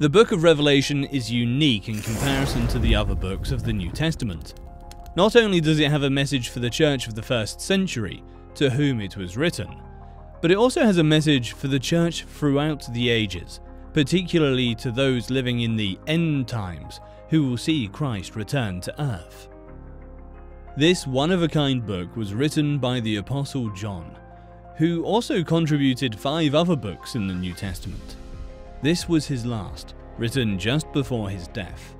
The book of Revelation is unique in comparison to the other books of the New Testament. Not only does it have a message for the church of the first century, to whom it was written, but it also has a message for the church throughout the ages, particularly to those living in the end times who will see Christ return to earth. This one of a kind book was written by the Apostle John, who also contributed five other books in the New Testament. This was his last, written just before his death.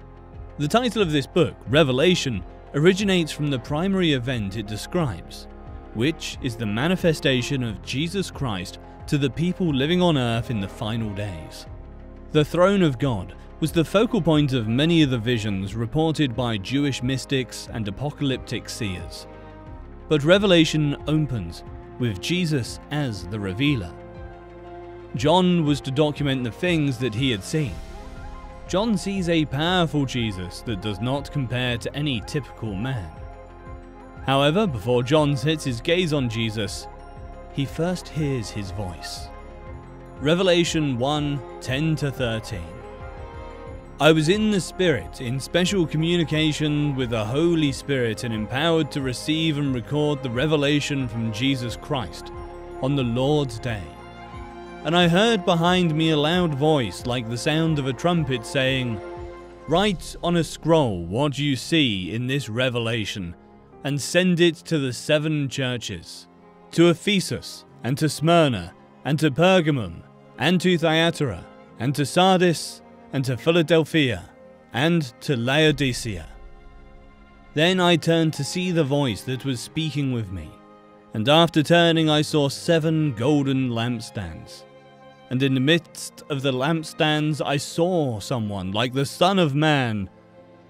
The title of this book, Revelation, originates from the primary event it describes, which is the manifestation of Jesus Christ to the people living on earth in the final days. The throne of God was the focal point of many of the visions reported by Jewish mystics and apocalyptic seers. But Revelation opens with Jesus as the revealer. John was to document the things that he had seen. John sees a powerful Jesus that does not compare to any typical man. However, before John sets his gaze on Jesus, he first hears his voice. Revelation 1 10 13. I was in the Spirit, in special communication with the Holy Spirit, and empowered to receive and record the revelation from Jesus Christ on the Lord's day. And I heard behind me a loud voice like the sound of a trumpet saying, Write on a scroll what you see in this revelation, and send it to the seven churches to Ephesus, and to Smyrna, and to Pergamum, and to Thyatira, and to Sardis, and to Philadelphia, and to Laodicea. Then I turned to see the voice that was speaking with me, and after turning I saw seven golden lampstands. And in the midst of the lampstands I saw someone like the Son of Man,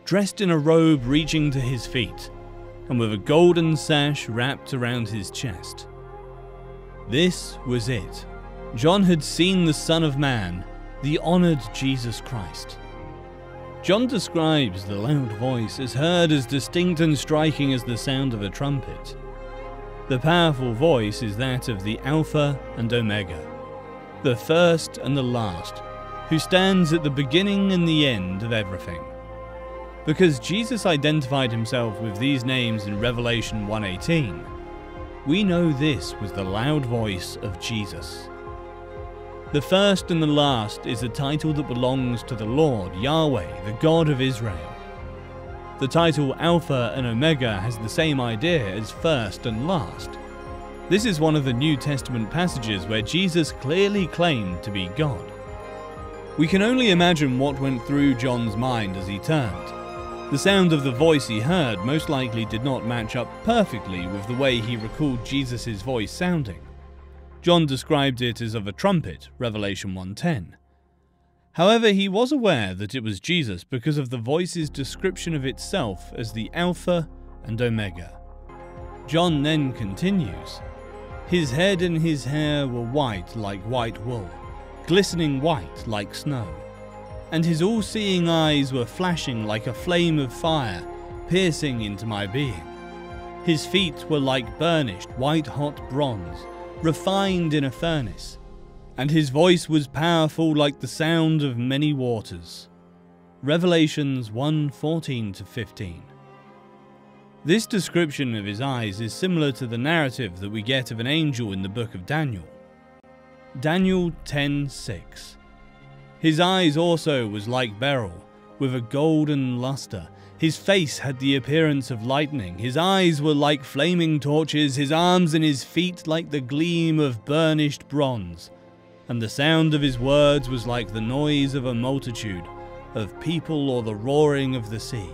dressed in a robe reaching to his feet, and with a golden sash wrapped around his chest. This was it. John had seen the Son of Man, the honoured Jesus Christ. John describes the loud voice as heard as distinct and striking as the sound of a trumpet. The powerful voice is that of the Alpha and Omega, the first and the last, who stands at the beginning and the end of everything. Because Jesus identified himself with these names in Revelation 1:18, we know this was the loud voice of Jesus. The first and the last is a title that belongs to the Lord, Yahweh, the God of Israel. The title Alpha and Omega has the same idea as first and last. This is one of the New Testament passages where Jesus clearly claimed to be God. We can only imagine what went through John's mind as he turned. The sound of the voice he heard most likely did not match up perfectly with the way he recalled Jesus' voice sounding. John described it as of a trumpet, Revelation 1:10. However, he was aware that it was Jesus because of the voice's description of itself as the Alpha and Omega. John then continues, His head and his hair were white like white wool, glistening white like snow and his all seeing eyes were flashing like a flame of fire, piercing into my being. His feet were like burnished white hot bronze, refined in a furnace, and his voice was powerful like the sound of many waters. Revelations 1 14 15. This description of his eyes is similar to the narrative that we get of an angel in the book of Daniel. Daniel 10:6 his eyes also was like beryl, with a golden lustre. His face had the appearance of lightning, his eyes were like flaming torches, his arms and his feet like the gleam of burnished bronze. And the sound of his words was like the noise of a multitude, of people or the roaring of the sea.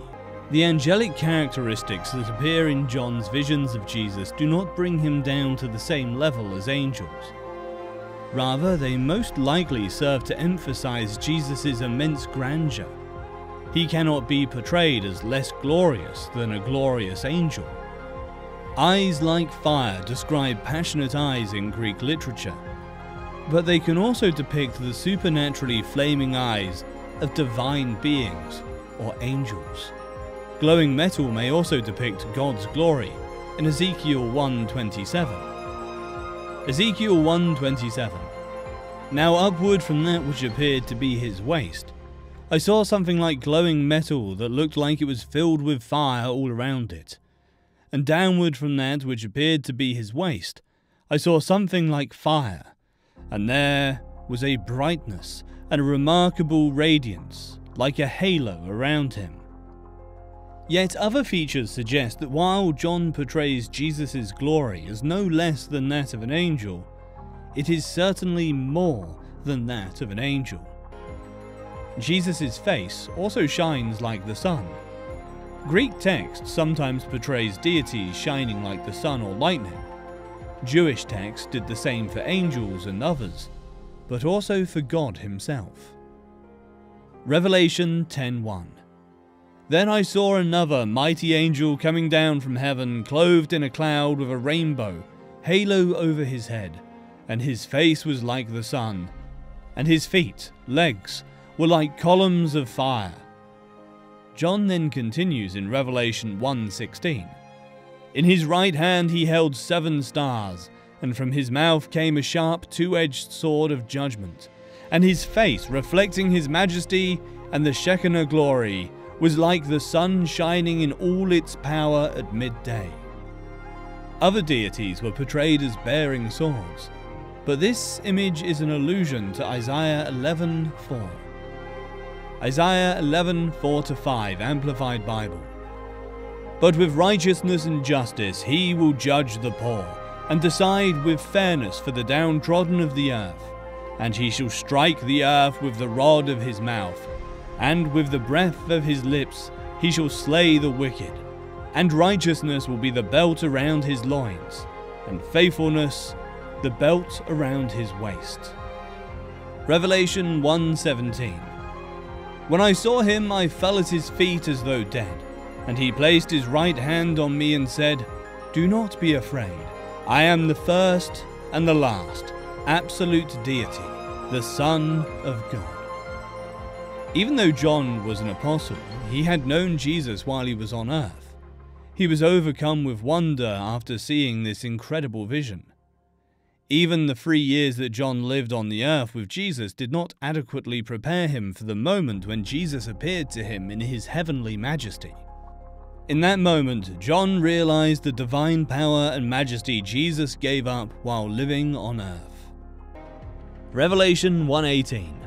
The angelic characteristics that appear in John's visions of Jesus do not bring him down to the same level as angels. Rather, they most likely serve to emphasize Jesus' immense grandeur. He cannot be portrayed as less glorious than a glorious angel. Eyes like fire describe passionate eyes in Greek literature, but they can also depict the supernaturally flaming eyes of divine beings or angels. Glowing metal may also depict God's glory in Ezekiel 1:27. Ezekiel 1:27 Now upward from that which appeared to be his waist I saw something like glowing metal that looked like it was filled with fire all around it. And downward from that which appeared to be his waist, I saw something like fire, and there was a brightness and a remarkable radiance, like a halo around him. Yet other features suggest that while John portrays Jesus' glory as no less than that of an angel, it is certainly more than that of an angel. Jesus' face also shines like the sun. Greek text sometimes portrays deities shining like the sun or lightning. Jewish text did the same for angels and others, but also for God himself. Revelation 10:1 Then I saw another mighty angel coming down from heaven, clothed in a cloud with a rainbow, halo over his head, and his face was like the sun, and his feet, legs, were like columns of fire. John then continues in Revelation 1:16. In his right hand he held seven stars, and from his mouth came a sharp two-edged sword of judgment and his face, reflecting his majesty and the Shekinah glory, was like the sun shining in all its power at midday. Other deities were portrayed as bearing swords, but this image is an allusion to Isaiah 11:4. Isaiah 11:4-5 Amplified Bible. But with righteousness and justice he will judge the poor, and decide with fairness for the downtrodden of the earth and he shall strike the earth with the rod of his mouth, and with the breath of his lips he shall slay the wicked. And righteousness will be the belt around his loins, and faithfulness the belt around his waist. Revelation 1:17 When I saw him I fell at his feet as though dead, and he placed his right hand on me and said, Do not be afraid. I am the first and the last absolute deity, the Son of God. Even though John was an apostle, he had known Jesus while he was on earth. He was overcome with wonder after seeing this incredible vision. Even the three years that John lived on the earth with Jesus did not adequately prepare him for the moment when Jesus appeared to him in his heavenly majesty. In that moment, John realized the divine power and majesty Jesus gave up while living on earth. Revelation 1:18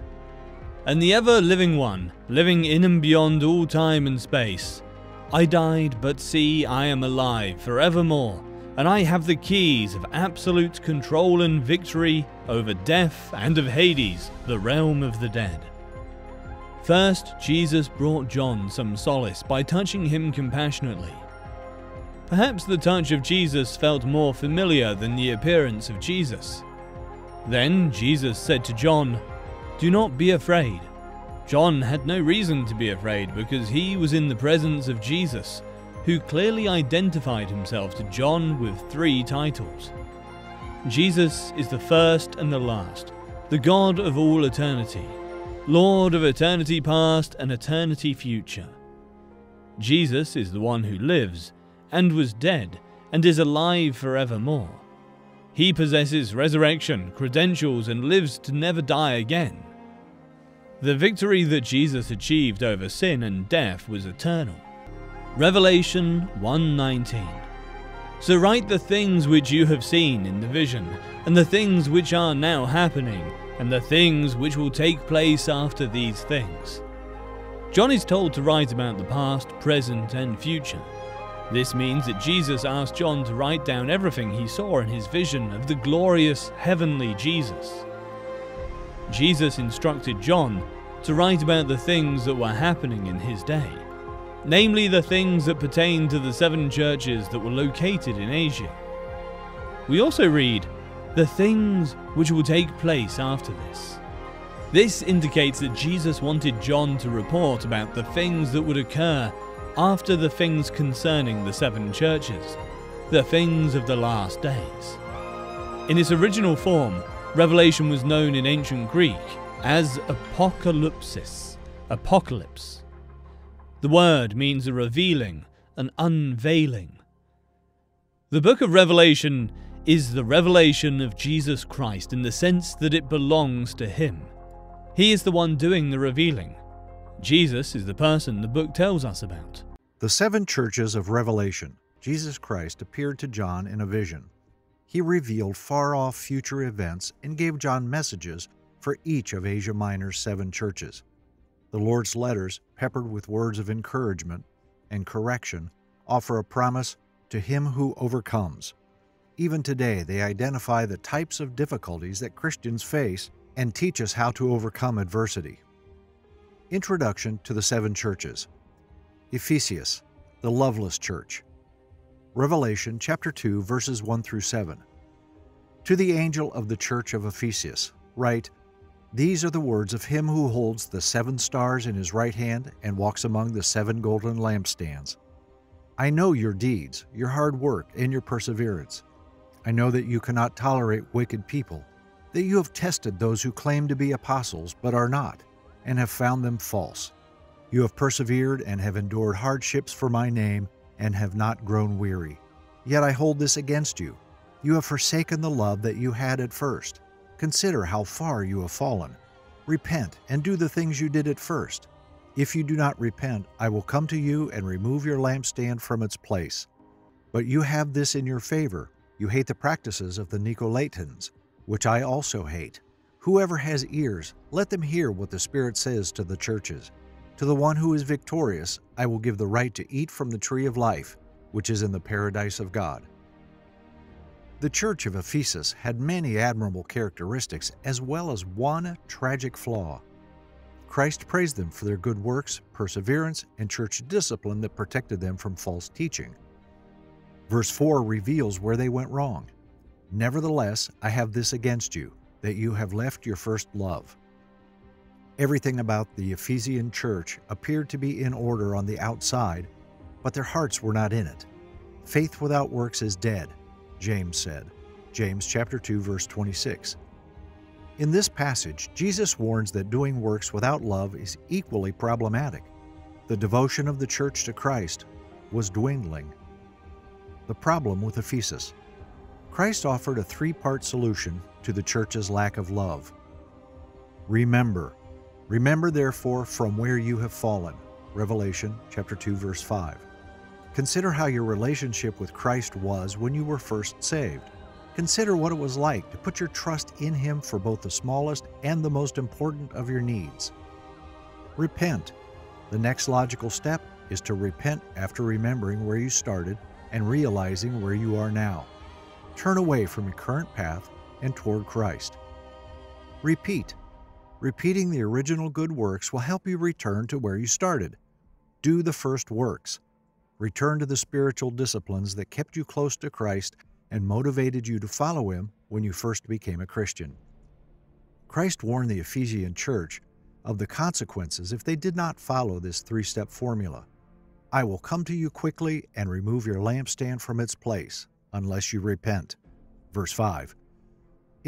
And the ever-living one, living in and beyond all time and space, I died, but see, I am alive forevermore, and I have the keys of absolute control and victory over death and of Hades, the realm of the dead. First, Jesus brought John some solace by touching him compassionately. Perhaps the touch of Jesus felt more familiar than the appearance of Jesus. Then Jesus said to John, Do not be afraid. John had no reason to be afraid because he was in the presence of Jesus, who clearly identified himself to John with three titles. Jesus is the first and the last, the God of all eternity, Lord of eternity past and eternity future. Jesus is the one who lives, and was dead, and is alive forevermore. He possesses resurrection, credentials, and lives to never die again. The victory that Jesus achieved over sin and death was eternal. Revelation 1:19 So write the things which you have seen in the vision, and the things which are now happening, and the things which will take place after these things. John is told to write about the past, present, and future. This means that Jesus asked John to write down everything he saw in his vision of the glorious heavenly Jesus. Jesus instructed John to write about the things that were happening in his day, namely the things that pertain to the seven churches that were located in Asia. We also read, the things which will take place after this. This indicates that Jesus wanted John to report about the things that would occur after the things concerning the seven churches, the things of the last days. In its original form, Revelation was known in ancient Greek as apocalypsis, apocalypse. The word means a revealing, an unveiling. The book of Revelation is the revelation of Jesus Christ in the sense that it belongs to Him. He is the one doing the revealing. Jesus is the person the book tells us about. The seven churches of Revelation, Jesus Christ appeared to John in a vision. He revealed far off future events and gave John messages for each of Asia Minor's seven churches. The Lord's letters, peppered with words of encouragement and correction, offer a promise to him who overcomes. Even today, they identify the types of difficulties that Christians face and teach us how to overcome adversity. Introduction to the Seven Churches Ephesus, the loveless church. Revelation chapter 2, verses 1 through 7. To the angel of the church of Ephesus, write, These are the words of him who holds the seven stars in his right hand and walks among the seven golden lampstands. I know your deeds, your hard work, and your perseverance. I know that you cannot tolerate wicked people, that you have tested those who claim to be apostles but are not, and have found them false. You have persevered and have endured hardships for my name and have not grown weary. Yet I hold this against you. You have forsaken the love that you had at first. Consider how far you have fallen. Repent and do the things you did at first. If you do not repent, I will come to you and remove your lampstand from its place. But you have this in your favor. You hate the practices of the Nicolaitans, which I also hate. Whoever has ears, let them hear what the Spirit says to the churches. To the one who is victorious, I will give the right to eat from the tree of life, which is in the paradise of God. The church of Ephesus had many admirable characteristics as well as one tragic flaw. Christ praised them for their good works, perseverance, and church discipline that protected them from false teaching. Verse 4 reveals where they went wrong. Nevertheless, I have this against you, that you have left your first love. Everything about the Ephesian church appeared to be in order on the outside, but their hearts were not in it. Faith without works is dead, James said. James chapter 2 verse 26. In this passage, Jesus warns that doing works without love is equally problematic. The devotion of the church to Christ was dwindling. The problem with Ephesus. Christ offered a three-part solution to the church's lack of love. Remember. Remember therefore from where you have fallen. Revelation chapter 2 verse 5. Consider how your relationship with Christ was when you were first saved. Consider what it was like to put your trust in Him for both the smallest and the most important of your needs. Repent. The next logical step is to repent after remembering where you started and realizing where you are now. Turn away from your current path and toward Christ. Repeat. Repeating the original good works will help you return to where you started. Do the first works. Return to the spiritual disciplines that kept you close to Christ and motivated you to follow him when you first became a Christian. Christ warned the Ephesian church of the consequences if they did not follow this three step formula. I will come to you quickly and remove your lampstand from its place, unless you repent. Verse 5.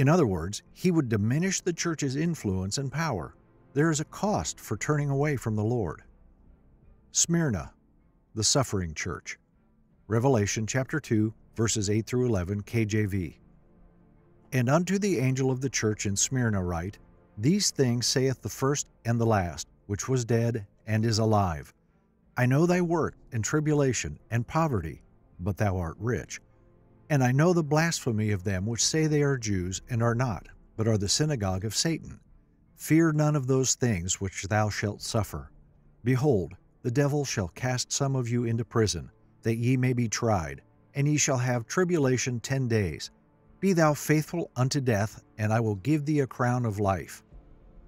In other words, he would diminish the church's influence and power. There is a cost for turning away from the Lord. Smyrna, the suffering church. Revelation chapter 2, verses 8 through 11, KJV. And unto the angel of the church in Smyrna write, These things saith the first and the last, which was dead and is alive. I know thy work and tribulation and poverty, but thou art rich. And I know the blasphemy of them which say they are Jews and are not, but are the synagogue of Satan. Fear none of those things which thou shalt suffer. Behold, the devil shall cast some of you into prison, that ye may be tried, and ye shall have tribulation ten days. Be thou faithful unto death, and I will give thee a crown of life.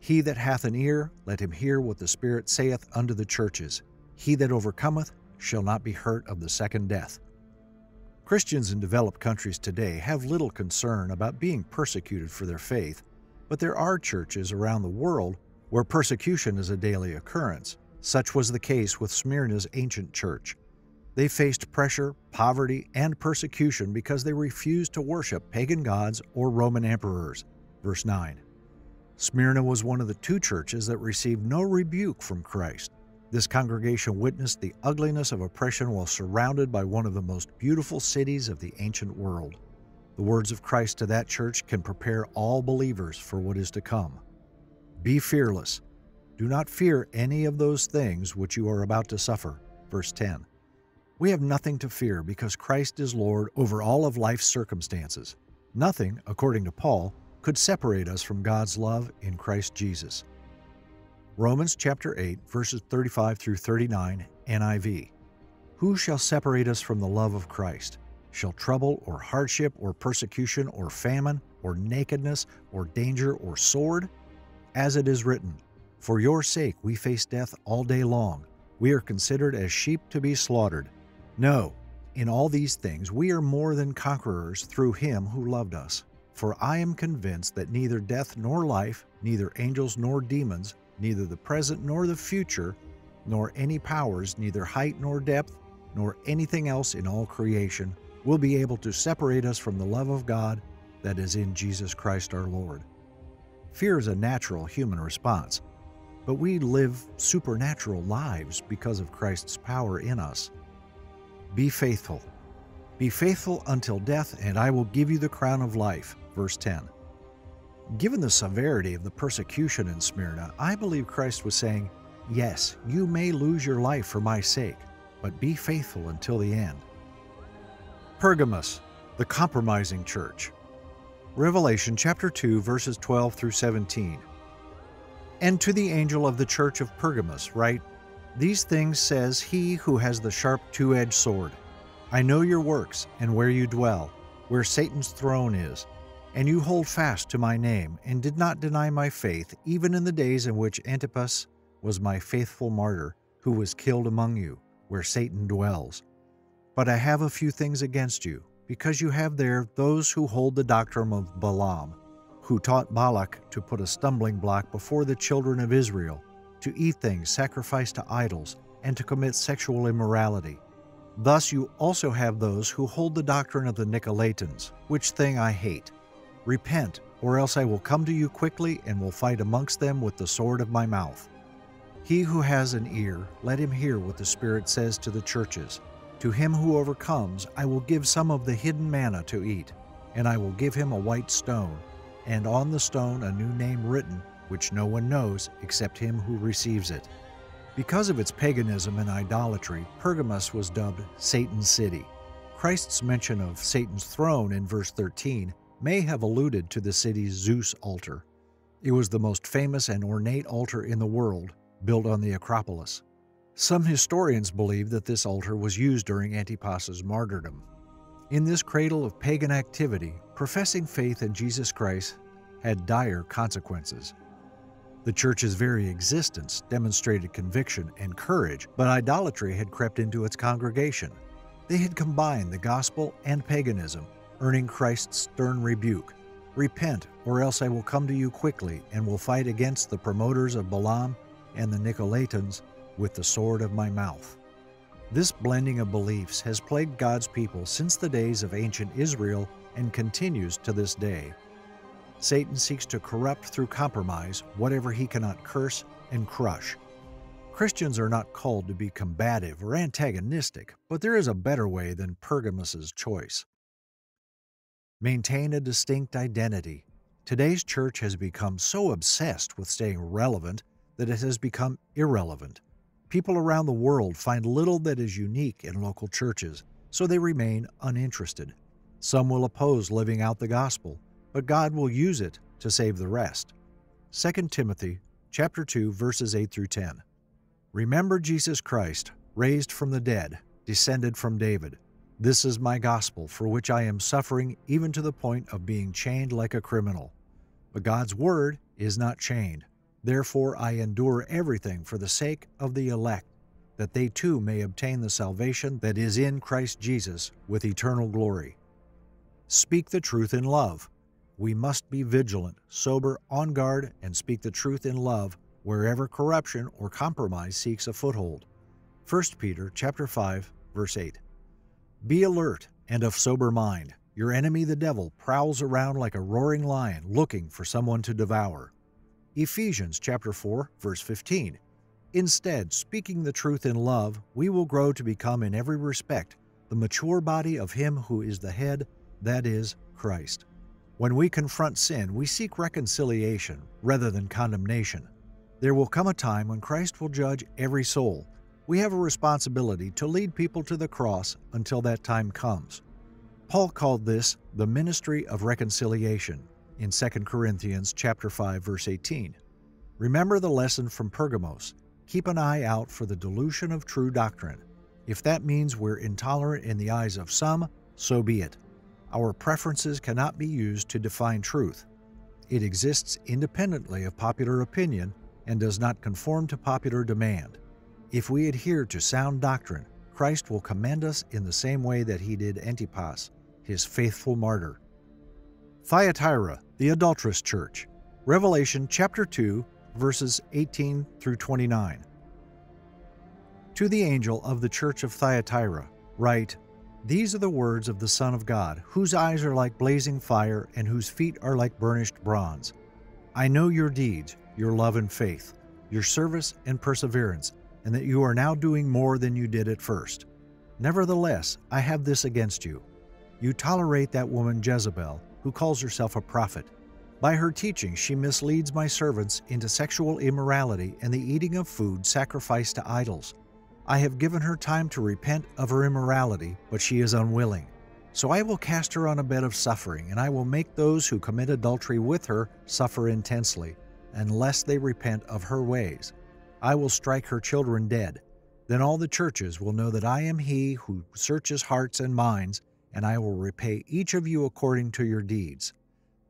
He that hath an ear, let him hear what the Spirit saith unto the churches. He that overcometh shall not be hurt of the second death. Christians in developed countries today have little concern about being persecuted for their faith, but there are churches around the world where persecution is a daily occurrence. Such was the case with Smyrna's ancient church. They faced pressure, poverty, and persecution because they refused to worship pagan gods or Roman emperors. Verse 9. Smyrna was one of the two churches that received no rebuke from Christ. This congregation witnessed the ugliness of oppression while surrounded by one of the most beautiful cities of the ancient world. The words of Christ to that church can prepare all believers for what is to come. Be fearless. Do not fear any of those things which you are about to suffer. Verse 10. We have nothing to fear because Christ is Lord over all of life's circumstances. Nothing, according to Paul, could separate us from God's love in Christ Jesus. Romans chapter 8, verses 35 through 39, NIV. Who shall separate us from the love of Christ? Shall trouble or hardship or persecution or famine or nakedness or danger or sword? As it is written, For your sake we face death all day long. We are considered as sheep to be slaughtered. No, in all these things we are more than conquerors through him who loved us. For I am convinced that neither death nor life, neither angels nor demons, neither the present nor the future, nor any powers, neither height nor depth, nor anything else in all creation, will be able to separate us from the love of God that is in Jesus Christ our Lord. Fear is a natural human response, but we live supernatural lives because of Christ's power in us. Be faithful. Be faithful until death, and I will give you the crown of life. Verse 10. Given the severity of the persecution in Smyrna, I believe Christ was saying, Yes, you may lose your life for my sake, but be faithful until the end. Pergamos, the compromising church. Revelation chapter 2, verses 12 through 17. And to the angel of the church of Pergamos, write, these things says he who has the sharp two edged sword. I know your works and where you dwell, where Satan's throne is, and you hold fast to my name, and did not deny my faith, even in the days in which Antipas was my faithful martyr, who was killed among you, where Satan dwells. But I have a few things against you, because you have there those who hold the doctrine of Balaam, who taught Balak to put a stumbling block before the children of Israel to eat things sacrificed to idols, and to commit sexual immorality. Thus you also have those who hold the doctrine of the Nicolaitans, which thing I hate. Repent, or else I will come to you quickly and will fight amongst them with the sword of my mouth. He who has an ear, let him hear what the Spirit says to the churches. To him who overcomes, I will give some of the hidden manna to eat, and I will give him a white stone, and on the stone a new name written which no one knows except him who receives it. Because of its paganism and idolatry, Pergamos was dubbed Satan's city. Christ's mention of Satan's throne in verse 13 may have alluded to the city's Zeus altar. It was the most famous and ornate altar in the world, built on the Acropolis. Some historians believe that this altar was used during Antipas's martyrdom. In this cradle of pagan activity, professing faith in Jesus Christ had dire consequences. The church's very existence demonstrated conviction and courage, but idolatry had crept into its congregation. They had combined the gospel and paganism, earning Christ's stern rebuke Repent, or else I will come to you quickly and will fight against the promoters of Balaam and the Nicolaitans with the sword of my mouth. This blending of beliefs has plagued God's people since the days of ancient Israel and continues to this day. Satan seeks to corrupt through compromise whatever he cannot curse and crush. Christians are not called to be combative or antagonistic, but there is a better way than Pergamos's choice. Maintain a distinct identity. Today's church has become so obsessed with staying relevant that it has become irrelevant. People around the world find little that is unique in local churches, so they remain uninterested. Some will oppose living out the gospel, but God will use it to save the rest. 2 Timothy chapter 2 verses 8 through 10. Remember Jesus Christ, raised from the dead, descended from David. This is my gospel, for which I am suffering even to the point of being chained like a criminal. But God's word is not chained. Therefore I endure everything for the sake of the elect, that they too may obtain the salvation that is in Christ Jesus with eternal glory. Speak the truth in love. We must be vigilant, sober, on guard, and speak the truth in love wherever corruption or compromise seeks a foothold. 1 Peter chapter 5, verse 8. Be alert and of sober mind. Your enemy the devil prowls around like a roaring lion looking for someone to devour. Ephesians chapter 4, verse 15. Instead, speaking the truth in love, we will grow to become in every respect the mature body of him who is the head, that is, Christ. When we confront sin, we seek reconciliation rather than condemnation. There will come a time when Christ will judge every soul. We have a responsibility to lead people to the cross until that time comes. Paul called this the ministry of reconciliation in 2 Corinthians chapter 5 verse 18. Remember the lesson from Pergamos. Keep an eye out for the dilution of true doctrine. If that means we're intolerant in the eyes of some, so be it. Our preferences cannot be used to define truth. It exists independently of popular opinion and does not conform to popular demand. If we adhere to sound doctrine, Christ will commend us in the same way that he did Antipas, his faithful martyr. Thyatira, the adulterous church. Revelation chapter 2, verses 18 through 29. To the angel of the church of Thyatira, write These are the words of the Son of God, whose eyes are like blazing fire and whose feet are like burnished bronze. I know your deeds, your love and faith, your service and perseverance, and that you are now doing more than you did at first. Nevertheless, I have this against you. You tolerate that woman Jezebel, who calls herself a prophet. By her teaching, she misleads my servants into sexual immorality and the eating of food sacrificed to idols. I have given her time to repent of her immorality, but she is unwilling. So I will cast her on a bed of suffering, and I will make those who commit adultery with her suffer intensely, unless they repent of her ways. I will strike her children dead. Then all the churches will know that I am he who searches hearts and minds, and I will repay each of you according to your deeds.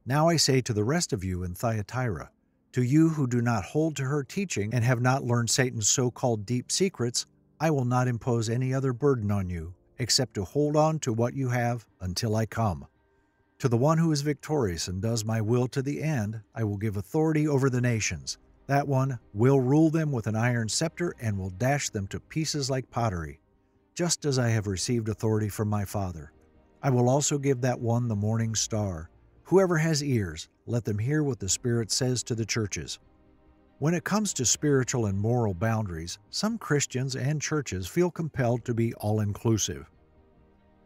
Now I say to the rest of you in Thyatira, to you who do not hold to her teaching and have not learned Satan's so called deep secrets, I will not impose any other burden on you except to hold on to what you have until I come. To the one who is victorious and does my will to the end, I will give authority over the nations. That one will rule them with an iron scepter and will dash them to pieces like pottery, just as I have received authority from my Father. I will also give that one the morning star. Whoever has ears, let them hear what the Spirit says to the churches. When it comes to spiritual and moral boundaries, some Christians and churches feel compelled to be all inclusive.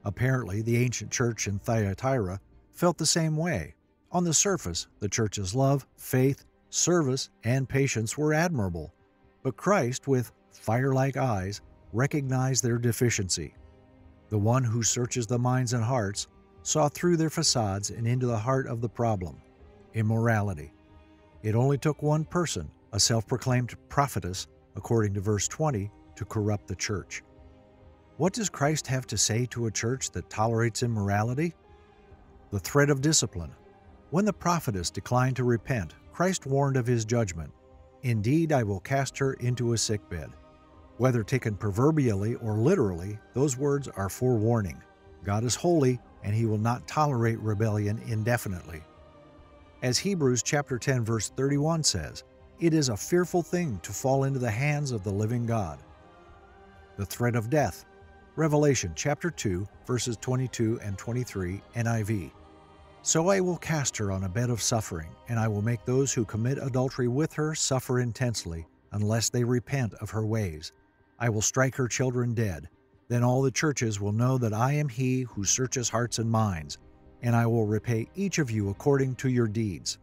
Apparently, the ancient church in Thyatira felt the same way. On the surface, the church's love, faith, service, and patience were admirable, but Christ, with fire like eyes, recognized their deficiency. The one who searches the minds and hearts saw through their facades and into the heart of the problem immorality. It only took one person, a self proclaimed prophetess, according to verse 20, to corrupt the church. What does Christ have to say to a church that tolerates immorality? The threat of discipline. When the prophetess declined to repent, Christ warned of his judgment. Indeed, I will cast her into a sickbed. Whether taken proverbially or literally, those words are forewarning. God is holy, and he will not tolerate rebellion indefinitely. As Hebrews chapter 10 verse 31 says, it is a fearful thing to fall into the hands of the living God. The threat of death. Revelation chapter 2 verses 22 and 23 NIV. So I will cast her on a bed of suffering, and I will make those who commit adultery with her suffer intensely, unless they repent of her ways. I will strike her children dead. Then all the churches will know that I am he who searches hearts and minds, and I will repay each of you according to your deeds.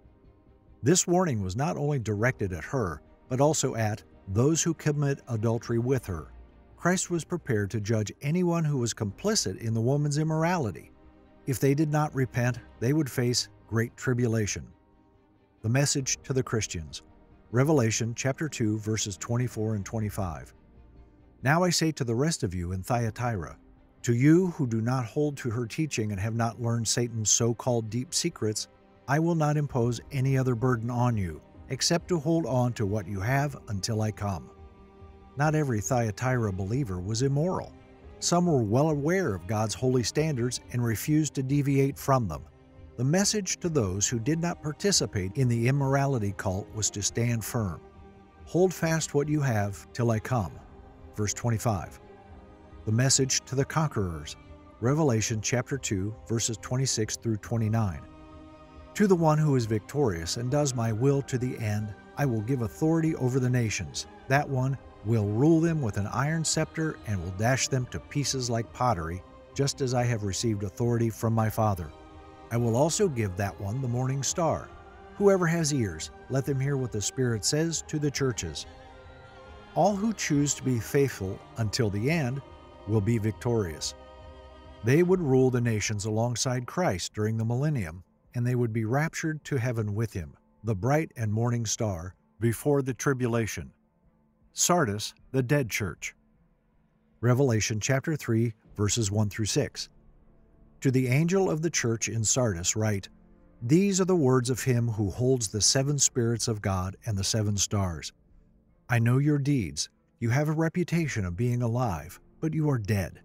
This warning was not only directed at her, but also at those who commit adultery with her. Christ was prepared to judge anyone who was complicit in the woman's immorality. If they did not repent, they would face great tribulation. The message to the Christians. Revelation chapter 2 verses 24 and 25. Now I say to the rest of you in Thyatira, to you who do not hold to her teaching and have not learned Satan's so called deep secrets, I will not impose any other burden on you, except to hold on to what you have until I come. Not every Thyatira believer was immoral. Some were well aware of God's holy standards and refused to deviate from them. The message to those who did not participate in the immorality cult was to stand firm. Hold fast what you have till I come verse 25. The message to the conquerors, Revelation chapter 2, verses 26 through 29. To the one who is victorious and does my will to the end, I will give authority over the nations. That one will rule them with an iron scepter and will dash them to pieces like pottery, just as I have received authority from my Father. I will also give that one the morning star. Whoever has ears, let them hear what the Spirit says to the churches. All who choose to be faithful until the end will be victorious. They would rule the nations alongside Christ during the millennium, and they would be raptured to heaven with him, the bright and morning star, before the tribulation. Sardis, the dead church. Revelation chapter 3, verses 1 through 6. To the angel of the church in Sardis write, These are the words of him who holds the seven spirits of God and the seven stars. I know your deeds. You have a reputation of being alive, but you are dead.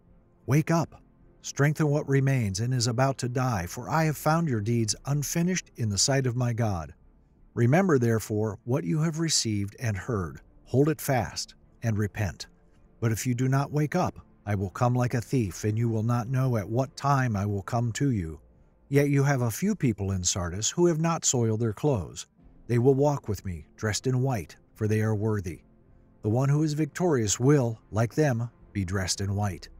Wake up, strengthen what remains and is about to die, for I have found your deeds unfinished in the sight of my God. Remember, therefore, what you have received and heard, hold it fast, and repent. But if you do not wake up, I will come like a thief, and you will not know at what time I will come to you. Yet you have a few people in Sardis who have not soiled their clothes. They will walk with me, dressed in white, for they are worthy. The one who is victorious will, like them, be dressed in white.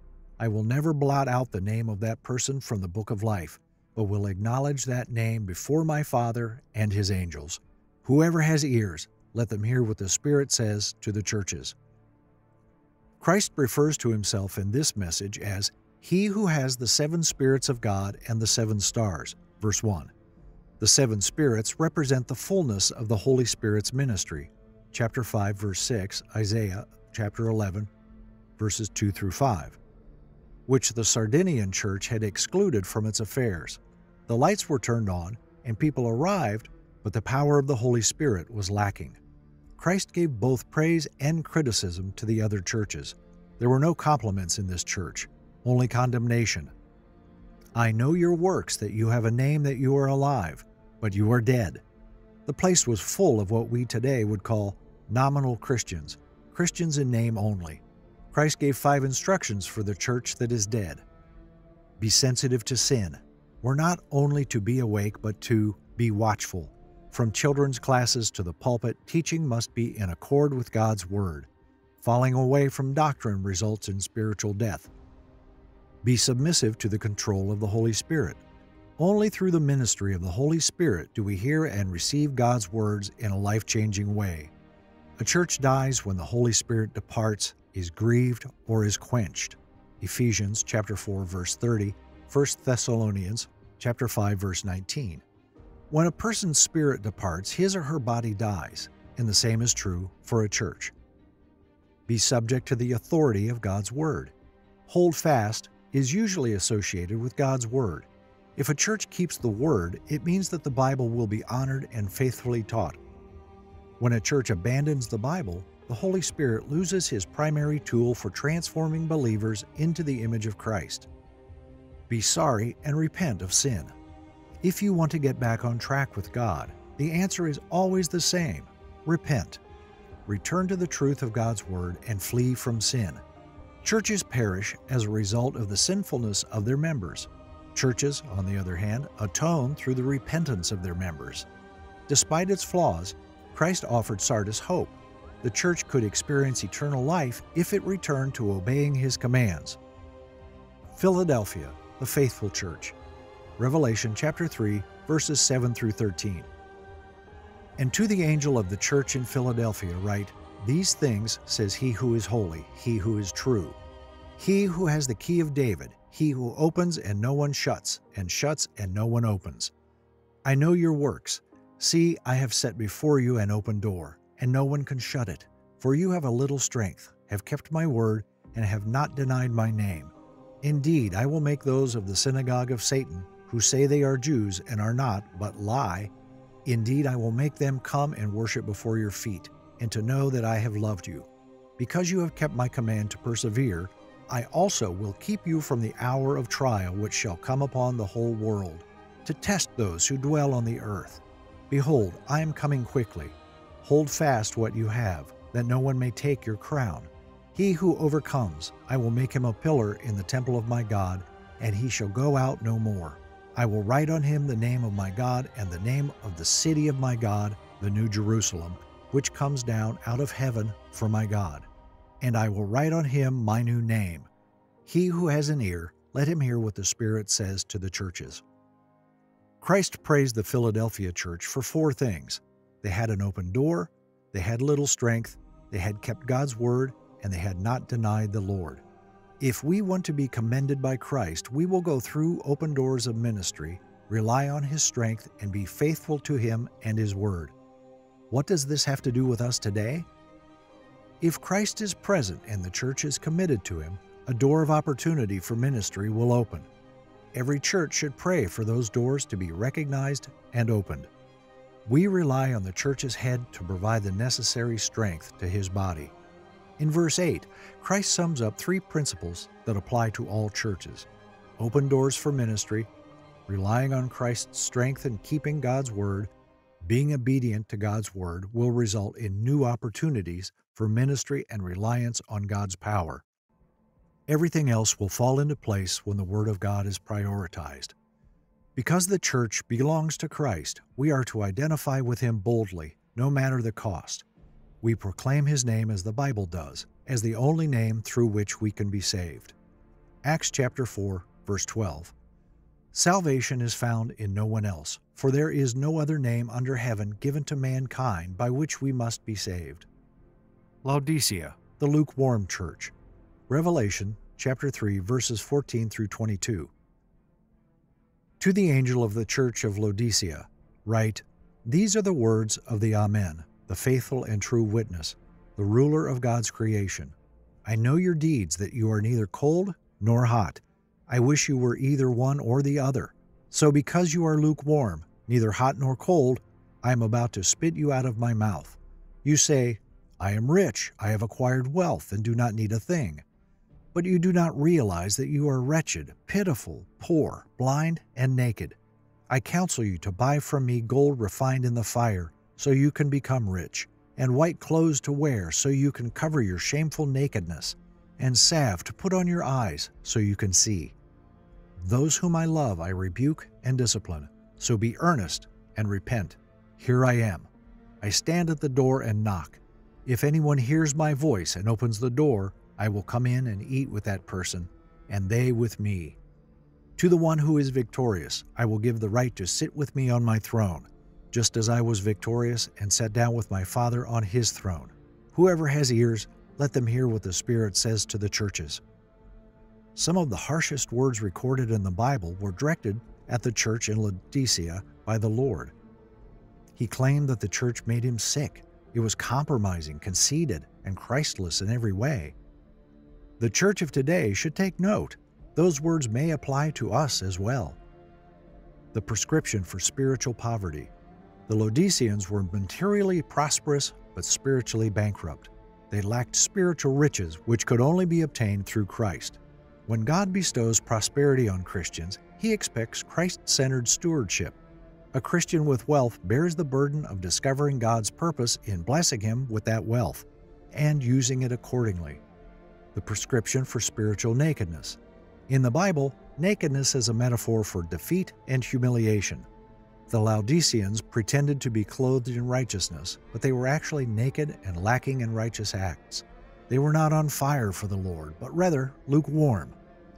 I will never blot out the name of that person from the book of life, but will acknowledge that name before my Father and his angels. Whoever has ears, let them hear what the Spirit says to the churches. Christ refers to himself in this message as He who has the seven spirits of God and the seven stars. Verse 1. The seven spirits represent the fullness of the Holy Spirit's ministry. Chapter 5, verse 6, Isaiah chapter 11, verses 2 through 5, which the Sardinian church had excluded from its affairs. The lights were turned on, and people arrived, but the power of the Holy Spirit was lacking. Christ gave both praise and criticism to the other churches. There were no compliments in this church, only condemnation. I know your works, that you have a name that you are alive, but you are dead. The place was full of what we today would call nominal Christians, Christians in name only. Christ gave five instructions for the church that is dead. Be sensitive to sin. We're not only to be awake, but to be watchful. From children's classes to the pulpit, teaching must be in accord with God's Word. Falling away from doctrine results in spiritual death. Be submissive to the control of the Holy Spirit. Only through the ministry of the Holy Spirit do we hear and receive God's words in a life changing way. A church dies when the Holy Spirit departs, is grieved, or is quenched. Ephesians chapter 4 verse 30, 1 Thessalonians chapter 5 verse 19. When a person's spirit departs, his or her body dies, and the same is true for a church. Be subject to the authority of God's Word. Hold fast is usually associated with God's Word. If a church keeps the Word, it means that the Bible will be honored and faithfully taught. When a church abandons the Bible, the Holy Spirit loses his primary tool for transforming believers into the image of Christ. Be sorry and repent of sin. If you want to get back on track with God, the answer is always the same repent. Return to the truth of God's Word and flee from sin. Churches perish as a result of the sinfulness of their members. Churches, on the other hand, atone through the repentance of their members. Despite its flaws, Christ offered Sardis hope. The church could experience eternal life if it returned to obeying his commands. Philadelphia, the faithful church. Revelation chapter 3, verses 7 through 13. And to the angel of the church in Philadelphia write, These things says he who is holy, he who is true, he who has the key of David, he who opens and no one shuts, and shuts and no one opens. I know your works. See, I have set before you an open door, and no one can shut it. For you have a little strength, have kept my word, and have not denied my name. Indeed, I will make those of the synagogue of Satan who say they are Jews and are not, but lie. Indeed, I will make them come and worship before your feet, and to know that I have loved you. Because you have kept my command to persevere, I also will keep you from the hour of trial which shall come upon the whole world, to test those who dwell on the earth. Behold, I am coming quickly. Hold fast what you have, that no one may take your crown. He who overcomes, I will make him a pillar in the temple of my God, and he shall go out no more. I will write on him the name of my God and the name of the city of my God, the New Jerusalem, which comes down out of heaven for my God. And I will write on him my new name. He who has an ear, let him hear what the Spirit says to the churches. Christ praised the Philadelphia church for four things they had an open door, they had little strength, they had kept God's word, and they had not denied the Lord. If we want to be commended by Christ, we will go through open doors of ministry, rely on His strength, and be faithful to Him and His Word. What does this have to do with us today? If Christ is present and the church is committed to Him, a door of opportunity for ministry will open. Every church should pray for those doors to be recognized and opened. We rely on the church's head to provide the necessary strength to his body. In verse 8, Christ sums up three principles that apply to all churches open doors for ministry, relying on Christ's strength and keeping God's word, being obedient to God's word will result in new opportunities for ministry and reliance on God's power. Everything else will fall into place when the Word of God is prioritized. Because the church belongs to Christ, we are to identify with Him boldly, no matter the cost. We proclaim His name as the Bible does, as the only name through which we can be saved. Acts chapter 4, verse 12. Salvation is found in no one else, for there is no other name under heaven given to mankind by which we must be saved. Laodicea, the lukewarm church. Revelation chapter 3 verses 14 through 22. To the angel of the church of Laodicea, write, These are the words of the Amen, the faithful and true witness, the ruler of God's creation. I know your deeds, that you are neither cold nor hot. I wish you were either one or the other. So because you are lukewarm, neither hot nor cold, I am about to spit you out of my mouth. You say, I am rich, I have acquired wealth, and do not need a thing. But you do not realize that you are wretched, pitiful, poor, blind, and naked. I counsel you to buy from me gold refined in the fire, so you can become rich, and white clothes to wear, so you can cover your shameful nakedness, and salve to put on your eyes, so you can see. Those whom I love I rebuke and discipline, so be earnest and repent. Here I am. I stand at the door and knock. If anyone hears my voice and opens the door, I will come in and eat with that person, and they with me. To the one who is victorious, I will give the right to sit with me on my throne, just as I was victorious and sat down with my Father on his throne. Whoever has ears, let them hear what the Spirit says to the churches. Some of the harshest words recorded in the Bible were directed at the church in Laodicea by the Lord. He claimed that the church made him sick. It was compromising, conceited, and Christless in every way. The church of today should take note. Those words may apply to us as well. The prescription for spiritual poverty. The Laodiceans were materially prosperous but spiritually bankrupt. They lacked spiritual riches which could only be obtained through Christ. When God bestows prosperity on Christians, He expects Christ centered stewardship. A Christian with wealth bears the burden of discovering God's purpose in blessing him with that wealth and using it accordingly the prescription for spiritual nakedness. In the Bible, nakedness is a metaphor for defeat and humiliation. The Laodiceans pretended to be clothed in righteousness, but they were actually naked and lacking in righteous acts. They were not on fire for the Lord, but rather lukewarm.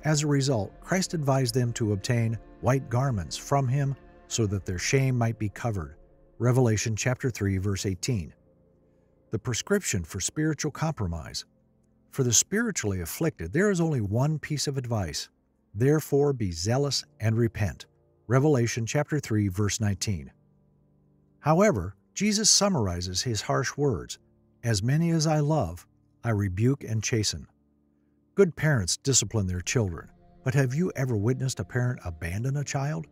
As a result, Christ advised them to obtain white garments from him so that their shame might be covered. Revelation chapter 3 verse 18. The prescription for spiritual compromise for the spiritually afflicted, there is only one piece of advice. Therefore be zealous and repent. Revelation chapter 3 verse 19. However, Jesus summarizes his harsh words, As many as I love, I rebuke and chasten. Good parents discipline their children, but have you ever witnessed a parent abandon a child?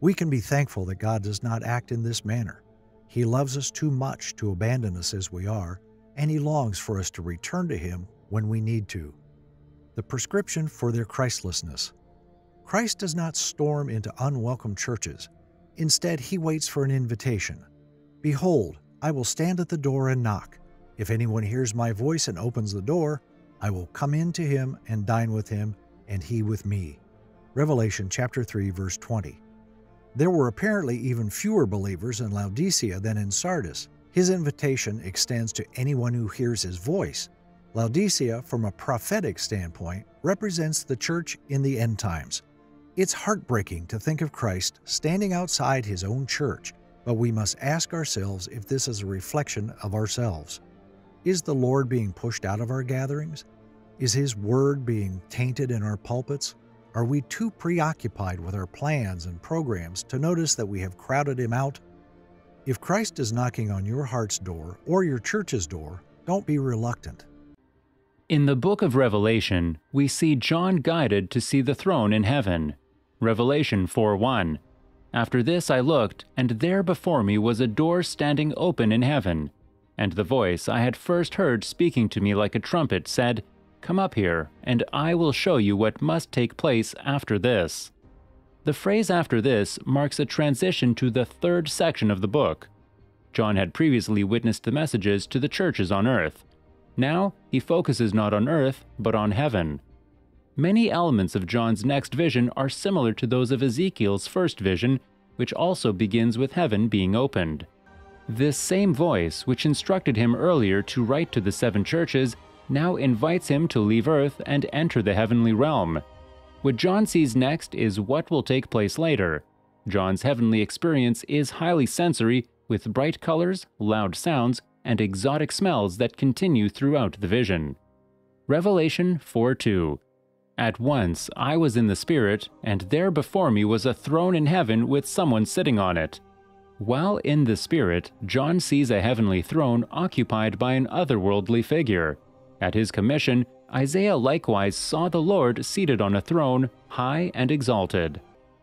We can be thankful that God does not act in this manner. He loves us too much to abandon us as we are, and He longs for us to return to Him when we need to. The prescription for their Christlessness. Christ does not storm into unwelcome churches. Instead, he waits for an invitation. Behold, I will stand at the door and knock. If anyone hears my voice and opens the door, I will come in to him and dine with him, and he with me. Revelation chapter 3 verse 20. There were apparently even fewer believers in Laodicea than in Sardis. His invitation extends to anyone who hears his voice, Laodicea, from a prophetic standpoint, represents the church in the end times. It's heartbreaking to think of Christ standing outside his own church, but we must ask ourselves if this is a reflection of ourselves. Is the Lord being pushed out of our gatherings? Is His Word being tainted in our pulpits? Are we too preoccupied with our plans and programs to notice that we have crowded Him out? If Christ is knocking on your heart's door or your church's door, don't be reluctant. In the book of Revelation, we see John guided to see the throne in heaven. Revelation 4:1. After this I looked, and there before me was a door standing open in heaven. And the voice I had first heard speaking to me like a trumpet said, Come up here, and I will show you what must take place after this. The phrase after this marks a transition to the third section of the book. John had previously witnessed the messages to the churches on earth. Now, he focuses not on earth, but on heaven. Many elements of John's next vision are similar to those of Ezekiel's first vision, which also begins with heaven being opened. This same voice, which instructed him earlier to write to the seven churches, now invites him to leave Earth and enter the heavenly realm. What John sees next is what will take place later. John's heavenly experience is highly sensory, with bright colors, loud sounds, and exotic smells that continue throughout the vision. Revelation 4 2 At once I was in the Spirit, and there before me was a throne in heaven with someone sitting on it. While in the Spirit, John sees a heavenly throne occupied by an otherworldly figure. At his commission, Isaiah likewise saw the Lord seated on a throne, high and exalted.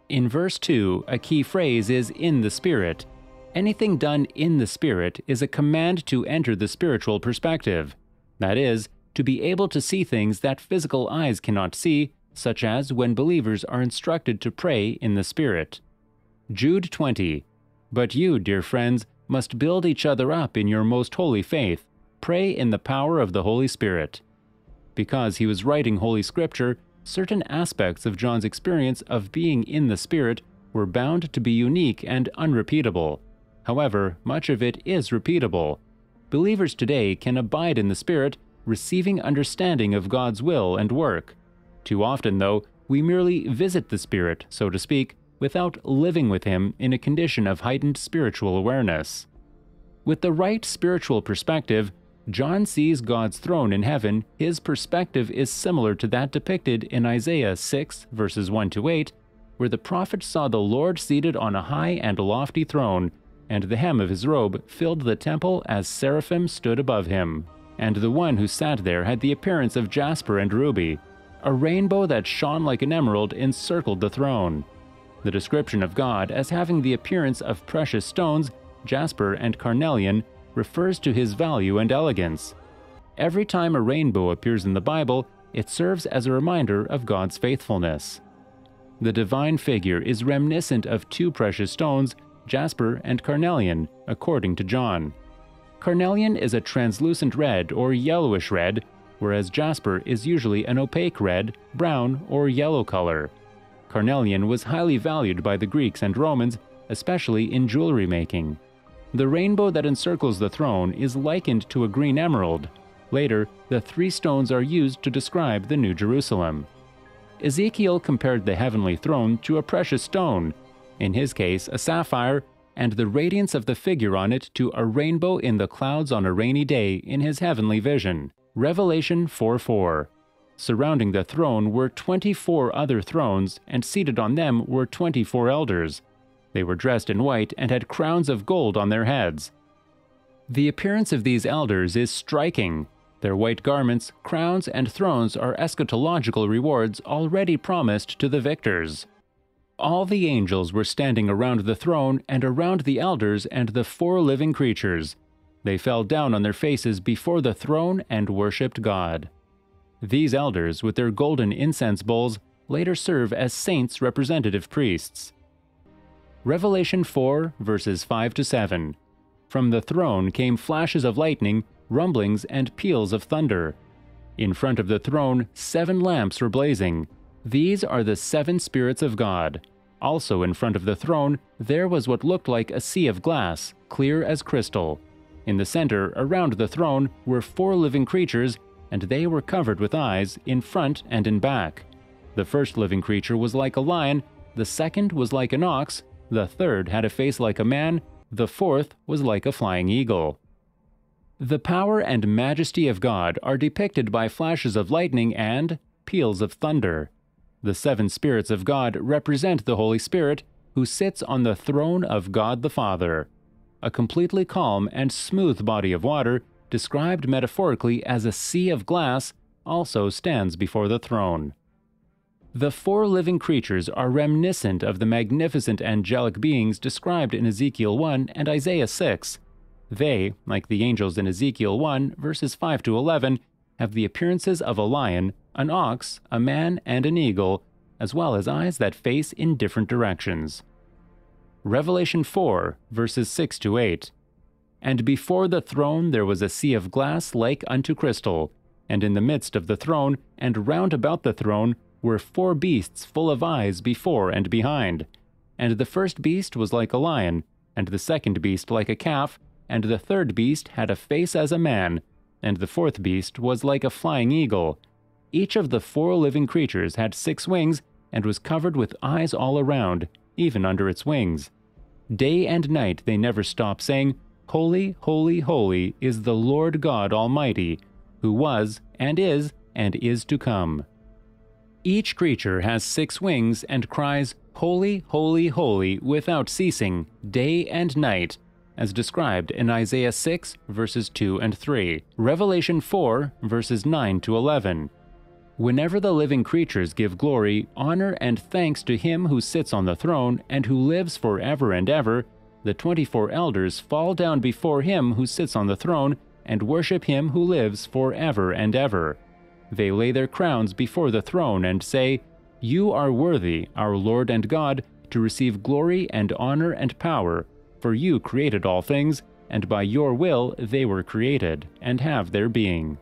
In verse 2, a key phrase is in the Spirit. Anything done in the Spirit is a command to enter the spiritual perspective. That is, to be able to see things that physical eyes cannot see, such as when believers are instructed to pray in the Spirit. Jude 20. But you, dear friends, must build each other up in your most holy faith pray in the power of the Holy Spirit. Because he was writing Holy Scripture, certain aspects of John's experience of being in the Spirit were bound to be unique and unrepeatable. However, much of it is repeatable. Believers today can abide in the Spirit, receiving understanding of God's will and work. Too often, though, we merely visit the Spirit, so to speak, without living with Him in a condition of heightened spiritual awareness. With the right spiritual perspective, John sees God's throne in heaven, his perspective is similar to that depicted in Isaiah 6, verses 1 to 8, where the prophet saw the Lord seated on a high and lofty throne, and the hem of his robe filled the temple as seraphim stood above him. And the one who sat there had the appearance of jasper and ruby. A rainbow that shone like an emerald encircled the throne. The description of God as having the appearance of precious stones, jasper and carnelian, refers to his value and elegance. Every time a rainbow appears in the Bible, it serves as a reminder of God's faithfulness. The divine figure is reminiscent of two precious stones, jasper and carnelian, according to John. Carnelian is a translucent red or yellowish red, whereas jasper is usually an opaque red, brown, or yellow color. Carnelian was highly valued by the Greeks and Romans, especially in jewelry making. The rainbow that encircles the throne is likened to a green emerald. Later, the three stones are used to describe the New Jerusalem. Ezekiel compared the heavenly throne to a precious stone, in his case, a sapphire, and the radiance of the figure on it to a rainbow in the clouds on a rainy day in his heavenly vision. Revelation 4 4. Surrounding the throne were 24 other thrones, and seated on them were 24 elders. They were dressed in white and had crowns of gold on their heads. The appearance of these elders is striking. Their white garments, crowns, and thrones are eschatological rewards already promised to the victors. All the angels were standing around the throne and around the elders and the four living creatures. They fell down on their faces before the throne and worshipped God. These elders, with their golden incense bowls, later serve as saints' representative priests. Revelation 4, verses 5 to 7. From the throne came flashes of lightning, rumblings, and peals of thunder. In front of the throne, seven lamps were blazing. These are the seven spirits of God. Also in front of the throne, there was what looked like a sea of glass, clear as crystal. In the center, around the throne, were four living creatures, and they were covered with eyes in front and in back. The first living creature was like a lion, the second was like an ox, the third had a face like a man, the fourth was like a flying eagle. The power and majesty of God are depicted by flashes of lightning and peals of thunder. The seven spirits of God represent the Holy Spirit, who sits on the throne of God the Father. A completely calm and smooth body of water, described metaphorically as a sea of glass, also stands before the throne. The four living creatures are reminiscent of the magnificent angelic beings described in Ezekiel 1 and Isaiah 6. They, like the angels in Ezekiel 1, verses 5 to 11, have the appearances of a lion, an ox, a man, and an eagle, as well as eyes that face in different directions. Revelation 4, verses 6 to 8. And before the throne there was a sea of glass like unto crystal, and in the midst of the throne, and round about the throne, were four beasts full of eyes before and behind. And the first beast was like a lion, and the second beast like a calf, and the third beast had a face as a man, and the fourth beast was like a flying eagle. Each of the four living creatures had six wings, and was covered with eyes all around, even under its wings. Day and night they never stop saying, Holy, holy, holy is the Lord God Almighty, who was, and is, and is to come. Each creature has six wings and cries, Holy, holy, holy, without ceasing, day and night, as described in Isaiah 6, verses 2 and 3, Revelation 4, verses 9 to 11. Whenever the living creatures give glory, honor, and thanks to Him who sits on the throne and who lives forever and ever, the 24 elders fall down before Him who sits on the throne and worship Him who lives forever and ever. They lay their crowns before the throne and say, You are worthy, our Lord and God, to receive glory and honor and power, for you created all things, and by your will they were created, and have their being.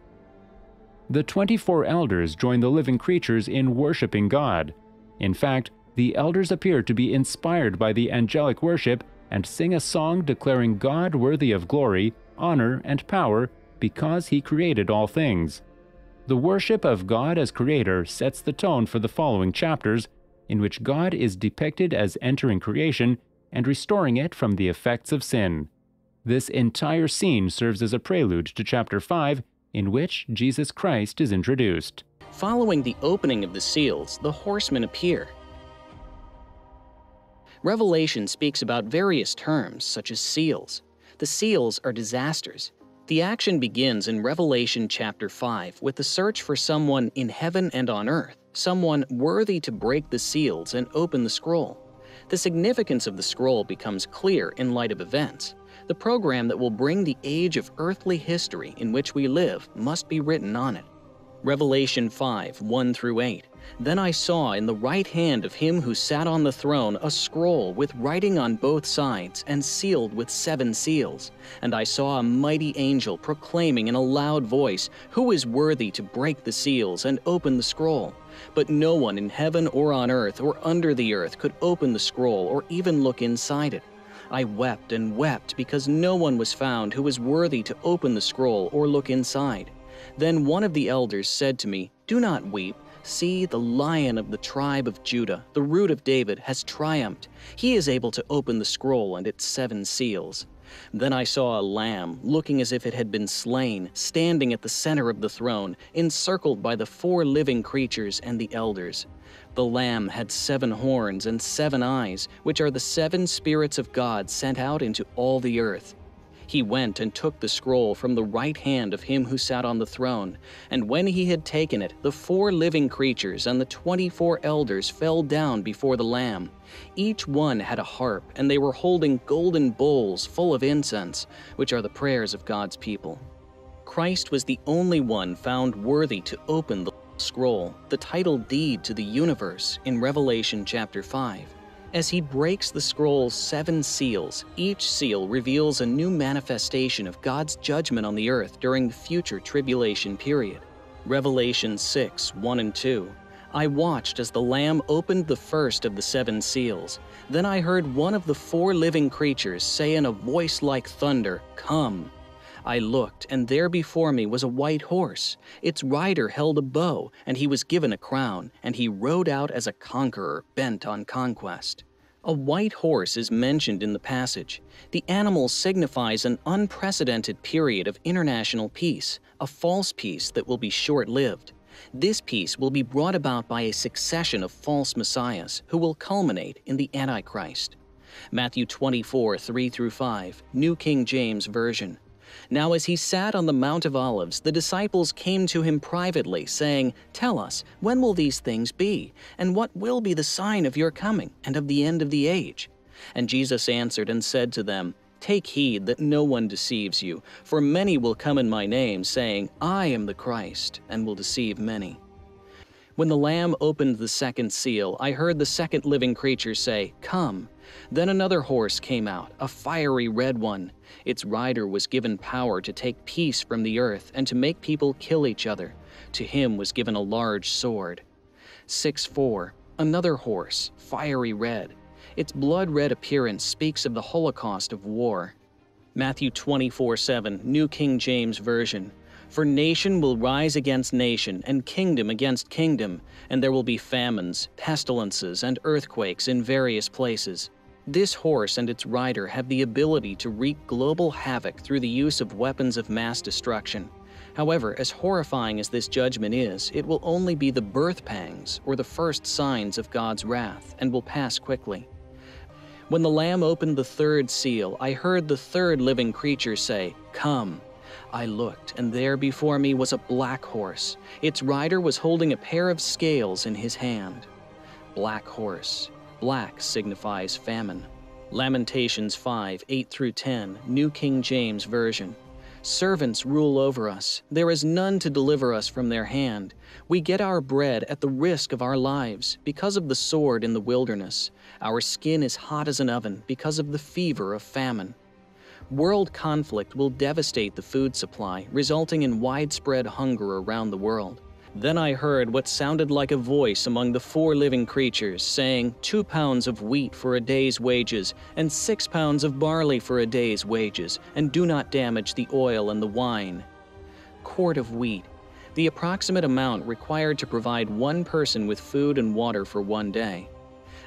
The 24 elders join the living creatures in worshiping God. In fact, the elders appear to be inspired by the angelic worship and sing a song declaring God worthy of glory, honor, and power because he created all things. The worship of God as Creator sets the tone for the following chapters, in which God is depicted as entering creation and restoring it from the effects of sin. This entire scene serves as a prelude to chapter 5, in which Jesus Christ is introduced. Following the opening of the seals, the horsemen appear. Revelation speaks about various terms, such as seals. The seals are disasters, the action begins in Revelation chapter 5 with the search for someone in heaven and on earth, someone worthy to break the seals and open the scroll. The significance of the scroll becomes clear in light of events. The program that will bring the age of earthly history in which we live must be written on it. Revelation 5 1 through 8. Then I saw in the right hand of him who sat on the throne a scroll with writing on both sides and sealed with seven seals. And I saw a mighty angel proclaiming in a loud voice, Who is worthy to break the seals and open the scroll? But no one in heaven or on earth or under the earth could open the scroll or even look inside it. I wept and wept because no one was found who was worthy to open the scroll or look inside. Then one of the elders said to me, Do not weep. See, the lion of the tribe of Judah, the root of David, has triumphed. He is able to open the scroll and its seven seals. Then I saw a lamb, looking as if it had been slain, standing at the center of the throne, encircled by the four living creatures and the elders. The lamb had seven horns and seven eyes, which are the seven spirits of God sent out into all the earth. He went and took the scroll from the right hand of him who sat on the throne. And when he had taken it, the four living creatures and the twenty four elders fell down before the Lamb. Each one had a harp, and they were holding golden bowls full of incense, which are the prayers of God's people. Christ was the only one found worthy to open the scroll, the title deed to the universe in Revelation chapter 5. As he breaks the scroll's seven seals, each seal reveals a new manifestation of God's judgment on the earth during the future tribulation period. Revelation 6 1 and 2. I watched as the Lamb opened the first of the seven seals. Then I heard one of the four living creatures say in a voice like thunder, Come. I looked, and there before me was a white horse. Its rider held a bow, and he was given a crown, and he rode out as a conqueror bent on conquest. A white horse is mentioned in the passage. The animal signifies an unprecedented period of international peace, a false peace that will be short lived. This peace will be brought about by a succession of false messiahs who will culminate in the Antichrist. Matthew 24, 3 through 5, New King James Version. Now, as he sat on the Mount of Olives, the disciples came to him privately, saying, Tell us, when will these things be? And what will be the sign of your coming and of the end of the age? And Jesus answered and said to them, Take heed that no one deceives you, for many will come in my name, saying, I am the Christ, and will deceive many. When the Lamb opened the second seal, I heard the second living creature say, Come. Then another horse came out, a fiery red one. Its rider was given power to take peace from the earth and to make people kill each other. To him was given a large sword. 6 4. Another horse, fiery red. Its blood red appearance speaks of the holocaust of war. Matthew 24 7, New King James Version. For nation will rise against nation, and kingdom against kingdom, and there will be famines, pestilences, and earthquakes in various places. This horse and its rider have the ability to wreak global havoc through the use of weapons of mass destruction. However, as horrifying as this judgment is, it will only be the birth pangs or the first signs of God's wrath and will pass quickly. When the Lamb opened the third seal, I heard the third living creature say, Come. I looked, and there before me was a black horse. Its rider was holding a pair of scales in his hand. Black horse. Black signifies famine. Lamentations 5 8 through 10, New King James Version. Servants rule over us. There is none to deliver us from their hand. We get our bread at the risk of our lives because of the sword in the wilderness. Our skin is hot as an oven because of the fever of famine. World conflict will devastate the food supply, resulting in widespread hunger around the world. Then I heard what sounded like a voice among the four living creatures, saying, Two pounds of wheat for a day's wages, and six pounds of barley for a day's wages, and do not damage the oil and the wine. Quart of wheat, the approximate amount required to provide one person with food and water for one day.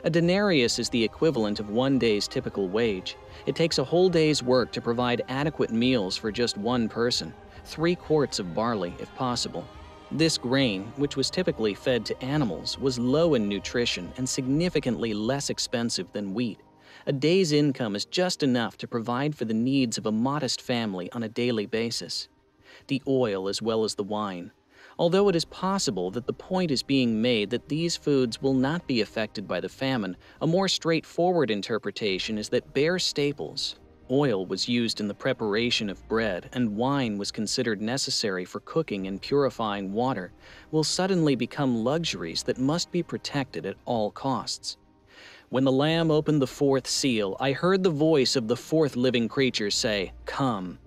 A denarius is the equivalent of one day's typical wage. It takes a whole day's work to provide adequate meals for just one person, three quarts of barley if possible. This grain, which was typically fed to animals, was low in nutrition and significantly less expensive than wheat. A day's income is just enough to provide for the needs of a modest family on a daily basis. The oil as well as the wine. Although it is possible that the point is being made that these foods will not be affected by the famine, a more straightforward interpretation is that bare staples, Oil was used in the preparation of bread, and wine was considered necessary for cooking and purifying water, will suddenly become luxuries that must be protected at all costs. When the Lamb opened the fourth seal, I heard the voice of the fourth living creature say, Come.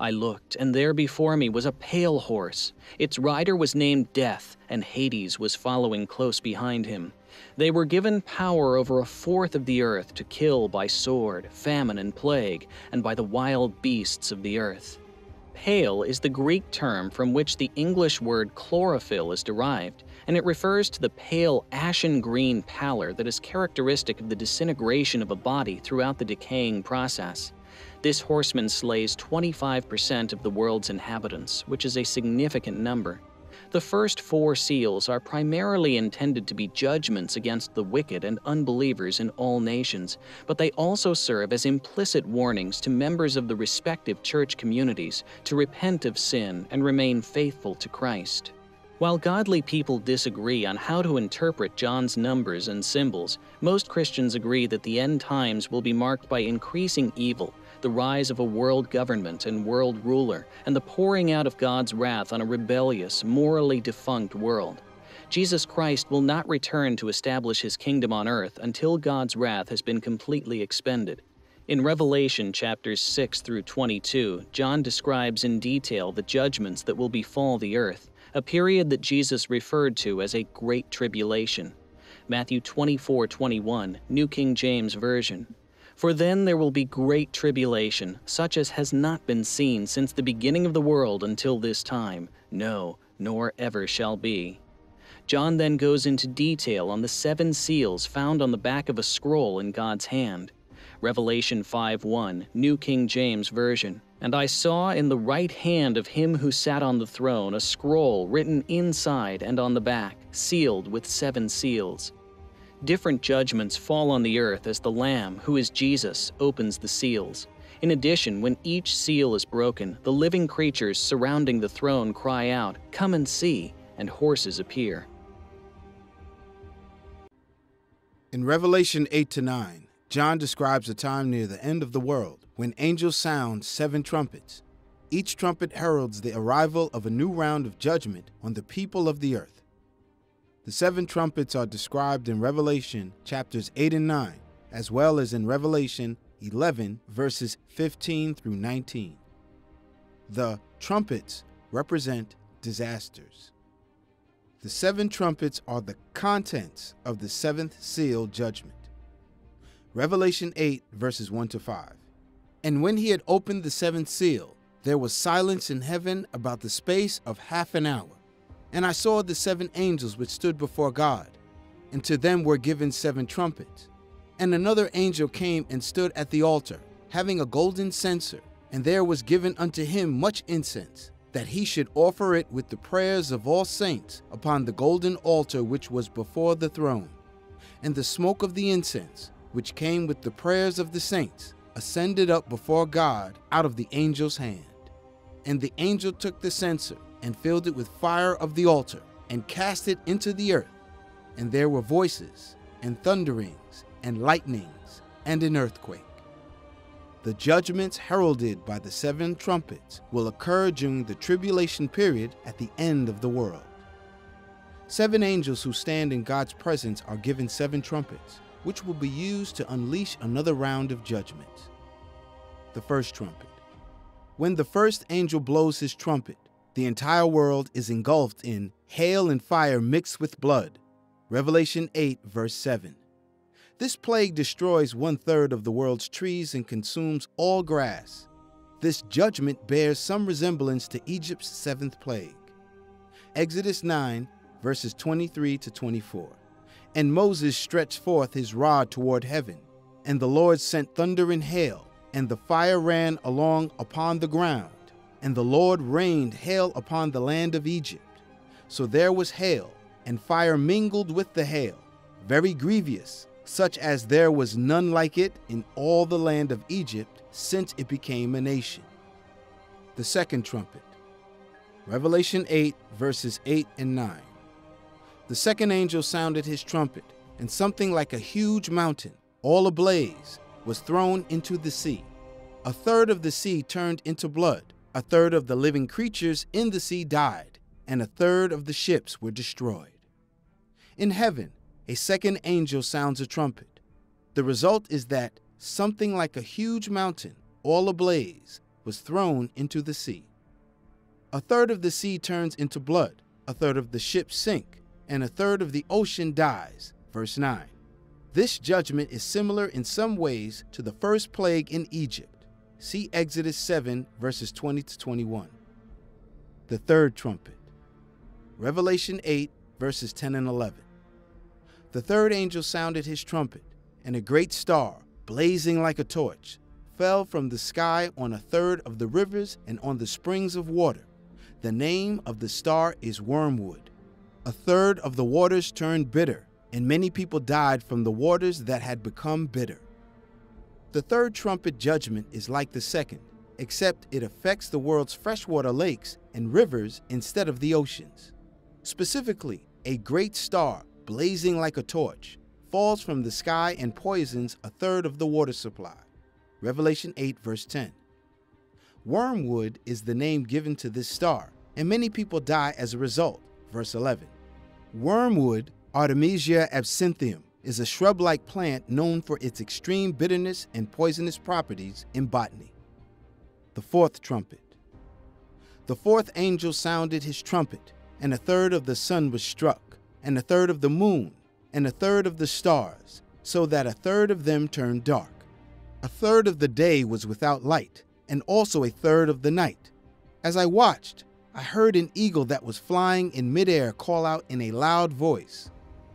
I looked, and there before me was a pale horse. Its rider was named Death, and Hades was following close behind him. They were given power over a fourth of the earth to kill by sword, famine, and plague, and by the wild beasts of the earth. Pale is the Greek term from which the English word chlorophyll is derived, and it refers to the pale ashen green pallor that is characteristic of the disintegration of a body throughout the decaying process. This horseman slays 25% of the world's inhabitants, which is a significant number. The first four seals are primarily intended to be judgments against the wicked and unbelievers in all nations, but they also serve as implicit warnings to members of the respective church communities to repent of sin and remain faithful to Christ. While godly people disagree on how to interpret John's numbers and symbols, most Christians agree that the end times will be marked by increasing evil the rise of a world government and world ruler, and the pouring out of God's wrath on a rebellious, morally defunct world. Jesus Christ will not return to establish his kingdom on earth until God's wrath has been completely expended. In Revelation chapters 6 through 22, John describes in detail the judgments that will befall the earth, a period that Jesus referred to as a great tribulation. Matthew 24:21, New King James Version. For then there will be great tribulation, such as has not been seen since the beginning of the world until this time, no, nor ever shall be. John then goes into detail on the seven seals found on the back of a scroll in God's hand. Revelation 5:1, New King James Version. And I saw in the right hand of him who sat on the throne a scroll written inside and on the back, sealed with seven seals. Different judgments fall on the earth as the Lamb, who is Jesus, opens the seals. In addition, when each seal is broken, the living creatures surrounding the throne cry out, Come and see, and horses appear. In Revelation 8 to 9, John describes a time near the end of the world when angels sound seven trumpets. Each trumpet heralds the arrival of a new round of judgment on the people of the earth. The seven trumpets are described in Revelation chapters 8 and 9, as well as in Revelation 11, verses 15 through 19. The trumpets represent disasters. The seven trumpets are the contents of the seventh seal judgment. Revelation 8, verses 1 to 5. And when he had opened the seventh seal, there was silence in heaven about the space of half an hour. And I saw the seven angels which stood before God, and to them were given seven trumpets. And another angel came and stood at the altar, having a golden censer, and there was given unto him much incense that he should offer it with the prayers of all saints upon the golden altar which was before the throne. And the smoke of the incense, which came with the prayers of the saints, ascended up before God out of the angel's hand. And the angel took the censer and filled it with fire of the altar and cast it into the earth. And there were voices and thunderings and lightnings and an earthquake. The judgments heralded by the seven trumpets will occur during the tribulation period at the end of the world. Seven angels who stand in God's presence are given seven trumpets, which will be used to unleash another round of judgments. The first trumpet. When the first angel blows his trumpet, the entire world is engulfed in hail and fire mixed with blood. Revelation 8, verse 7. This plague destroys one third of the world's trees and consumes all grass. This judgment bears some resemblance to Egypt's seventh plague. Exodus 9, verses 23 to 24. And Moses stretched forth his rod toward heaven, and the Lord sent thunder and hail, and the fire ran along upon the ground, and the Lord rained hail upon the land of Egypt. So there was hail, and fire mingled with the hail, very grievous, such as there was none like it in all the land of Egypt since it became a nation. The second trumpet. Revelation 8, verses 8 and 9. The second angel sounded his trumpet, and something like a huge mountain, all ablaze, was thrown into the sea. A third of the sea turned into blood, a third of the living creatures in the sea died, and a third of the ships were destroyed. In heaven, a second angel sounds a trumpet. The result is that something like a huge mountain, all ablaze, was thrown into the sea. A third of the sea turns into blood, a third of the ships sink, and a third of the ocean dies. Verse 9. This judgment is similar in some ways to the first plague in Egypt. See Exodus 7, verses 20 to 21. The third trumpet. Revelation 8, verses 10 and 11. The third angel sounded his trumpet, and a great star, blazing like a torch, fell from the sky on a third of the rivers and on the springs of water. The name of the star is Wormwood. A third of the waters turned bitter, and many people died from the waters that had become bitter. The third trumpet judgment is like the second, except it affects the world's freshwater lakes and rivers instead of the oceans. Specifically, a great star blazing like a torch, falls from the sky and poisons a third of the water supply. Revelation 8, verse 10. Wormwood is the name given to this star, and many people die as a result. Verse 11. Wormwood, Artemisia absinthium, is a shrub like plant known for its extreme bitterness and poisonous properties in botany. The fourth trumpet. The fourth angel sounded his trumpet, and a third of the sun was struck and a third of the moon, and a third of the stars, so that a third of them turned dark. A third of the day was without light, and also a third of the night. As I watched, I heard an eagle that was flying in midair call out in a loud voice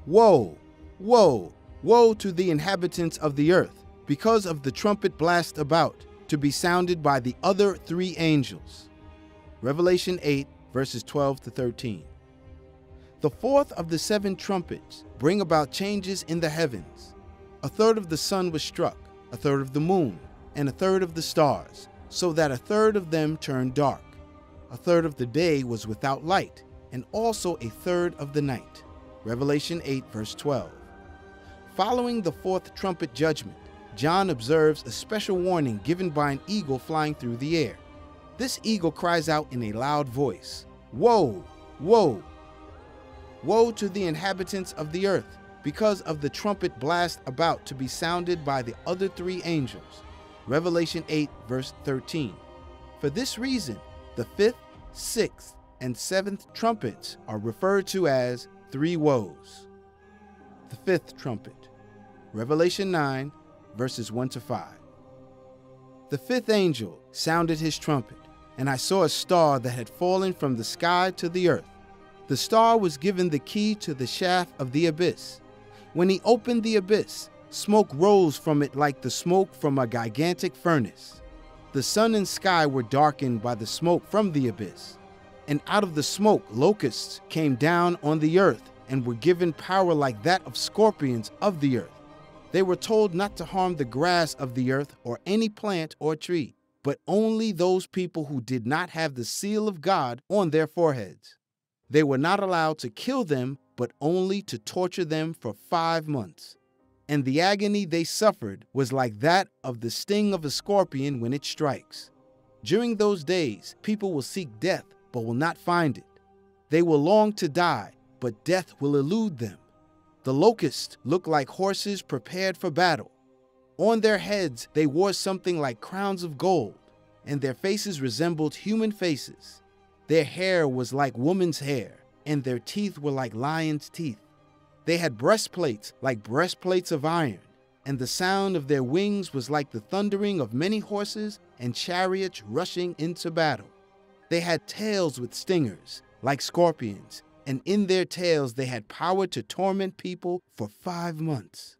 Woe, woe, woe to the inhabitants of the earth, because of the trumpet blast about, to be sounded by the other three angels. Revelation 8, verses 12 to 13. The fourth of the seven trumpets bring about changes in the heavens. A third of the sun was struck, a third of the moon, and a third of the stars, so that a third of them turned dark. A third of the day was without light, and also a third of the night. Revelation 8, verse 12. Following the fourth trumpet judgment, John observes a special warning given by an eagle flying through the air. This eagle cries out in a loud voice Woe! Woe! Woe to the inhabitants of the earth, because of the trumpet blast about to be sounded by the other three angels. Revelation 8, verse 13. For this reason, the fifth, sixth, and seventh trumpets are referred to as three woes. The fifth trumpet, Revelation 9, verses 1 to 5. The fifth angel sounded his trumpet, and I saw a star that had fallen from the sky to the earth. The star was given the key to the shaft of the abyss. When he opened the abyss, smoke rose from it like the smoke from a gigantic furnace. The sun and sky were darkened by the smoke from the abyss. And out of the smoke, locusts came down on the earth and were given power like that of scorpions of the earth. They were told not to harm the grass of the earth or any plant or tree, but only those people who did not have the seal of God on their foreheads. They were not allowed to kill them, but only to torture them for five months and the agony they suffered was like that of the sting of a scorpion when it strikes. During those days, people will seek death, but will not find it. They will long to die, but death will elude them. The locusts looked like horses prepared for battle. On their heads, they wore something like crowns of gold, and their faces resembled human faces. Their hair was like woman's hair, and their teeth were like lion's teeth. They had breastplates like breastplates of iron, and the sound of their wings was like the thundering of many horses and chariots rushing into battle. They had tails with stingers, like scorpions, and in their tails they had power to torment people for five months.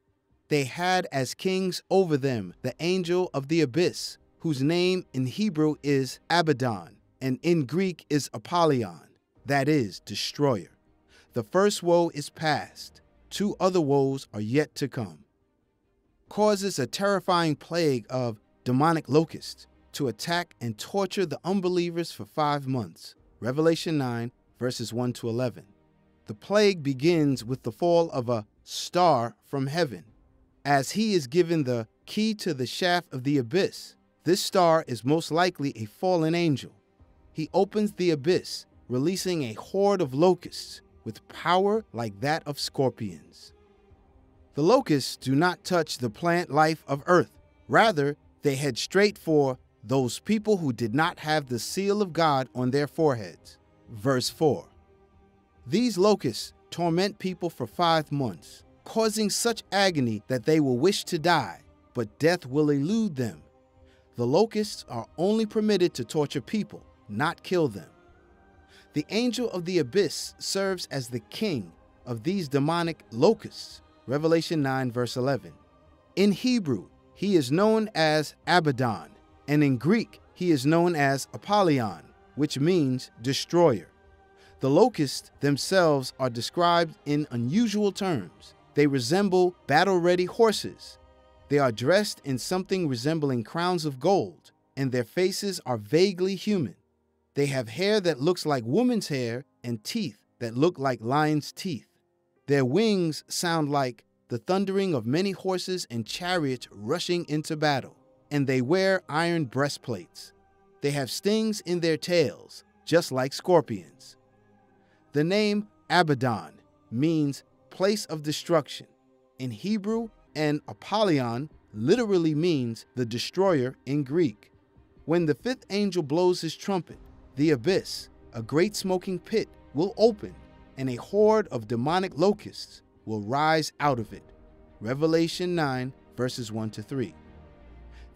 They had as kings over them the angel of the abyss, whose name in Hebrew is Abaddon, and in Greek is Apollyon, that is, destroyer. The first woe is past, two other woes are yet to come. Causes a terrifying plague of demonic locusts to attack and torture the unbelievers for five months. Revelation 9, verses 1 to 11. The plague begins with the fall of a star from heaven. As he is given the key to the shaft of the abyss, this star is most likely a fallen angel. He opens the abyss, releasing a horde of locusts with power like that of scorpions. The locusts do not touch the plant life of earth. Rather, they head straight for those people who did not have the seal of God on their foreheads. Verse 4 These locusts torment people for five months, causing such agony that they will wish to die, but death will elude them. The locusts are only permitted to torture people, not kill them. The angel of the abyss serves as the king of these demonic locusts. Revelation 9, verse 11. In Hebrew, he is known as Abaddon, and in Greek, he is known as Apollyon, which means destroyer. The locusts themselves are described in unusual terms. They resemble battle ready horses. They are dressed in something resembling crowns of gold, and their faces are vaguely human. They have hair that looks like woman's hair and teeth that look like lion's teeth. Their wings sound like the thundering of many horses and chariots rushing into battle, and they wear iron breastplates. They have stings in their tails, just like scorpions. The name Abaddon means place of destruction. In Hebrew, and Apollyon literally means the destroyer in Greek. When the fifth angel blows his trumpet, the abyss, a great smoking pit, will open, and a horde of demonic locusts will rise out of it. Revelation 9, verses 1 to 3.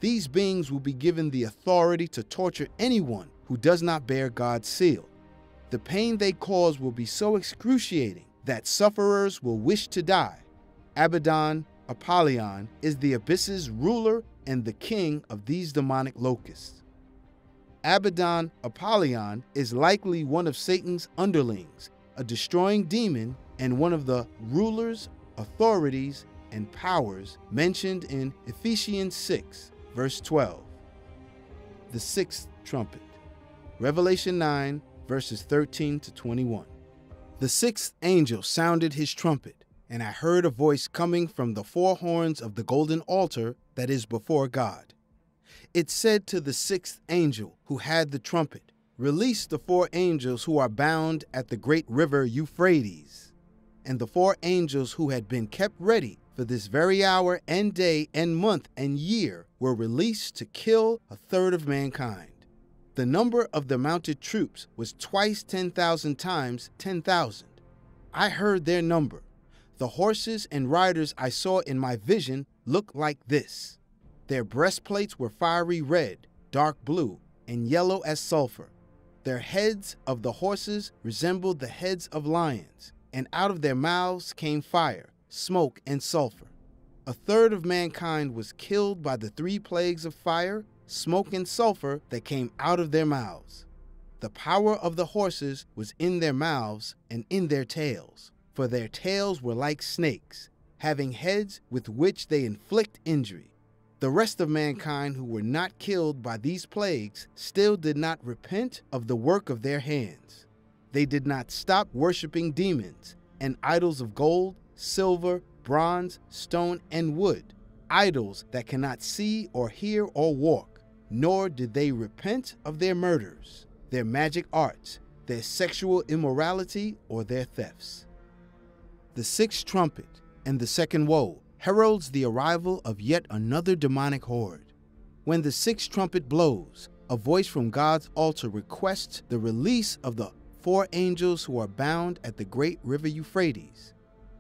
These beings will be given the authority to torture anyone who does not bear God's seal. The pain they cause will be so excruciating that sufferers will wish to die. Abaddon, Apollyon, is the abyss's ruler and the king of these demonic locusts. Abaddon, Apollyon, is likely one of Satan's underlings, a destroying demon and one of the rulers, authorities, and powers mentioned in Ephesians 6, verse 12. The sixth trumpet. Revelation 9, verses 13 to 21. The sixth angel sounded his trumpet, and I heard a voice coming from the four horns of the golden altar that is before God. It said to the sixth angel who had the trumpet, Release the four angels who are bound at the great river Euphrates. And the four angels who had been kept ready for this very hour and day and month and year were released to kill a third of mankind. The number of the mounted troops was twice 10,000 times 10,000. I heard their number. The horses and riders I saw in my vision looked like this. Their breastplates were fiery red, dark blue, and yellow as sulfur. Their heads of the horses resembled the heads of lions, and out of their mouths came fire, smoke, and sulfur. A third of mankind was killed by the three plagues of fire, smoke, and sulfur that came out of their mouths. The power of the horses was in their mouths and in their tails, for their tails were like snakes, having heads with which they inflict injury. The rest of mankind who were not killed by these plagues still did not repent of the work of their hands. They did not stop worshiping demons and idols of gold, silver, bronze, stone, and wood, idols that cannot see or hear or walk, nor did they repent of their murders, their magic arts, their sexual immorality, or their thefts. The sixth trumpet and the second woe heralds the arrival of yet another demonic horde. When the sixth trumpet blows, a voice from God's altar requests the release of the four angels who are bound at the great river Euphrates.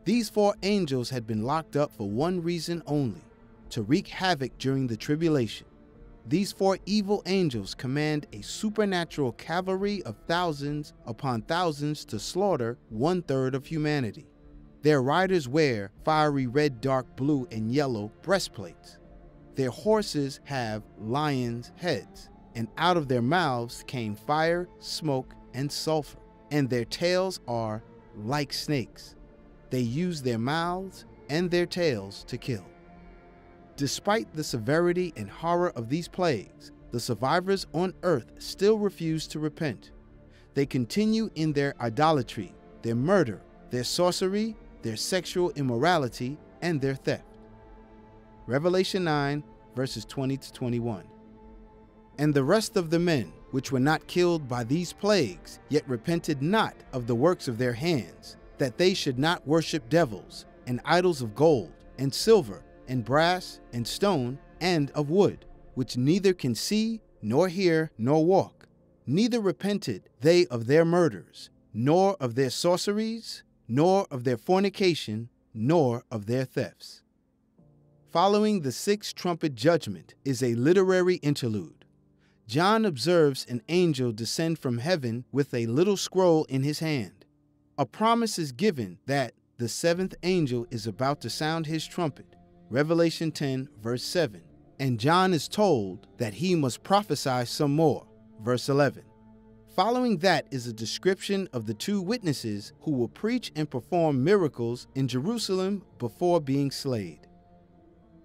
These four angels had been locked up for one reason only to wreak havoc during the tribulation. These four evil angels command a supernatural cavalry of thousands upon thousands to slaughter one third of humanity. Their riders wear fiery red, dark blue, and yellow breastplates. Their horses have lions' heads, and out of their mouths came fire, smoke, and sulfur, and their tails are like snakes. They use their mouths and their tails to kill. Despite the severity and horror of these plagues, the survivors on earth still refuse to repent. They continue in their idolatry, their murder, their sorcery, their sexual immorality, and their theft. Revelation 9, verses 20 to 21. And the rest of the men, which were not killed by these plagues, yet repented not of the works of their hands, that they should not worship devils, and idols of gold, and silver, and brass, and stone, and of wood, which neither can see, nor hear, nor walk. Neither repented they of their murders, nor of their sorceries, nor of their fornication, nor of their thefts. Following the sixth trumpet judgment is a literary interlude. John observes an angel descend from heaven with a little scroll in his hand. A promise is given that the seventh angel is about to sound his trumpet. Revelation 10, verse 7. And John is told that he must prophesy some more. Verse 11. Following that is a description of the two witnesses who will preach and perform miracles in Jerusalem before being slayed.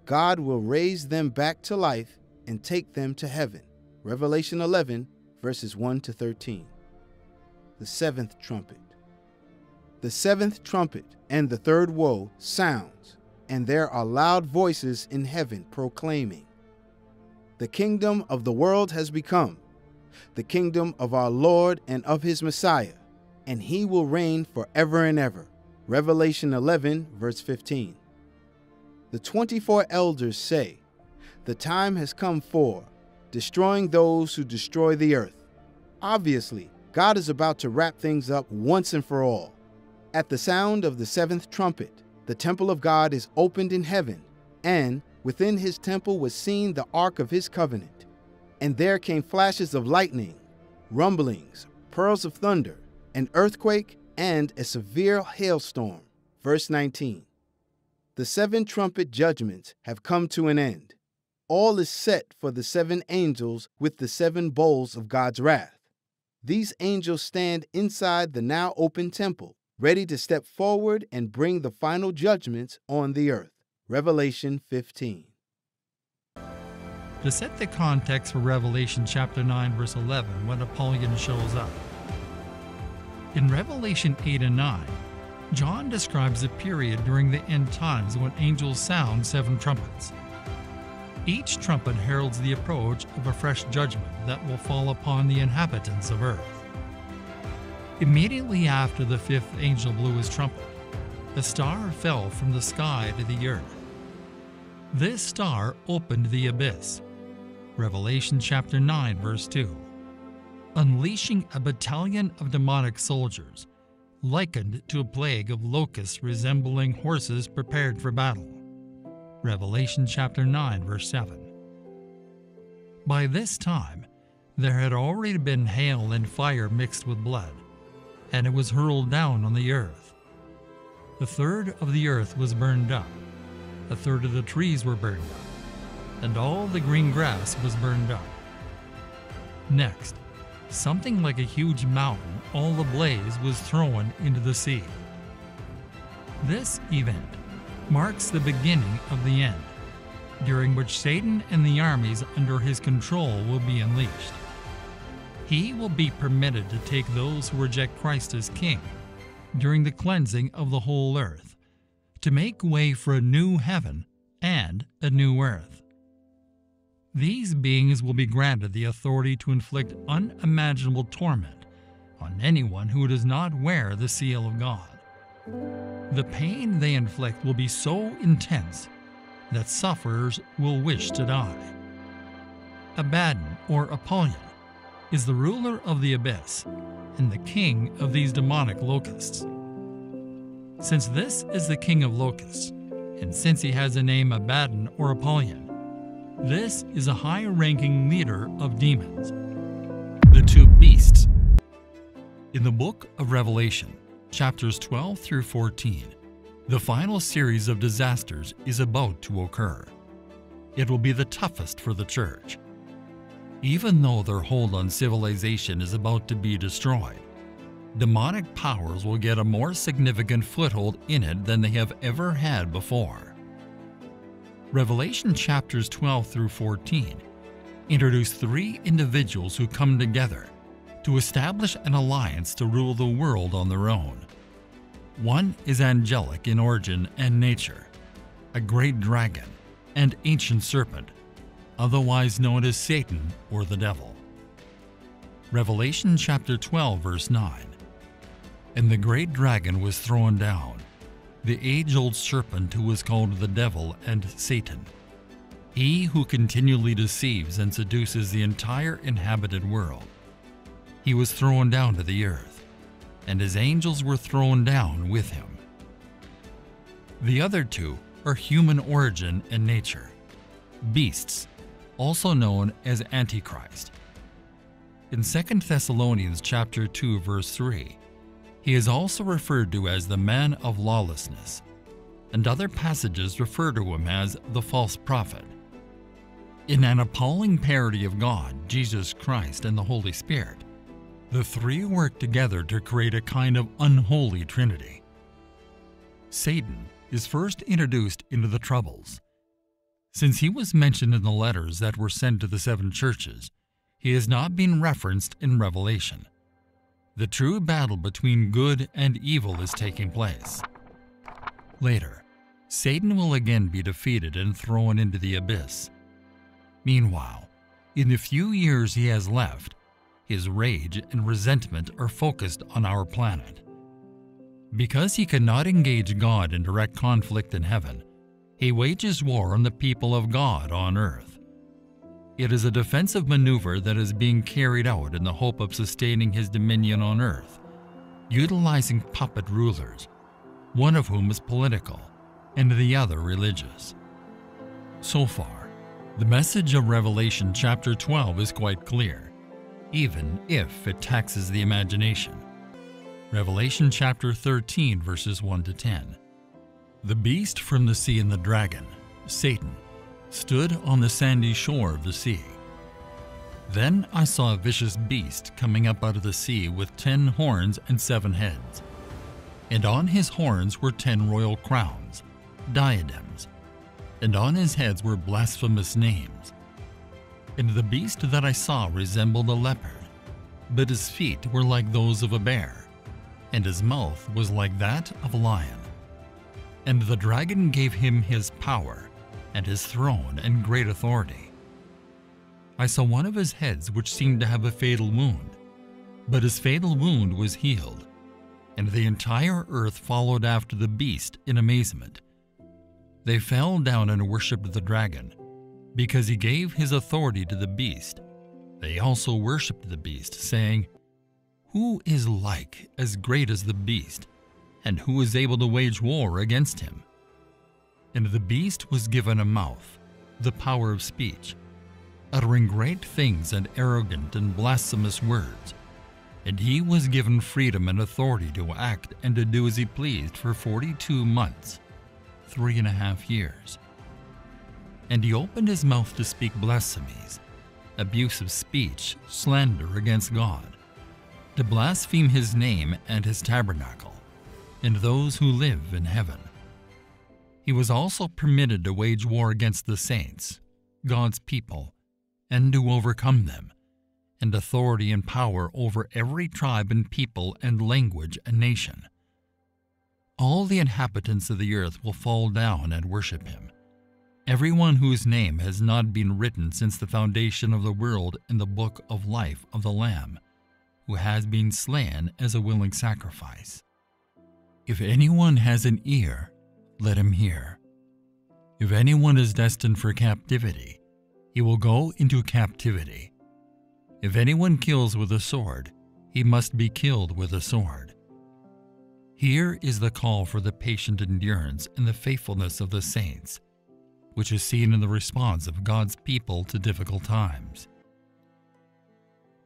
God will raise them back to life and take them to heaven. Revelation 11, verses 1 to 13. The seventh trumpet. The seventh trumpet and the third woe sounds, and there are loud voices in heaven proclaiming, The kingdom of the world has become the kingdom of our Lord and of his Messiah, and he will reign forever and ever. Revelation 11, verse 15. The 24 elders say, The time has come for destroying those who destroy the earth. Obviously, God is about to wrap things up once and for all. At the sound of the seventh trumpet, the temple of God is opened in heaven, and within his temple was seen the ark of his covenant. And there came flashes of lightning, rumblings, pearls of thunder, an earthquake, and a severe hailstorm. Verse 19. The seven trumpet judgments have come to an end. All is set for the seven angels with the seven bowls of God's wrath. These angels stand inside the now open temple, ready to step forward and bring the final judgments on the earth. Revelation 15. To set the context for Revelation chapter 9 verse 11 when Apollyon shows up. In Revelation 8 and 9, John describes a period during the end times when angels sound seven trumpets. Each trumpet heralds the approach of a fresh judgment that will fall upon the inhabitants of earth. Immediately after the fifth angel blew his trumpet, a star fell from the sky to the earth. This star opened the abyss. Revelation chapter 9 verse 2. Unleashing a battalion of demonic soldiers, likened to a plague of locusts resembling horses prepared for battle. Revelation chapter 9 verse 7. By this time, there had already been hail and fire mixed with blood, and it was hurled down on the earth. A third of the earth was burned up, a third of the trees were burned up, and all the green grass was burned up. Next, something like a huge mountain, all ablaze, was thrown into the sea. This event marks the beginning of the end, during which Satan and the armies under his control will be unleashed. He will be permitted to take those who reject Christ as king during the cleansing of the whole earth, to make way for a new heaven and a new earth. These beings will be granted the authority to inflict unimaginable torment on anyone who does not wear the seal of God. The pain they inflict will be so intense that sufferers will wish to die. Abaddon, or Apollyon, is the ruler of the abyss and the king of these demonic locusts. Since this is the king of locusts, and since he has a name Abaddon or Apollyon, this is a high ranking leader of demons. The two beasts. In the book of Revelation, chapters 12 through 14, the final series of disasters is about to occur. It will be the toughest for the church. Even though their hold on civilization is about to be destroyed, demonic powers will get a more significant foothold in it than they have ever had before. Revelation chapters 12 through 14 introduce three individuals who come together to establish an alliance to rule the world on their own. One is angelic in origin and nature, a great dragon and ancient serpent, otherwise known as Satan or the devil. Revelation chapter 12 verse 9 And the great dragon was thrown down, the age-old serpent who was called the devil and Satan. He who continually deceives and seduces the entire inhabited world. He was thrown down to the earth, and his angels were thrown down with him. The other two are human origin and nature, beasts, also known as Antichrist. In 2 Thessalonians chapter 2 verse 3, he is also referred to as the man of lawlessness, and other passages refer to him as the false prophet. In an appalling parody of God, Jesus Christ, and the Holy Spirit, the three work together to create a kind of unholy trinity. Satan is first introduced into the troubles. Since he was mentioned in the letters that were sent to the seven churches, he has not been referenced in Revelation the true battle between good and evil is taking place. Later, Satan will again be defeated and thrown into the abyss. Meanwhile, in the few years he has left, his rage and resentment are focused on our planet. Because he cannot engage God in direct conflict in heaven, he wages war on the people of God on earth. It is a defensive maneuver that is being carried out in the hope of sustaining his dominion on earth, utilizing puppet rulers, one of whom is political and the other religious. So far, the message of Revelation chapter 12 is quite clear, even if it taxes the imagination. Revelation chapter 13, verses 1 to 10. The beast from the sea and the dragon, Satan, stood on the sandy shore of the sea. Then I saw a vicious beast coming up out of the sea with ten horns and seven heads. And on his horns were ten royal crowns, diadems, and on his heads were blasphemous names. And the beast that I saw resembled a leopard, but his feet were like those of a bear, and his mouth was like that of a lion. And the dragon gave him his power, and his throne, and great authority. I saw one of his heads which seemed to have a fatal wound, but his fatal wound was healed, and the entire earth followed after the beast in amazement. They fell down and worshipped the dragon, because he gave his authority to the beast. They also worshipped the beast, saying, Who is like as great as the beast, and who was able to wage war against him? And the beast was given a mouth, the power of speech, uttering great things and arrogant and blasphemous words. And he was given freedom and authority to act and to do as he pleased for 42 months, three and a half years. And he opened his mouth to speak blasphemies, abusive speech, slander against God, to blaspheme his name and his tabernacle, and those who live in heaven. He was also permitted to wage war against the saints, God's people, and to overcome them, and authority and power over every tribe and people and language and nation. All the inhabitants of the earth will fall down and worship him. Everyone whose name has not been written since the foundation of the world in the book of life of the Lamb, who has been slain as a willing sacrifice. If anyone has an ear, let him hear. If anyone is destined for captivity, he will go into captivity. If anyone kills with a sword, he must be killed with a sword. Here is the call for the patient endurance and the faithfulness of the saints, which is seen in the response of God's people to difficult times.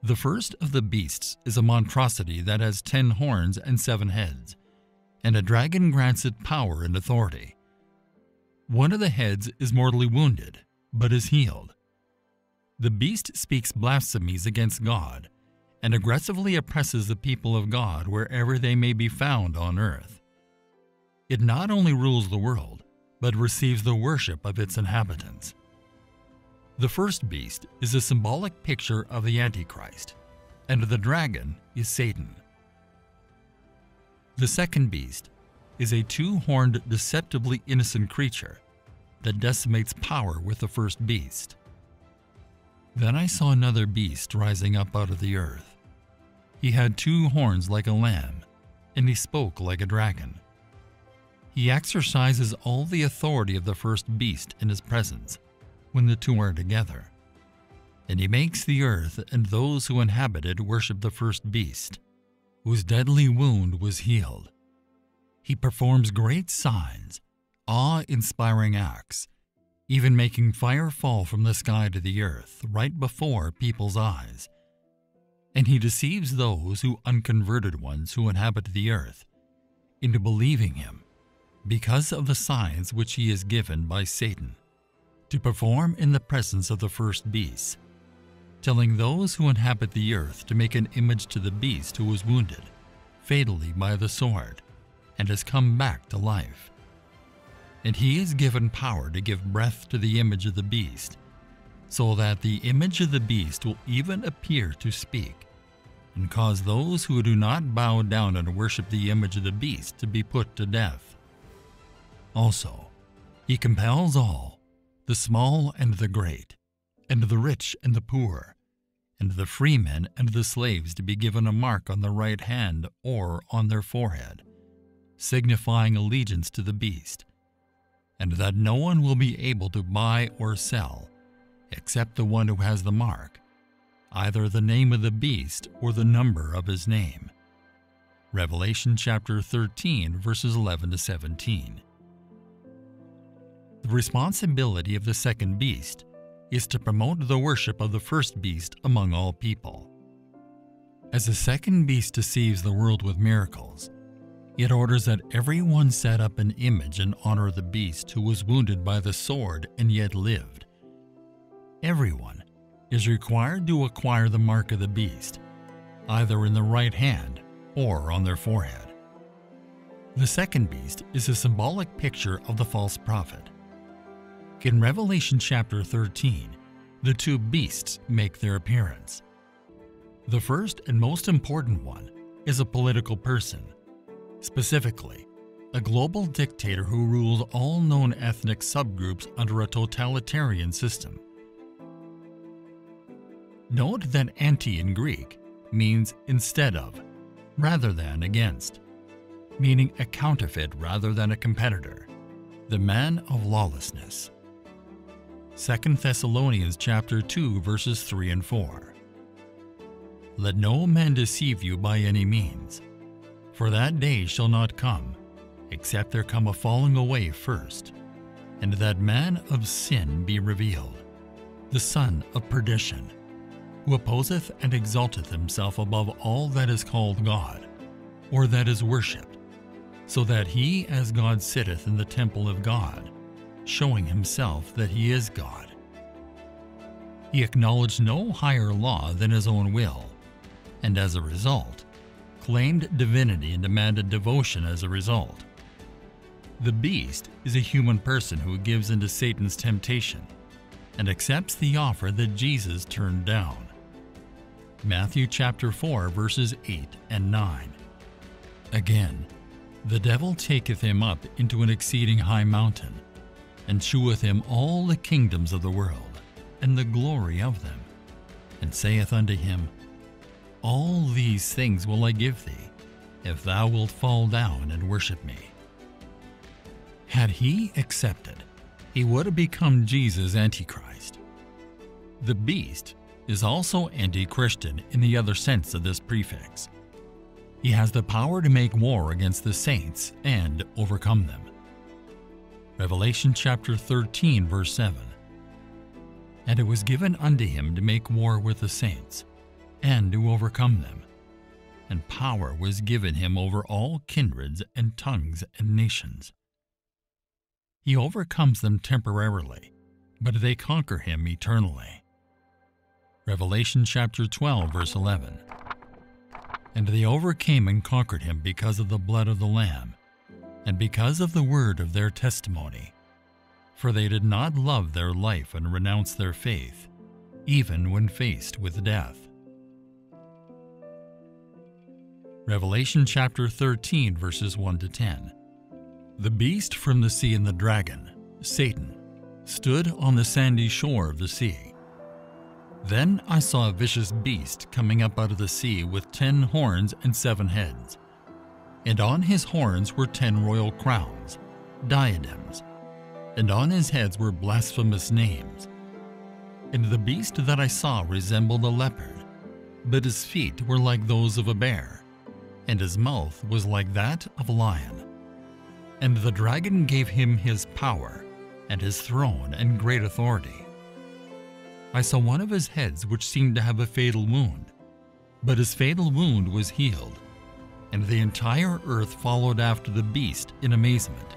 The first of the beasts is a monstrosity that has ten horns and seven heads, and a dragon grants it power and authority. One of the heads is mortally wounded, but is healed. The beast speaks blasphemies against God and aggressively oppresses the people of God wherever they may be found on earth. It not only rules the world, but receives the worship of its inhabitants. The first beast is a symbolic picture of the Antichrist, and the dragon is Satan. The second beast is a two horned, deceptively innocent creature that decimates power with the first beast. Then I saw another beast rising up out of the earth. He had two horns like a lamb, and he spoke like a dragon. He exercises all the authority of the first beast in his presence when the two are together. And he makes the earth and those who inhabit it worship the first beast whose deadly wound was healed. He performs great signs, awe inspiring acts, even making fire fall from the sky to the earth right before people's eyes. And he deceives those who unconverted ones who inhabit the earth into believing him because of the signs which he is given by Satan to perform in the presence of the first beast telling those who inhabit the earth to make an image to the beast who was wounded, fatally by the sword, and has come back to life. And he is given power to give breath to the image of the beast, so that the image of the beast will even appear to speak, and cause those who do not bow down and worship the image of the beast to be put to death. Also, he compels all, the small and the great, and the rich and the poor, and the freemen and the slaves to be given a mark on the right hand or on their forehead, signifying allegiance to the beast, and that no one will be able to buy or sell except the one who has the mark, either the name of the beast or the number of his name. Revelation chapter 13, verses 11 to 17. The responsibility of the second beast is to promote the worship of the first beast among all people. As the second beast deceives the world with miracles, it orders that everyone set up an image in honor of the beast who was wounded by the sword and yet lived. Everyone is required to acquire the mark of the beast, either in the right hand or on their forehead. The second beast is a symbolic picture of the false prophet. In Revelation chapter 13, the two beasts make their appearance. The first and most important one is a political person, specifically, a global dictator who rules all known ethnic subgroups under a totalitarian system. Note that anti in Greek means instead of, rather than against, meaning a counterfeit rather than a competitor, the man of lawlessness. 2 Thessalonians chapter 2 verses 3 and 4. Let no man deceive you by any means, for that day shall not come, except there come a falling away first, and that man of sin be revealed, the son of perdition who opposeth and exalteth himself above all that is called God, or that is worshipped, so that he as God sitteth in the temple of God, showing himself that he is God. He acknowledged no higher law than his own will, and as a result, claimed divinity and demanded devotion as a result. The beast is a human person who gives into Satan's temptation and accepts the offer that Jesus turned down. Matthew chapter 4 verses 8 and 9. Again, the devil taketh him up into an exceeding high mountain, and sheweth him all the kingdoms of the world, and the glory of them, and saith unto him, All these things will I give thee, if thou wilt fall down and worship me. Had he accepted, he would have become Jesus' Antichrist. The beast is also anti Christian in the other sense of this prefix. He has the power to make war against the saints and overcome them. Revelation chapter 13, verse 7. And it was given unto him to make war with the saints, and to overcome them. And power was given him over all kindreds and tongues and nations. He overcomes them temporarily, but they conquer him eternally. Revelation chapter 12, verse 11. And they overcame and conquered him because of the blood of the Lamb, and because of the word of their testimony. For they did not love their life and renounce their faith, even when faced with death. Revelation chapter 13, verses 1 to 10. The beast from the sea and the dragon, Satan, stood on the sandy shore of the sea then I saw a vicious beast coming up out of the sea with ten horns and seven heads. And on his horns were ten royal crowns, diadems, and on his heads were blasphemous names. And the beast that I saw resembled a leopard, but his feet were like those of a bear, and his mouth was like that of a lion. And the dragon gave him his power, and his throne and great authority I saw one of his heads which seemed to have a fatal wound, but his fatal wound was healed, and the entire earth followed after the beast in amazement.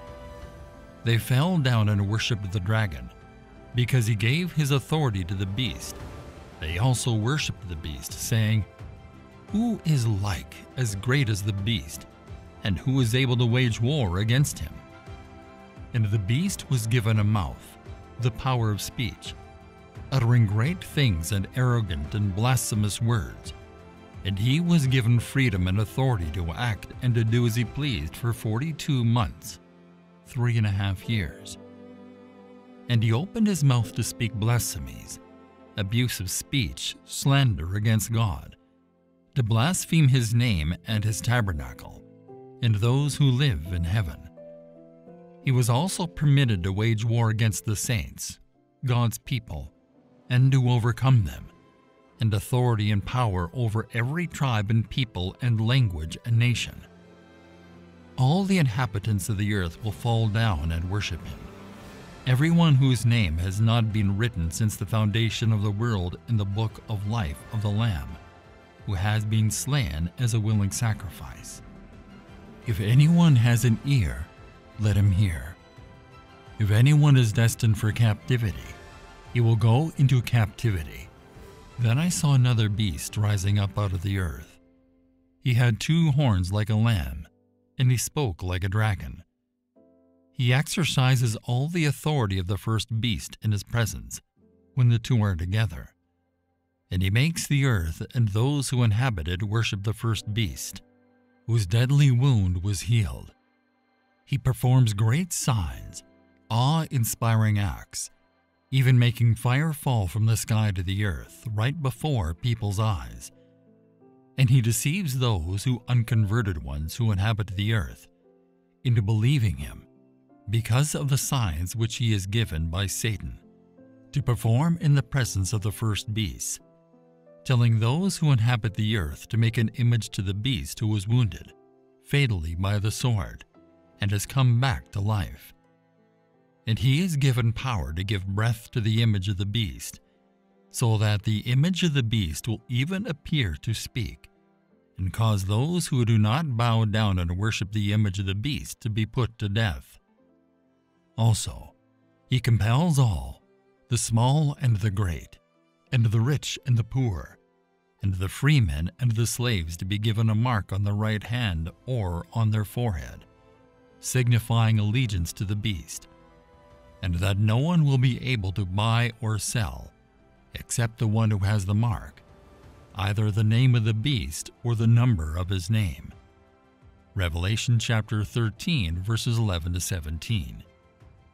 They fell down and worshipped the dragon, because he gave his authority to the beast. They also worshipped the beast, saying, Who is like as great as the beast, and who is able to wage war against him? And the beast was given a mouth, the power of speech uttering great things and arrogant and blasphemous words. And he was given freedom and authority to act and to do as he pleased for 42 months, three and a half years. And he opened his mouth to speak blasphemies, abusive speech, slander against God, to blaspheme his name and his tabernacle, and those who live in heaven. He was also permitted to wage war against the saints, God's people, and to overcome them, and authority and power over every tribe and people and language and nation. All the inhabitants of the earth will fall down and worship him. everyone whose name has not been written since the foundation of the world in the book of life of the Lamb, who has been slain as a willing sacrifice. If anyone has an ear, let him hear. If anyone is destined for captivity, he will go into captivity. Then I saw another beast rising up out of the earth. He had two horns like a lamb, and he spoke like a dragon. He exercises all the authority of the first beast in his presence when the two are together. And he makes the earth and those who inhabit it worship the first beast, whose deadly wound was healed. He performs great signs, awe inspiring acts, even making fire fall from the sky to the earth right before people's eyes. And he deceives those who unconverted ones who inhabit the earth into believing him because of the signs which he is given by Satan to perform in the presence of the first beast, telling those who inhabit the earth to make an image to the beast who was wounded fatally by the sword and has come back to life and he is given power to give breath to the image of the beast, so that the image of the beast will even appear to speak, and cause those who do not bow down and worship the image of the beast to be put to death. Also, he compels all, the small and the great, and the rich and the poor, and the freemen and the slaves to be given a mark on the right hand or on their forehead, signifying allegiance to the beast and that no one will be able to buy or sell except the one who has the mark, either the name of the beast or the number of his name. Revelation chapter 13, verses 11 to 17.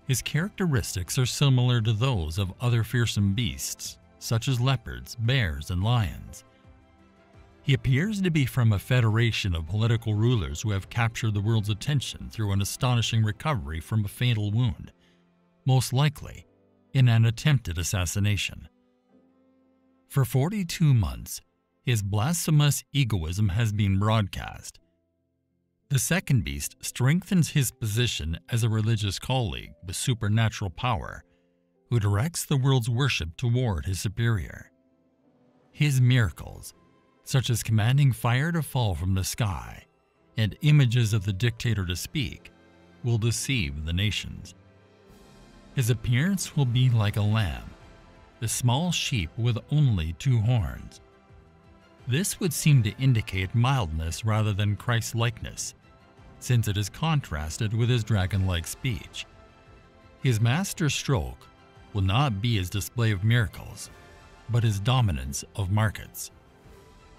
His characteristics are similar to those of other fearsome beasts, such as leopards, bears, and lions. He appears to be from a federation of political rulers who have captured the world's attention through an astonishing recovery from a fatal wound most likely in an attempted assassination. For 42 months, his blasphemous egoism has been broadcast. The second beast strengthens his position as a religious colleague with supernatural power who directs the world's worship toward his superior. His miracles, such as commanding fire to fall from the sky and images of the dictator to speak, will deceive the nations. His appearance will be like a lamb, the small sheep with only two horns. This would seem to indicate mildness rather than Christ-likeness, since it is contrasted with his dragon-like speech. His master stroke will not be his display of miracles, but his dominance of markets.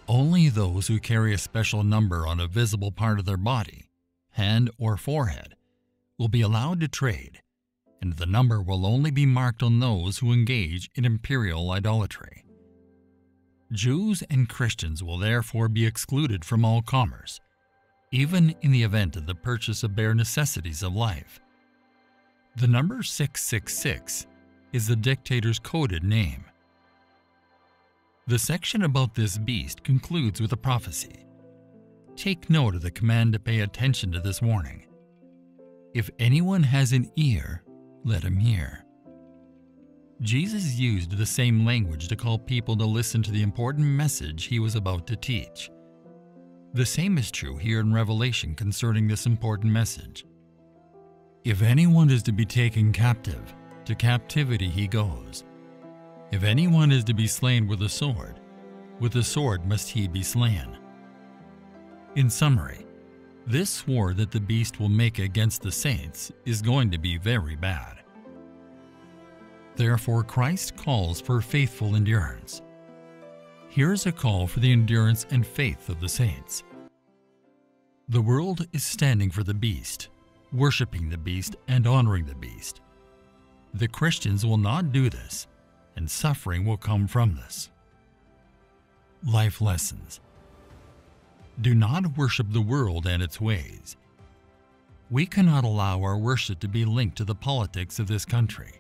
Only those who carry a special number on a visible part of their body, hand or forehead, will be allowed to trade and the number will only be marked on those who engage in imperial idolatry. Jews and Christians will therefore be excluded from all commerce, even in the event of the purchase of bare necessities of life. The number 666 is the dictator's coded name. The section about this beast concludes with a prophecy. Take note of the command to pay attention to this warning. If anyone has an ear, let him hear. Jesus used the same language to call people to listen to the important message he was about to teach. The same is true here in Revelation concerning this important message. If anyone is to be taken captive, to captivity he goes. If anyone is to be slain with a sword, with a sword must he be slain. In summary, this war that the beast will make against the saints is going to be very bad. Therefore, Christ calls for faithful endurance. Here's a call for the endurance and faith of the saints. The world is standing for the beast, worshiping the beast and honoring the beast. The Christians will not do this, and suffering will come from this. Life Lessons do not worship the world and its ways. We cannot allow our worship to be linked to the politics of this country.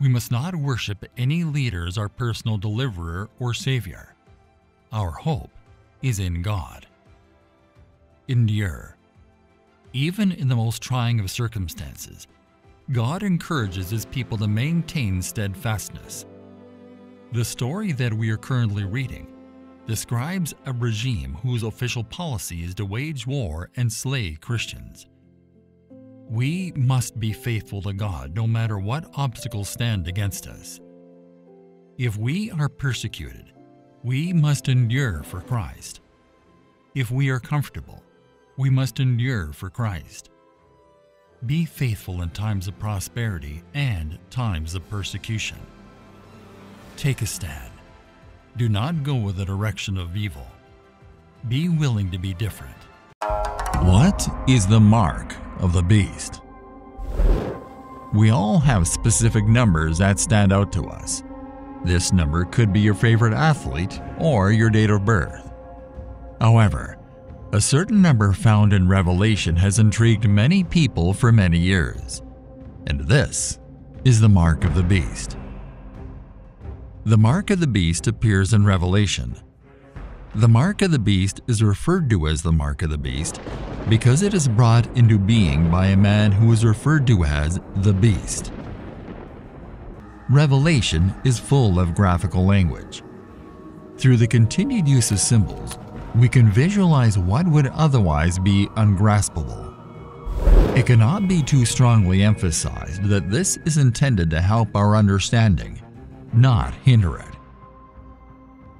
We must not worship any leader as our personal deliverer or savior. Our hope is in God. Endure. Even in the most trying of circumstances, God encourages his people to maintain steadfastness. The story that we are currently reading describes a regime whose official policy is to wage war and slay Christians. We must be faithful to God no matter what obstacles stand against us. If we are persecuted, we must endure for Christ. If we are comfortable, we must endure for Christ. Be faithful in times of prosperity and times of persecution. Take a stand. Do not go with the direction of evil. Be willing to be different. What is the mark of the beast? We all have specific numbers that stand out to us. This number could be your favorite athlete or your date of birth. However, a certain number found in Revelation has intrigued many people for many years, and this is the mark of the beast. The mark of the beast appears in Revelation. The mark of the beast is referred to as the mark of the beast because it is brought into being by a man who is referred to as the beast. Revelation is full of graphical language. Through the continued use of symbols, we can visualize what would otherwise be ungraspable. It cannot be too strongly emphasized that this is intended to help our understanding, not hinder it.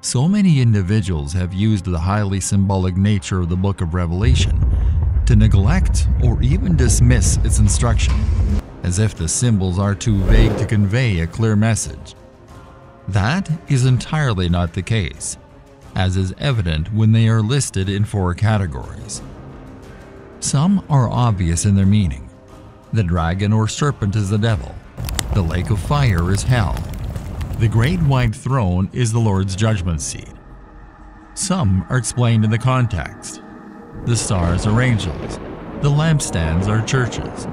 So many individuals have used the highly symbolic nature of the book of Revelation to neglect or even dismiss its instruction, as if the symbols are too vague to convey a clear message. That is entirely not the case as is evident when they are listed in four categories. Some are obvious in their meaning. The dragon or serpent is the devil. The lake of fire is hell. The great white throne is the Lord's judgment seat. Some are explained in the context. The stars are angels. The lampstands are churches.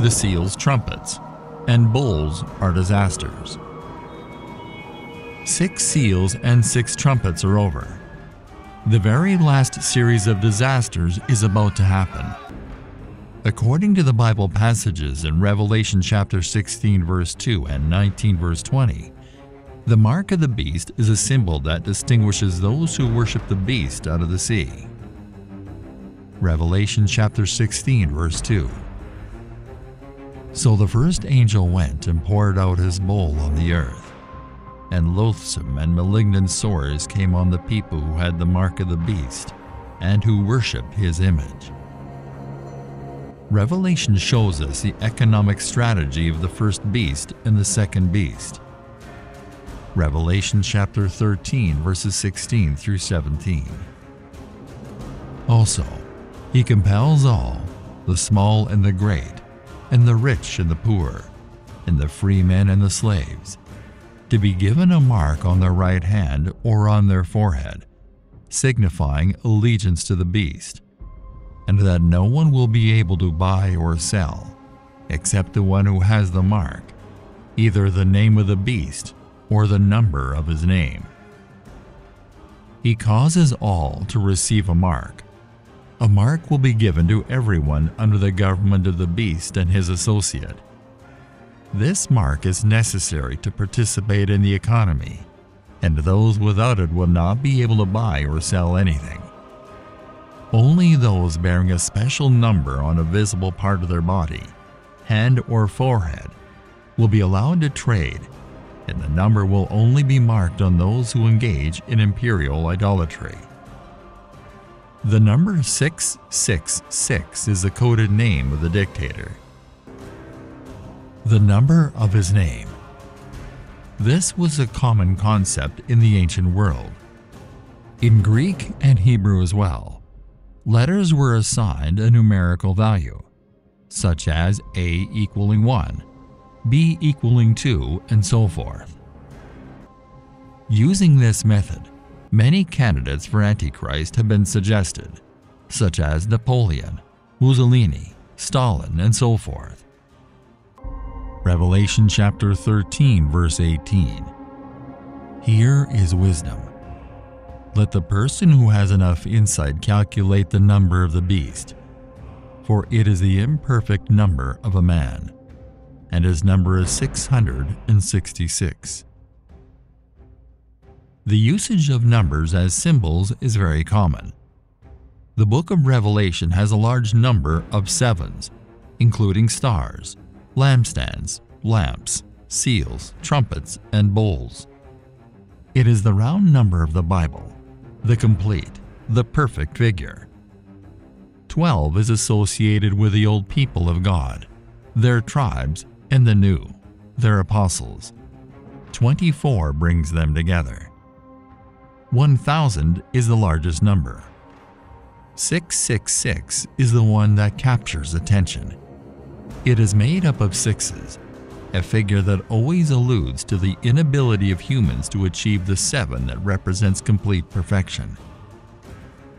The seals trumpets. And bowls are disasters. Six seals and six trumpets are over. The very last series of disasters is about to happen. According to the Bible passages in Revelation chapter 16 verse 2 and 19 verse 20, the mark of the beast is a symbol that distinguishes those who worship the beast out of the sea. Revelation chapter 16 verse 2 So the first angel went and poured out his bowl on the earth and loathsome and malignant sores came on the people who had the mark of the beast and who worshiped his image. Revelation shows us the economic strategy of the first beast and the second beast. Revelation chapter 13 verses 16 through 17. Also, he compels all, the small and the great, and the rich and the poor, and the free men and the slaves, to be given a mark on their right hand or on their forehead, signifying allegiance to the beast, and that no one will be able to buy or sell, except the one who has the mark, either the name of the beast or the number of his name. He causes all to receive a mark. A mark will be given to everyone under the government of the beast and his associate this mark is necessary to participate in the economy, and those without it will not be able to buy or sell anything. Only those bearing a special number on a visible part of their body, hand or forehead, will be allowed to trade, and the number will only be marked on those who engage in imperial idolatry. The number 666 is the coded name of the dictator the number of his name. This was a common concept in the ancient world. In Greek and Hebrew as well, letters were assigned a numerical value, such as A equaling 1, B equaling 2, and so forth. Using this method, many candidates for Antichrist have been suggested, such as Napoleon, Mussolini, Stalin, and so forth. Revelation chapter 13, verse 18. Here is wisdom. Let the person who has enough insight calculate the number of the beast, for it is the imperfect number of a man. And his number is 666. The usage of numbers as symbols is very common. The book of Revelation has a large number of sevens, including stars, lampstands, lamps, seals, trumpets, and bowls. It is the round number of the Bible, the complete, the perfect figure. 12 is associated with the old people of God, their tribes, and the new, their apostles. 24 brings them together. 1000 is the largest number. 666 is the one that captures attention. It is made up of sixes, a figure that always alludes to the inability of humans to achieve the seven that represents complete perfection.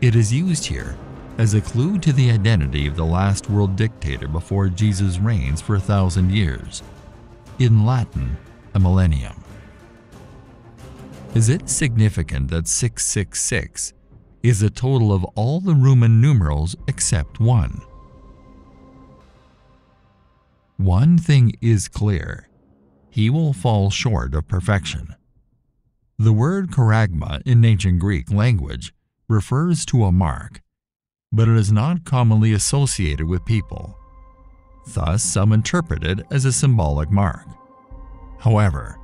It is used here as a clue to the identity of the last world dictator before Jesus reigns for a thousand years. In Latin, a millennium. Is it significant that 666 is the total of all the Roman numerals except one? One thing is clear he will fall short of perfection. The word charagma in ancient Greek language refers to a mark, but it is not commonly associated with people. Thus, some interpret it as a symbolic mark. However,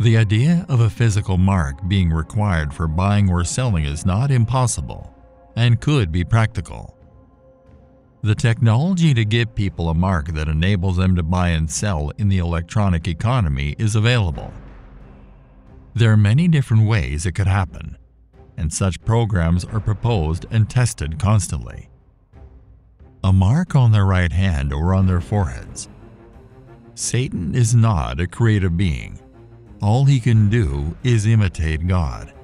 the idea of a physical mark being required for buying or selling is not impossible and could be practical. The technology to give people a mark that enables them to buy and sell in the electronic economy is available. There are many different ways it could happen, and such programs are proposed and tested constantly. A mark on their right hand or on their foreheads. Satan is not a creative being. All he can do is imitate God.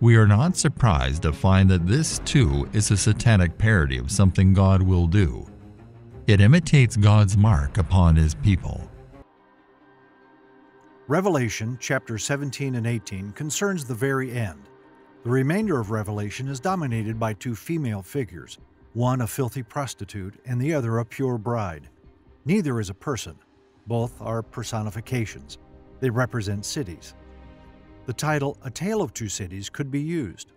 We are not surprised to find that this too is a satanic parody of something God will do. It imitates God's mark upon his people. Revelation chapter 17 and 18 concerns the very end. The remainder of Revelation is dominated by two female figures, one a filthy prostitute and the other a pure bride. Neither is a person, both are personifications. They represent cities. The title A Tale of Two Cities could be used.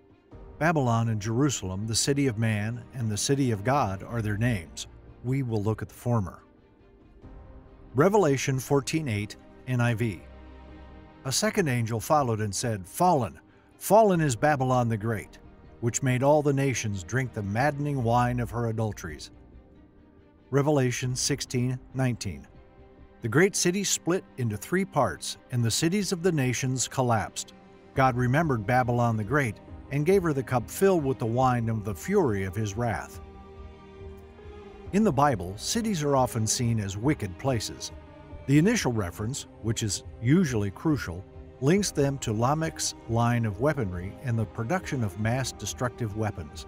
Babylon and Jerusalem, the city of man, and the city of God are their names. We will look at the former. Revelation 14:8 NIV. A second angel followed and said, Fallen, fallen is Babylon the Great, which made all the nations drink the maddening wine of her adulteries. Revelation 16:19. The great city split into three parts, and the cities of the nations collapsed. God remembered Babylon the Great and gave her the cup filled with the wine of the fury of his wrath. In the Bible, cities are often seen as wicked places. The initial reference, which is usually crucial, links them to Lamech's line of weaponry and the production of mass destructive weapons.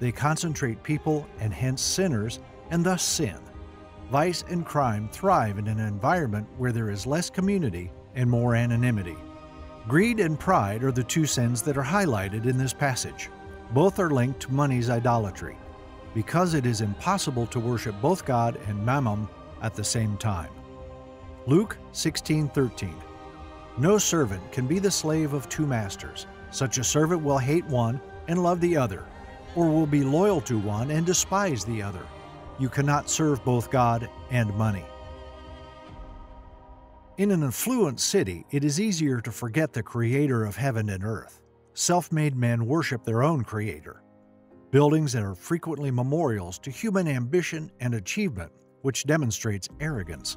They concentrate people and hence sinners, and thus sin. Vice and crime thrive in an environment where there is less community and more anonymity. Greed and pride are the two sins that are highlighted in this passage. Both are linked to money's idolatry, because it is impossible to worship both God and Mammon at the same time. Luke 16:13 No servant can be the slave of two masters. Such a servant will hate one and love the other, or will be loyal to one and despise the other. You cannot serve both God and money. In an affluent city, it is easier to forget the creator of heaven and earth. Self made men worship their own creator. Buildings that are frequently memorials to human ambition and achievement, which demonstrates arrogance.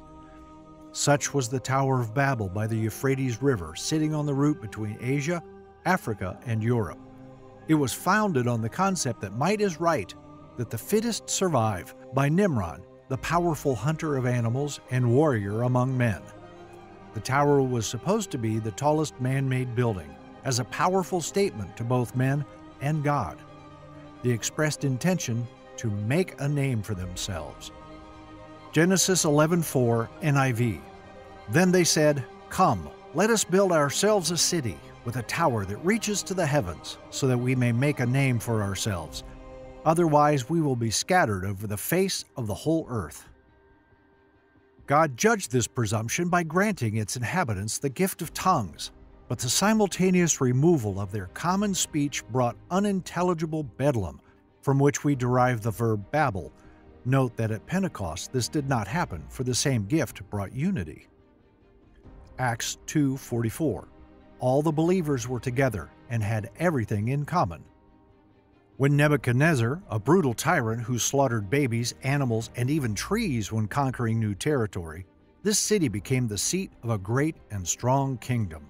Such was the Tower of Babel by the Euphrates River, sitting on the route between Asia, Africa, and Europe. It was founded on the concept that might is right, that the fittest survive, by Nimrod, the powerful hunter of animals and warrior among men. The tower was supposed to be the tallest man made building, as a powerful statement to both men and God. The expressed intention to make a name for themselves. Genesis 11:4 NIV. Then they said, "Come, let us build ourselves a city with a tower that reaches to the heavens, so that we may make a name for ourselves. Otherwise, we will be scattered over the face of the whole earth." God judged this presumption by granting its inhabitants the gift of tongues, but the simultaneous removal of their common speech brought unintelligible bedlam, from which we derive the verb babble. Note that at Pentecost this did not happen, for the same gift brought unity. Acts 2:44. All the believers were together and had everything in common. When Nebuchadnezzar, a brutal tyrant who slaughtered babies, animals, and even trees when conquering new territory, this city became the seat of a great and strong kingdom.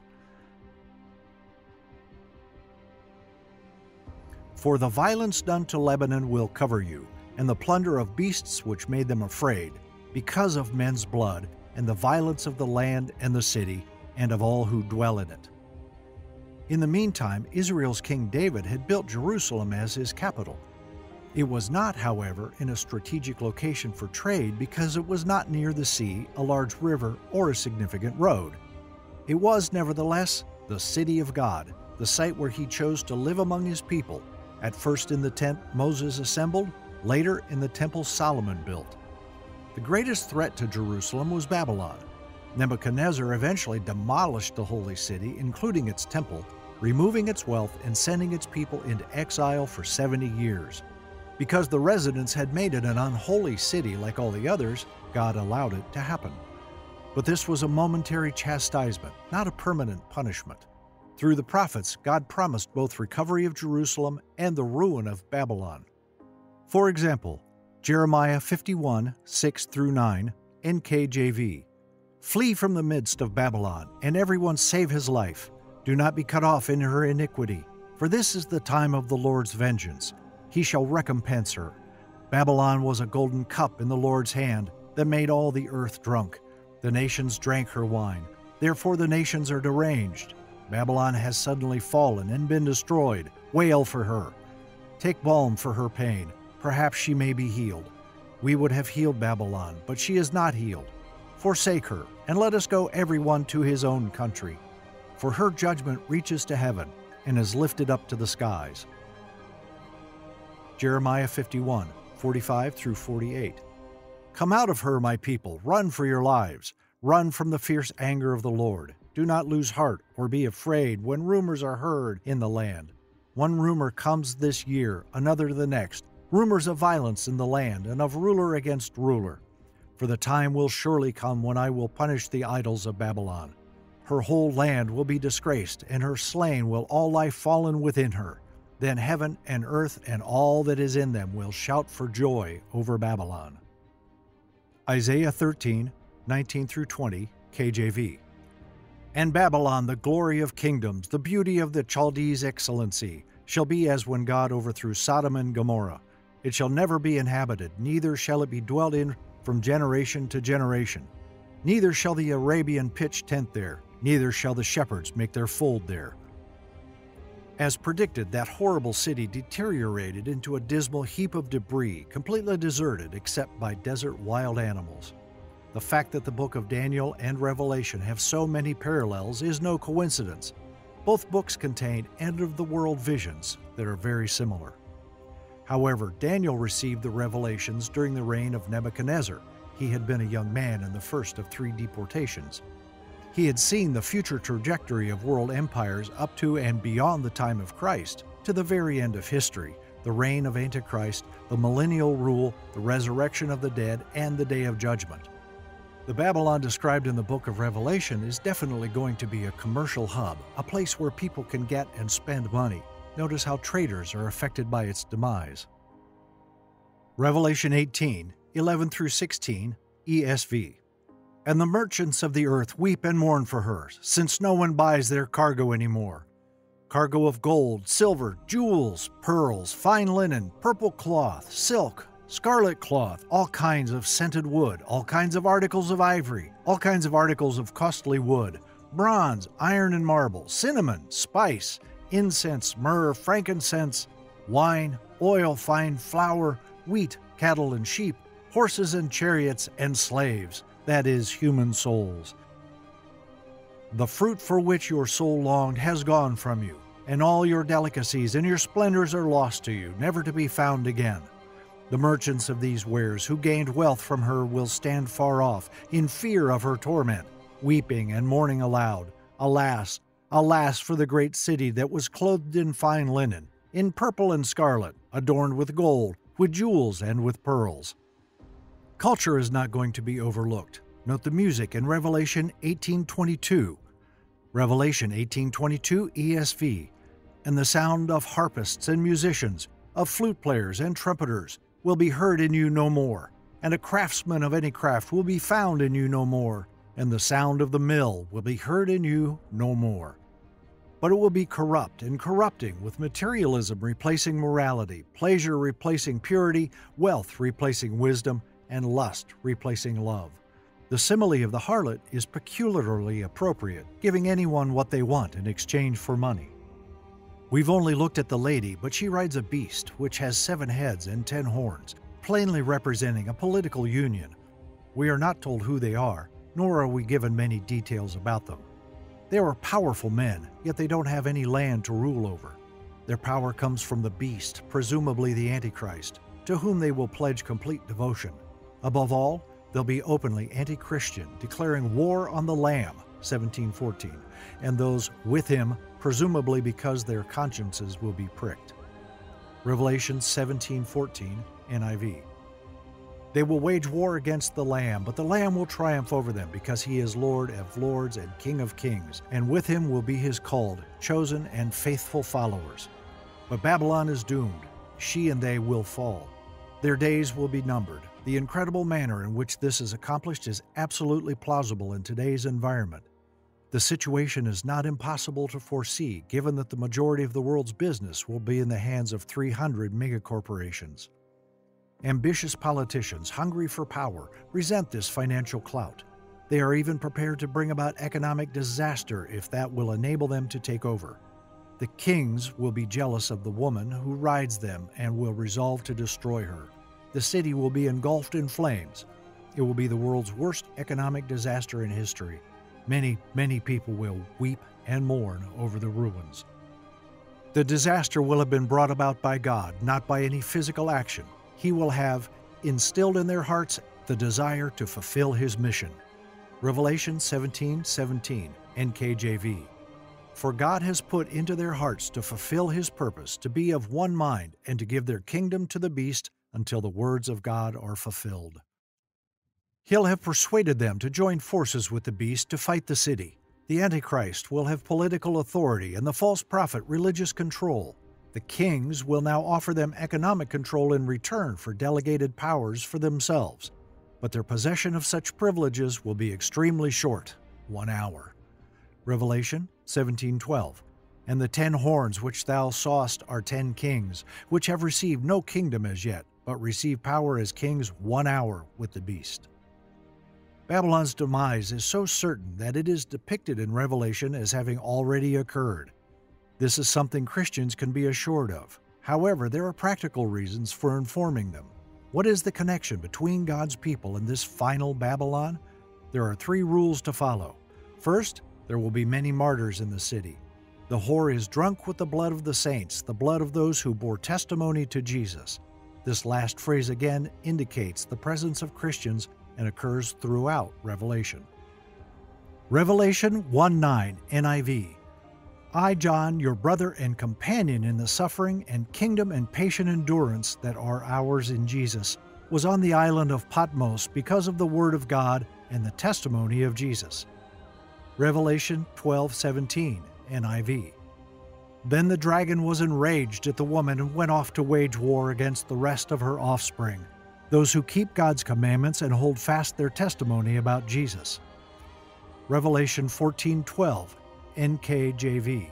For the violence done to Lebanon will cover you, and the plunder of beasts which made them afraid, because of men's blood, and the violence of the land and the city, and of all who dwell in it. In the meantime, Israel's king David had built Jerusalem as his capital. It was not, however, in a strategic location for trade because it was not near the sea, a large river, or a significant road. It was, nevertheless, the city of God, the site where he chose to live among his people at first in the tent Moses assembled, later in the temple Solomon built. The greatest threat to Jerusalem was Babylon. Nebuchadnezzar eventually demolished the holy city, including its temple, removing its wealth and sending its people into exile for 70 years. Because the residents had made it an unholy city like all the others, God allowed it to happen. But this was a momentary chastisement, not a permanent punishment. Through the prophets, God promised both recovery of Jerusalem and the ruin of Babylon. For example, Jeremiah 51 6 through 9, NKJV. Flee from the midst of Babylon, and everyone save his life. Do not be cut off in her iniquity, for this is the time of the Lord's vengeance. He shall recompense her. Babylon was a golden cup in the Lord's hand that made all the earth drunk. The nations drank her wine. Therefore the nations are deranged. Babylon has suddenly fallen and been destroyed. Wail for her. Take balm for her pain. Perhaps she may be healed. We would have healed Babylon, but she is not healed. Forsake her, and let us go every one to his own country. For her judgment reaches to heaven and is lifted up to the skies. Jeremiah 51, 45 through 48. Come out of her, my people, run for your lives, run from the fierce anger of the Lord. Do not lose heart or be afraid when rumors are heard in the land. One rumor comes this year, another the next, rumors of violence in the land and of ruler against ruler. For the time will surely come when I will punish the idols of Babylon. Her whole land will be disgraced, and her slain will all lie fallen within her. Then heaven and earth and all that is in them will shout for joy over Babylon. Isaiah 13, 19 through 20, KJV. And Babylon, the glory of kingdoms, the beauty of the Chaldees' excellency, shall be as when God overthrew Sodom and Gomorrah. It shall never be inhabited, neither shall it be dwelt in from generation to generation. Neither shall the Arabian pitch tent there, neither shall the shepherds make their fold there. As predicted, that horrible city deteriorated into a dismal heap of debris, completely deserted except by desert wild animals. The fact that the book of Daniel and Revelation have so many parallels is no coincidence. Both books contain end of the world visions that are very similar. However, Daniel received the revelations during the reign of Nebuchadnezzar. He had been a young man in the first of three deportations. He had seen the future trajectory of world empires up to and beyond the time of Christ, to the very end of history, the reign of Antichrist, the millennial rule, the resurrection of the dead, and the day of judgment. The Babylon described in the book of Revelation is definitely going to be a commercial hub, a place where people can get and spend money. Notice how traders are affected by its demise. Revelation 18, 11 through 16, ESV. And the merchants of the earth weep and mourn for her, since no one buys their cargo anymore. Cargo of gold, silver, jewels, pearls, fine linen, purple cloth, silk, scarlet cloth, all kinds of scented wood, all kinds of articles of ivory, all kinds of articles of costly wood, bronze, iron and marble, cinnamon, spice, incense, myrrh, frankincense, wine, oil, fine flour, wheat, cattle and sheep, horses and chariots and slaves, that is, human souls. The fruit for which your soul longed has gone from you, and all your delicacies and your splendors are lost to you, never to be found again. The merchants of these wares who gained wealth from her will stand far off, in fear of her torment, weeping and mourning aloud. Alas, alas for the great city that was clothed in fine linen, in purple and scarlet, adorned with gold, with jewels, and with pearls. Culture is not going to be overlooked. Note the music in Revelation 18:22, Revelation 18:22 ESV, and the sound of harpists and musicians, of flute players and trumpeters will be heard in you no more, and a craftsman of any craft will be found in you no more, and the sound of the mill will be heard in you no more. But it will be corrupt and corrupting, with materialism replacing morality, pleasure replacing purity, wealth replacing wisdom, and lust replacing love. The simile of the harlot is peculiarly appropriate, giving anyone what they want in exchange for money. We've only looked at the lady, but she rides a beast which has seven heads and ten horns, plainly representing a political union. We are not told who they are, nor are we given many details about them. They are powerful men, yet they don't have any land to rule over. Their power comes from the beast, presumably the Antichrist, to whom they will pledge complete devotion. Above all, they'll be openly anti Christian, declaring war on the Lamb, 1714, and those with him, presumably because their consciences will be pricked. Revelation 17:14 NIV. They will wage war against the Lamb, but the Lamb will triumph over them because he is Lord of lords and King of kings, and with him will be his called, chosen, and faithful followers. But Babylon is doomed. She and they will fall. Their days will be numbered. The incredible manner in which this is accomplished is absolutely plausible in today's environment. The situation is not impossible to foresee given that the majority of the world's business will be in the hands of 300 megacorporations. Ambitious politicians, hungry for power, resent this financial clout. They are even prepared to bring about economic disaster if that will enable them to take over. The kings will be jealous of the woman who rides them and will resolve to destroy her the city will be engulfed in flames. It will be the world's worst economic disaster in history. Many, many people will weep and mourn over the ruins. The disaster will have been brought about by God, not by any physical action. He will have instilled in their hearts the desire to fulfill his mission. Revelation 17 17, NKJV. For God has put into their hearts to fulfill his purpose, to be of one mind, and to give their kingdom to the beast until the words of God are fulfilled. He'll have persuaded them to join forces with the beast to fight the city. The Antichrist will have political authority and the false prophet religious control. The kings will now offer them economic control in return for delegated powers for themselves. But their possession of such privileges will be extremely short one hour. Revelation 1712 And the ten horns which thou sawest are ten kings, which have received no kingdom as yet, but receive power as kings one hour with the beast. Babylon's demise is so certain that it is depicted in Revelation as having already occurred. This is something Christians can be assured of. However, there are practical reasons for informing them. What is the connection between God's people and this final Babylon? There are three rules to follow. First, there will be many martyrs in the city. The whore is drunk with the blood of the saints, the blood of those who bore testimony to Jesus. This last phrase again indicates the presence of Christians and occurs throughout Revelation. Revelation 1 9 NIV I, John, your brother and companion in the suffering and kingdom and patient endurance that are ours in Jesus, was on the island of Patmos because of the word of God and the testimony of Jesus. Revelation 12:17 NIV then the dragon was enraged at the woman and went off to wage war against the rest of her offspring, those who keep God's commandments and hold fast their testimony about Jesus. Revelation 14:12 NKJV.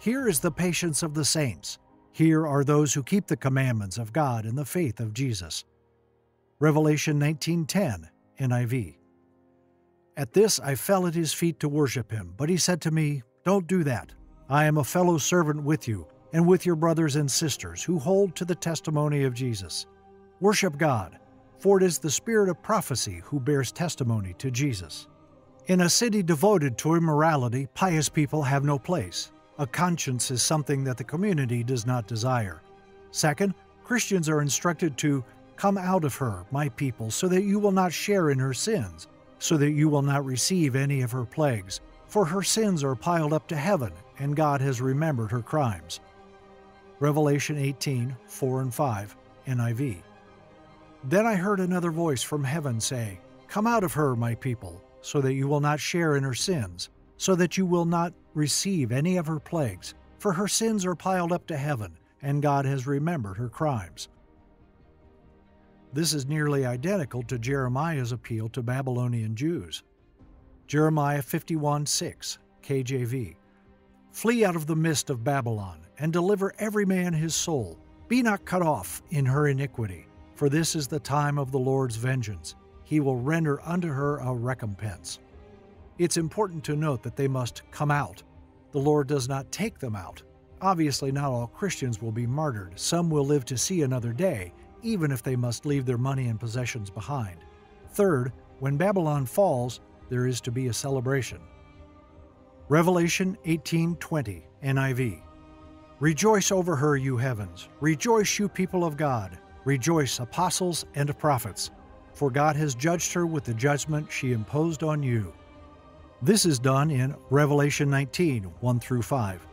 Here is the patience of the saints. Here are those who keep the commandments of God and the faith of Jesus. Revelation 19:10 NIV. At this I fell at his feet to worship him, but he said to me, Don't do that. I am a fellow servant with you and with your brothers and sisters who hold to the testimony of Jesus. Worship God, for it is the spirit of prophecy who bears testimony to Jesus. In a city devoted to immorality, pious people have no place. A conscience is something that the community does not desire. Second, Christians are instructed to Come out of her, my people, so that you will not share in her sins, so that you will not receive any of her plagues. For her sins are piled up to heaven, and God has remembered her crimes. Revelation 18 4 and 5, NIV. Then I heard another voice from heaven say, Come out of her, my people, so that you will not share in her sins, so that you will not receive any of her plagues, for her sins are piled up to heaven, and God has remembered her crimes. This is nearly identical to Jeremiah's appeal to Babylonian Jews. Jeremiah 51 6, KJV. Flee out of the midst of Babylon, and deliver every man his soul. Be not cut off in her iniquity, for this is the time of the Lord's vengeance. He will render unto her a recompense. It's important to note that they must come out. The Lord does not take them out. Obviously, not all Christians will be martyred. Some will live to see another day, even if they must leave their money and possessions behind. Third, when Babylon falls, there is to be a celebration. Revelation 18:20 NIV Rejoice over her, you heavens. Rejoice, you people of God. Rejoice, apostles and prophets, for God has judged her with the judgment she imposed on you. This is done in Revelation 19 1 through 5.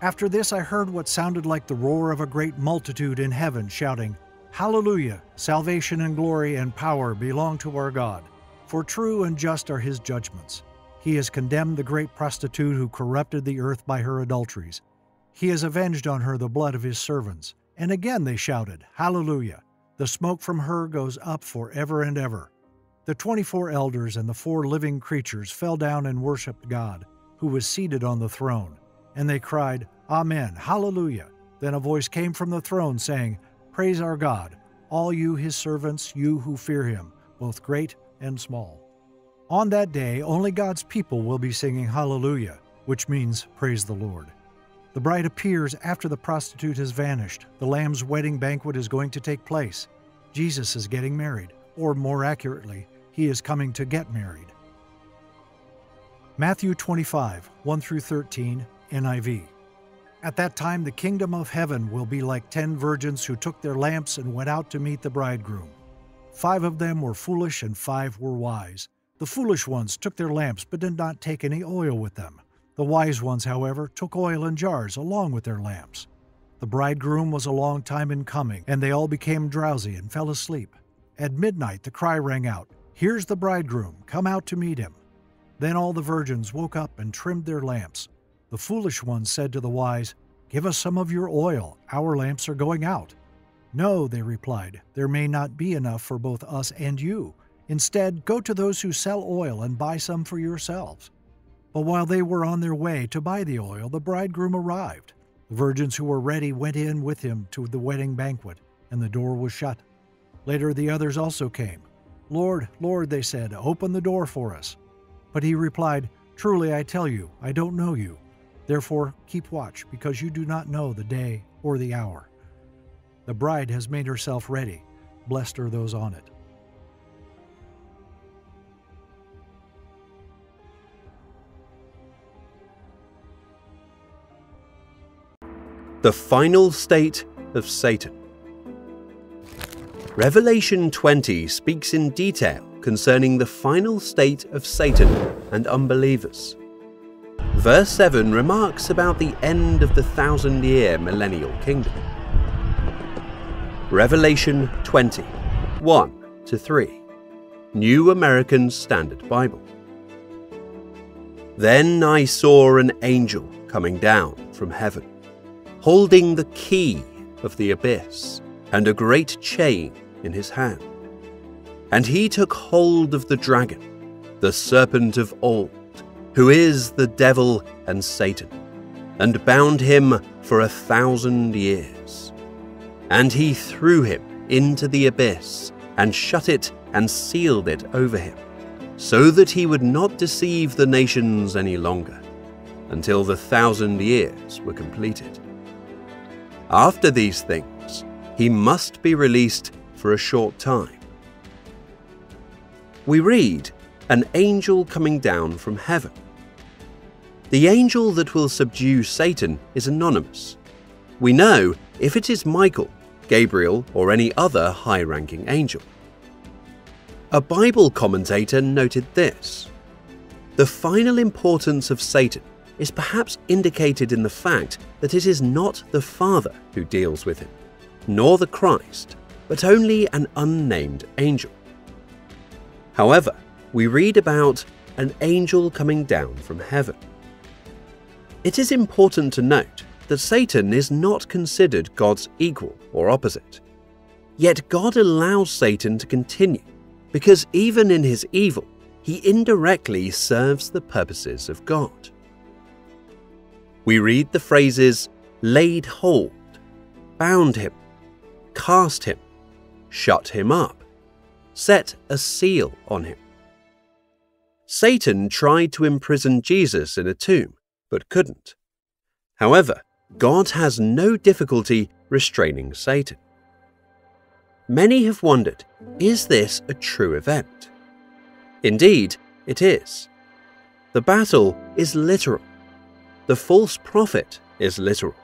After this, I heard what sounded like the roar of a great multitude in heaven shouting, Hallelujah! Salvation and glory and power belong to our God, for true and just are his judgments. He has condemned the great prostitute who corrupted the earth by her adulteries he has avenged on her the blood of his servants. And again they shouted, Hallelujah! The smoke from her goes up for ever and ever. The twenty four elders and the four living creatures fell down and worshipped God, who was seated on the throne. And they cried, Amen, Hallelujah! Then a voice came from the throne saying, Praise our God, all you his servants, you who fear him, both great and small. On that day, only God's people will be singing Hallelujah, which means Praise the Lord. The bride appears after the prostitute has vanished. The Lamb's wedding banquet is going to take place. Jesus is getting married, or more accurately, he is coming to get married. Matthew 25, 1 through 13, NIV. At that time, the kingdom of heaven will be like ten virgins who took their lamps and went out to meet the bridegroom. Five of them were foolish and five were wise. The foolish ones took their lamps but did not take any oil with them. The wise ones, however, took oil in jars along with their lamps. The bridegroom was a long time in coming, and they all became drowsy and fell asleep. At midnight the cry rang out, Here's the bridegroom, come out to meet him. Then all the virgins woke up and trimmed their lamps. The foolish ones said to the wise, Give us some of your oil, our lamps are going out. No, they replied, there may not be enough for both us and you. Instead, go to those who sell oil and buy some for yourselves. But while they were on their way to buy the oil, the bridegroom arrived. The virgins who were ready went in with him to the wedding banquet, and the door was shut. Later the others also came. Lord, Lord, they said, open the door for us. But he replied, Truly I tell you, I don't know you. Therefore keep watch, because you do not know the day or the hour. The bride has made herself ready. Blessed are those on it. The final state of Satan. Revelation 20 speaks in detail concerning the final state of Satan and unbelievers. Verse 7 remarks about the end of the thousand year millennial kingdom. Revelation 20 1 to 3 New American Standard Bible. Then I saw an angel coming down from heaven holding the key of the abyss and a great chain in his hand. And he took hold of the dragon, the serpent of old, who is the devil and Satan, and bound him for a thousand years. And he threw him into the abyss, and shut it and sealed it over him, so that he would not deceive the nations any longer, until the thousand years were completed. After these things, he must be released for a short time. We read, an angel coming down from heaven. The angel that will subdue Satan is anonymous. We know if it is Michael, Gabriel, or any other high ranking angel. A Bible commentator noted this The final importance of Satan is perhaps indicated in the fact that it is not the Father who deals with him, nor the Christ, but only an unnamed angel. However, we read about an angel coming down from heaven. It is important to note that Satan is not considered God's equal or opposite. Yet God allows Satan to continue because even in his evil, he indirectly serves the purposes of God. We read the phrases laid hold, bound him, cast him, shut him up, set a seal on him. Satan tried to imprison Jesus in a tomb, but couldn't. However, God has no difficulty restraining Satan. Many have wondered is this a true event? Indeed, it is. The battle is literal. The false prophet is literal.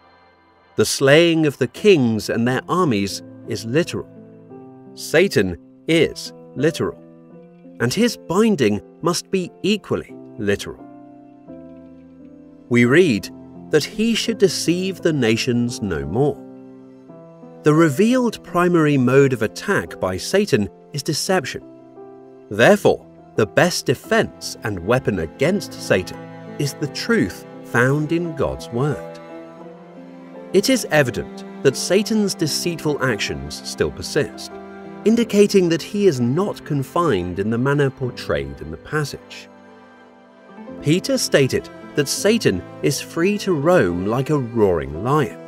The slaying of the kings and their armies is literal. Satan is literal. And his binding must be equally literal. We read that he should deceive the nations no more. The revealed primary mode of attack by Satan is deception. Therefore, the best defense and weapon against Satan is the truth found in God's Word. It is evident that Satan's deceitful actions still persist, indicating that he is not confined in the manner portrayed in the passage. Peter stated that Satan is free to roam like a roaring lion,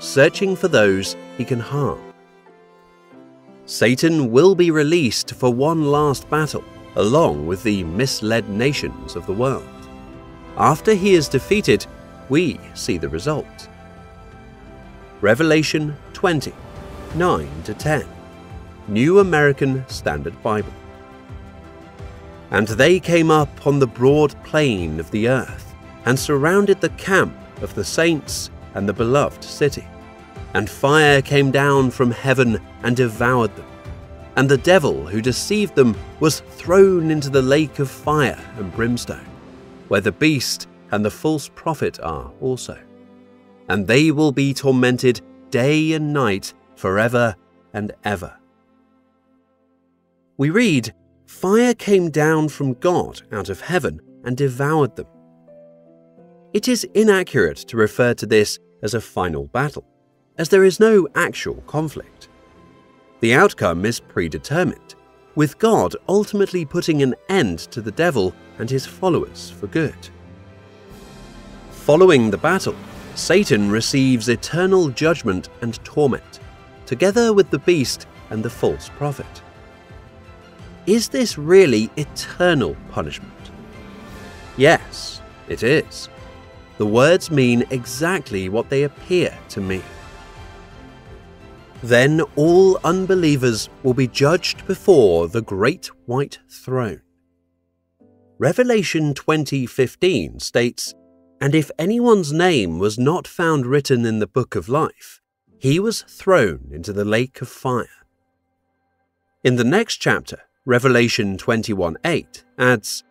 searching for those he can harm. Satan will be released for one last battle, along with the misled nations of the world. After he is defeated, we see the result. Revelation 20 9 to 10, New American Standard Bible. And they came up on the broad plain of the earth and surrounded the camp of the saints and the beloved city. And fire came down from heaven and devoured them. And the devil who deceived them was thrown into the lake of fire and brimstone, where the beast and the false prophet are also. And they will be tormented day and night forever and ever. We read, Fire came down from God out of heaven and devoured them. It is inaccurate to refer to this as a final battle, as there is no actual conflict. The outcome is predetermined, with God ultimately putting an end to the devil and his followers for good. Following the battle, Satan receives eternal judgment and torment, together with the beast and the false prophet. Is this really eternal punishment? Yes, it is the words mean exactly what they appear to mean. Then all unbelievers will be judged before the great white throne. Revelation 20:15 states, "And if anyone's name was not found written in the book of life, he was thrown into the lake of fire." In the next chapter, Revelation 21:8 adds,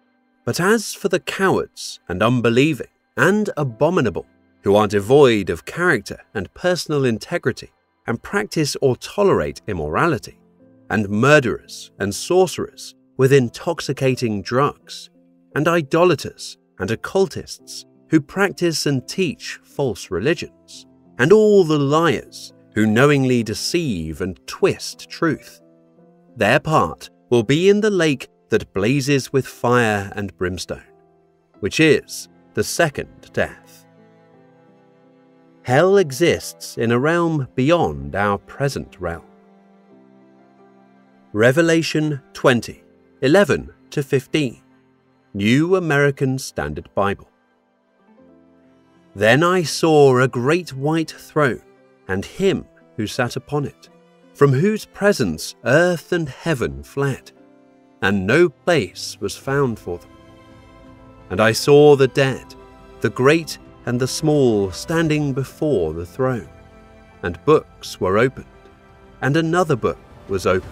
"But as for the cowards and unbelieving, and abominable, who are devoid of character and personal integrity, and practice or tolerate immorality, and murderers and sorcerers with intoxicating drugs, and idolaters and occultists who practice and teach false religions, and all the liars who knowingly deceive and twist truth. Their part will be in the lake that blazes with fire and brimstone, which is the second death. Hell exists in a realm beyond our present realm. Revelation 20 11 to 15, New American Standard Bible. Then I saw a great white throne, and him who sat upon it, from whose presence earth and heaven fled, and no place was found for them. And I saw the dead, the great and the small, standing before the throne, and books were opened. and another book was opened,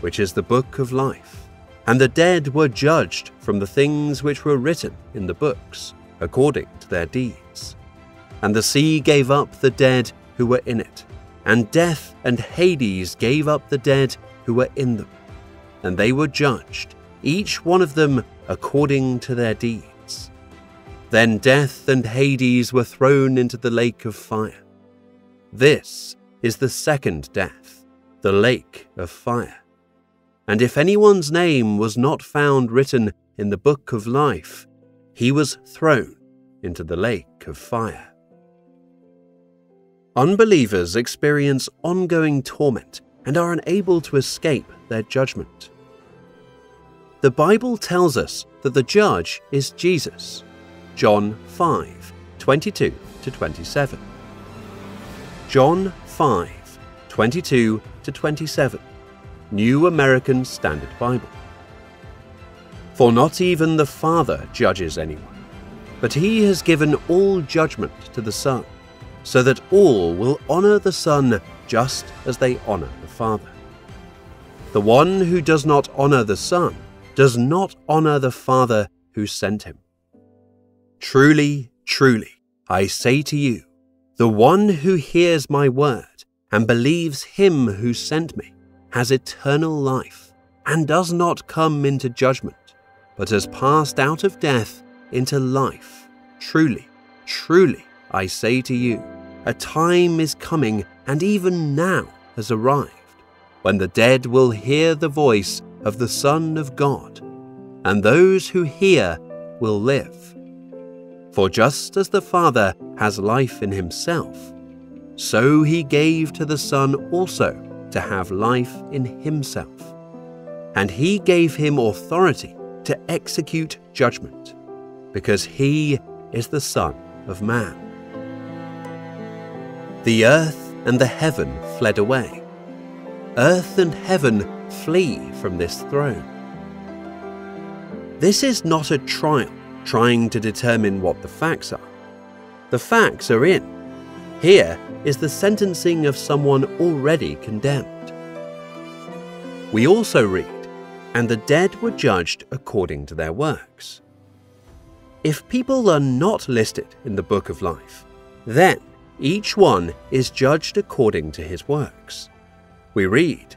which is the book of life. And the dead were judged from the things which were written in the books, according to their deeds. And the sea gave up the dead who were in it, and death and Hades gave up the dead who were in them. And they were judged, each one of them according to their deeds. Then death and Hades were thrown into the lake of fire. This is the second death, the lake of fire. And if anyone's name was not found written in the book of life, he was thrown into the lake of fire. Unbelievers experience ongoing torment and are unable to escape their judgment. The Bible tells us that the judge is Jesus. John 5 22 to 27. John 5 22 to 27. New American Standard Bible. For not even the Father judges anyone, but he has given all judgment to the Son, so that all will honor the Son just as they honor the Father. The one who does not honor the Son does not honor the Father who sent him. Truly, truly, I say to you, the one who hears my word and believes him who sent me has eternal life and does not come into judgment, but has passed out of death into life. Truly, truly, I say to you, a time is coming, and even now has arrived, when the dead will hear the voice of the Son of God, and those who hear will live. For just as the Father has life in himself, so he gave to the Son also to have life in himself. And he gave him authority to execute judgment, because he is the Son of Man. The earth and the heaven fled away. Earth and heaven flee from this throne. This is not a trial trying to determine what the facts are. The facts are in. Here is the sentencing of someone already condemned. We also read, and the dead were judged according to their works. If people are not listed in the book of life, then each one is judged according to his works. We read,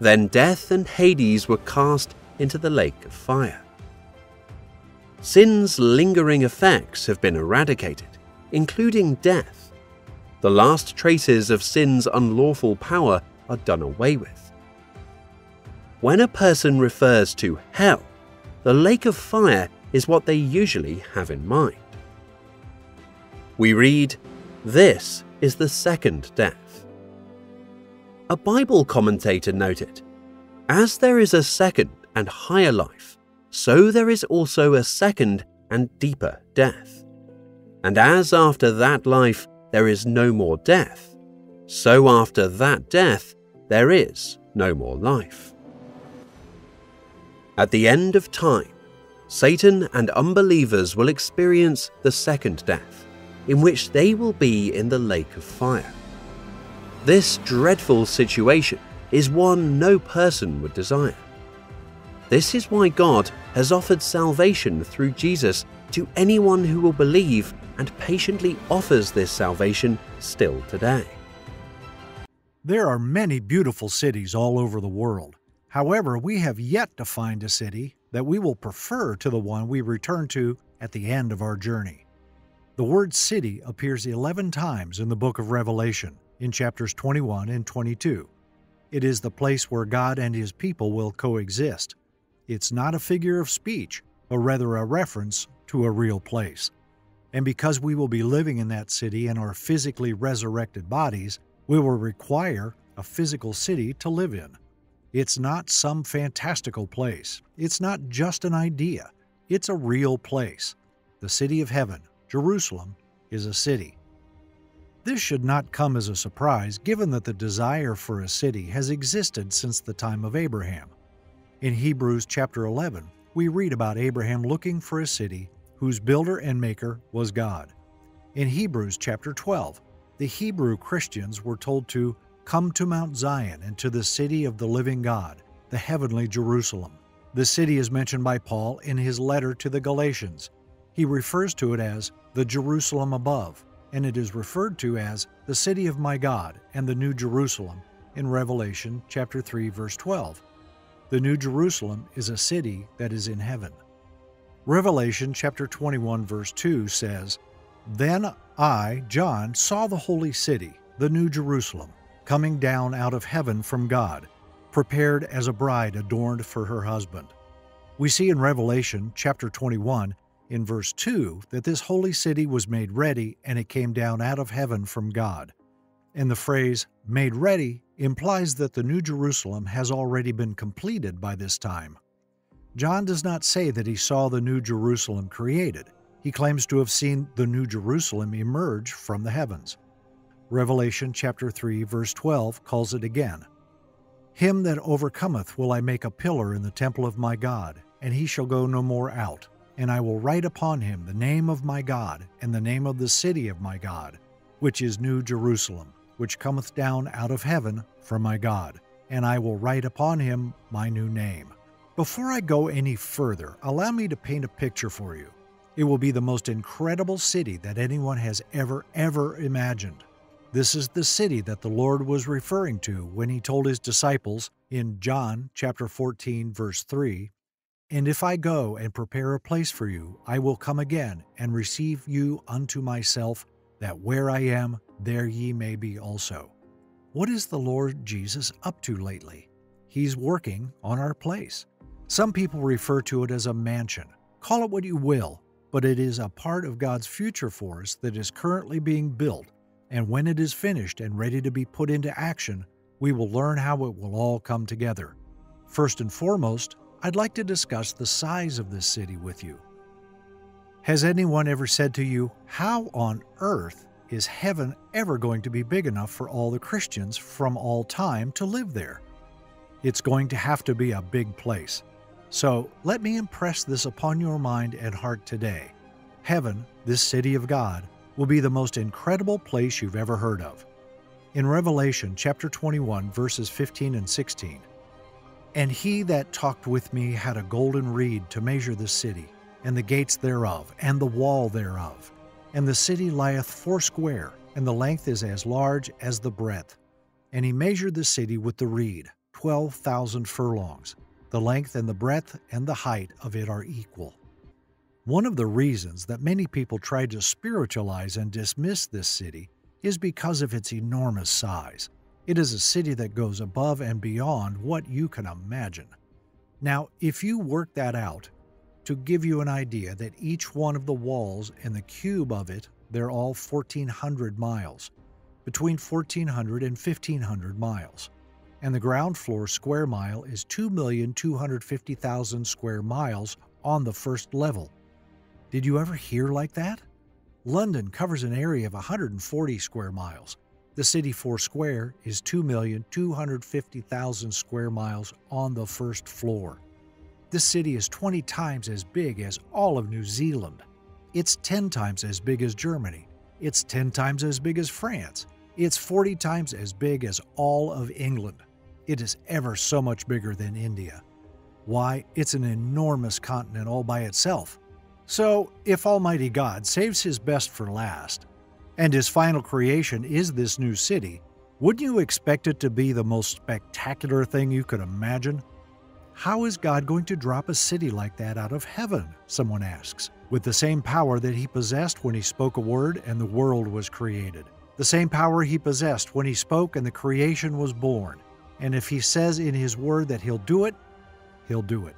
Then death and Hades were cast into the lake of fire. Sin's lingering effects have been eradicated, including death. The last traces of sin's unlawful power are done away with. When a person refers to hell, the lake of fire is what they usually have in mind. We read, this is the second death. A Bible commentator noted As there is a second and higher life, so there is also a second and deeper death. And as after that life there is no more death, so after that death there is no more life. At the end of time, Satan and unbelievers will experience the second death in which they will be in the lake of fire. This dreadful situation is one no person would desire. This is why God has offered salvation through Jesus to anyone who will believe and patiently offers this salvation still today. There are many beautiful cities all over the world. However, we have yet to find a city that we will prefer to the one we return to at the end of our journey. The word city appears 11 times in the book of Revelation, in chapters 21 and 22. It is the place where God and His people will coexist. It's not a figure of speech, but rather a reference to a real place. And because we will be living in that city in our physically resurrected bodies, we will require a physical city to live in. It's not some fantastical place. It's not just an idea. It's a real place. The city of heaven, Jerusalem is a city. This should not come as a surprise given that the desire for a city has existed since the time of Abraham. In Hebrews chapter 11, we read about Abraham looking for a city whose builder and maker was God. In Hebrews chapter 12, the Hebrew Christians were told to Come to Mount Zion and to the city of the living God, the heavenly Jerusalem. The city is mentioned by Paul in his letter to the Galatians. He refers to it as the Jerusalem above, and it is referred to as the city of my God and the New Jerusalem in Revelation chapter 3 verse 12. The New Jerusalem is a city that is in heaven. Revelation chapter 21 verse 2 says, Then I, John, saw the holy city, the New Jerusalem, coming down out of heaven from God, prepared as a bride adorned for her husband. We see in Revelation chapter 21 in verse 2 that this holy city was made ready and it came down out of heaven from God. And the phrase made ready implies that the New Jerusalem has already been completed by this time. John does not say that he saw the New Jerusalem created. He claims to have seen the New Jerusalem emerge from the heavens. Revelation chapter 3 verse 12 calls it again. Him that overcometh will I make a pillar in the temple of my God, and he shall go no more out. And I will write upon him the name of my God, and the name of the city of my God, which is New Jerusalem, which cometh down out of heaven from my God. And I will write upon him my new name. Before I go any further, allow me to paint a picture for you. It will be the most incredible city that anyone has ever, ever imagined. This is the city that the Lord was referring to when he told his disciples in John chapter 14 verse 3, "And if I go and prepare a place for you, I will come again and receive you unto myself, that where I am, there ye may be also." What is the Lord Jesus up to lately? He's working on our place. Some people refer to it as a mansion. Call it what you will, but it is a part of God's future for us that is currently being built, and when it is finished and ready to be put into action, we will learn how it will all come together. First and foremost, I'd like to discuss the size of this city with you. Has anyone ever said to you, How on earth is heaven ever going to be big enough for all the Christians from all time to live there? It's going to have to be a big place. So let me impress this upon your mind and heart today. Heaven, this city of God, will be the most incredible place you've ever heard of. In Revelation chapter 21, verses 15 and 16, And he that talked with me had a golden reed to measure the city, and the gates thereof, and the wall thereof. And the city lieth foursquare, and the length is as large as the breadth. And he measured the city with the reed, twelve thousand furlongs the length and the breadth and the height of it are equal. One of the reasons that many people try to spiritualize and dismiss this city is because of its enormous size. It is a city that goes above and beyond what you can imagine. Now, if you work that out, to give you an idea that each one of the walls and the cube of it, they're all 1,400 miles, between 1,400 and 1,500 miles and the ground floor square mile is 2,250,000 square miles on the first level. Did you ever hear like that? London covers an area of 140 square miles. The city four square is 2,250,000 square miles on the first floor. This city is 20 times as big as all of New Zealand. It's 10 times as big as Germany. It's 10 times as big as France. It's 40 times as big as all of England. It is ever so much bigger than India. Why, it's an enormous continent all by itself. So, if Almighty God saves His best for last, and His final creation is this new city, wouldn't you expect it to be the most spectacular thing you could imagine? How is God going to drop a city like that out of heaven? Someone asks. With the same power that He possessed when He spoke a word and the world was created. The same power He possessed when He spoke and the creation was born. And if he says in his word that he'll do it, he'll do it.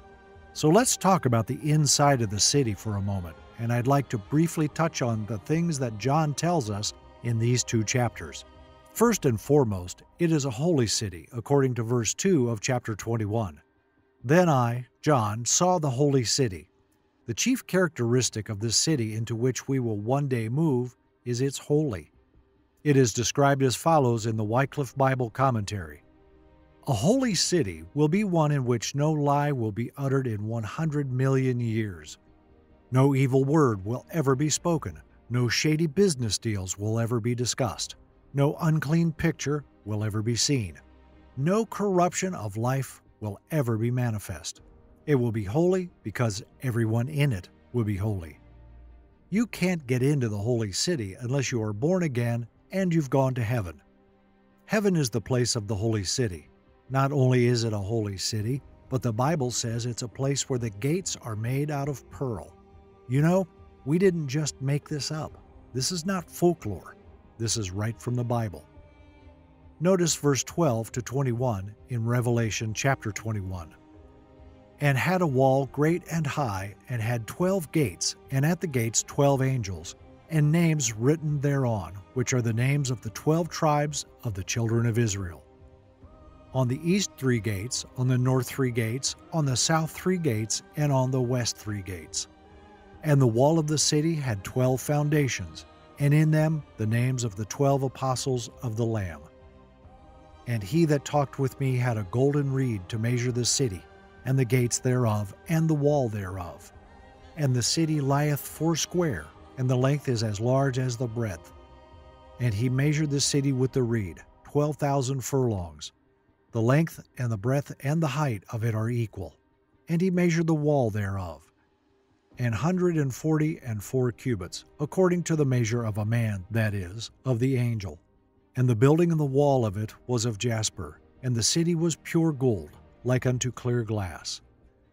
So let's talk about the inside of the city for a moment, and I'd like to briefly touch on the things that John tells us in these two chapters. First and foremost, it is a holy city, according to verse 2 of chapter 21. Then I, John, saw the holy city. The chief characteristic of this city into which we will one day move is its holy. It is described as follows in the Wycliffe Bible Commentary a holy city will be one in which no lie will be uttered in 100 million years. No evil word will ever be spoken. No shady business deals will ever be discussed. No unclean picture, will ever be seen. No corruption of life will ever be manifest. It will be holy because everyone in it will be holy. You can't get into the holy city unless you are born again and you've gone to heaven. Heaven is the place of the holy city. Not only is it a holy city, but the Bible says it's a place where the gates are made out of pearl. You know, we didn't just make this up. This is not folklore. This is right from the Bible. Notice verse 12 to 21 in Revelation chapter 21. And had a wall great and high, and had twelve gates, and at the gates twelve angels, and names written thereon, which are the names of the twelve tribes of the children of Israel. On the east three gates, on the north three gates, on the south three gates, and on the west three gates. And the wall of the city had twelve foundations, and in them the names of the twelve apostles of the Lamb. And he that talked with me had a golden reed to measure the city, and the gates thereof, and the wall thereof. And the city lieth foursquare, and the length is as large as the breadth. And he measured the city with the reed, twelve thousand furlongs. The length and the breadth and the height of it are equal. And he measured the wall thereof, an hundred and forty and four cubits, according to the measure of a man, that is, of the angel. And the building of the wall of it was of jasper, and the city was pure gold, like unto clear glass.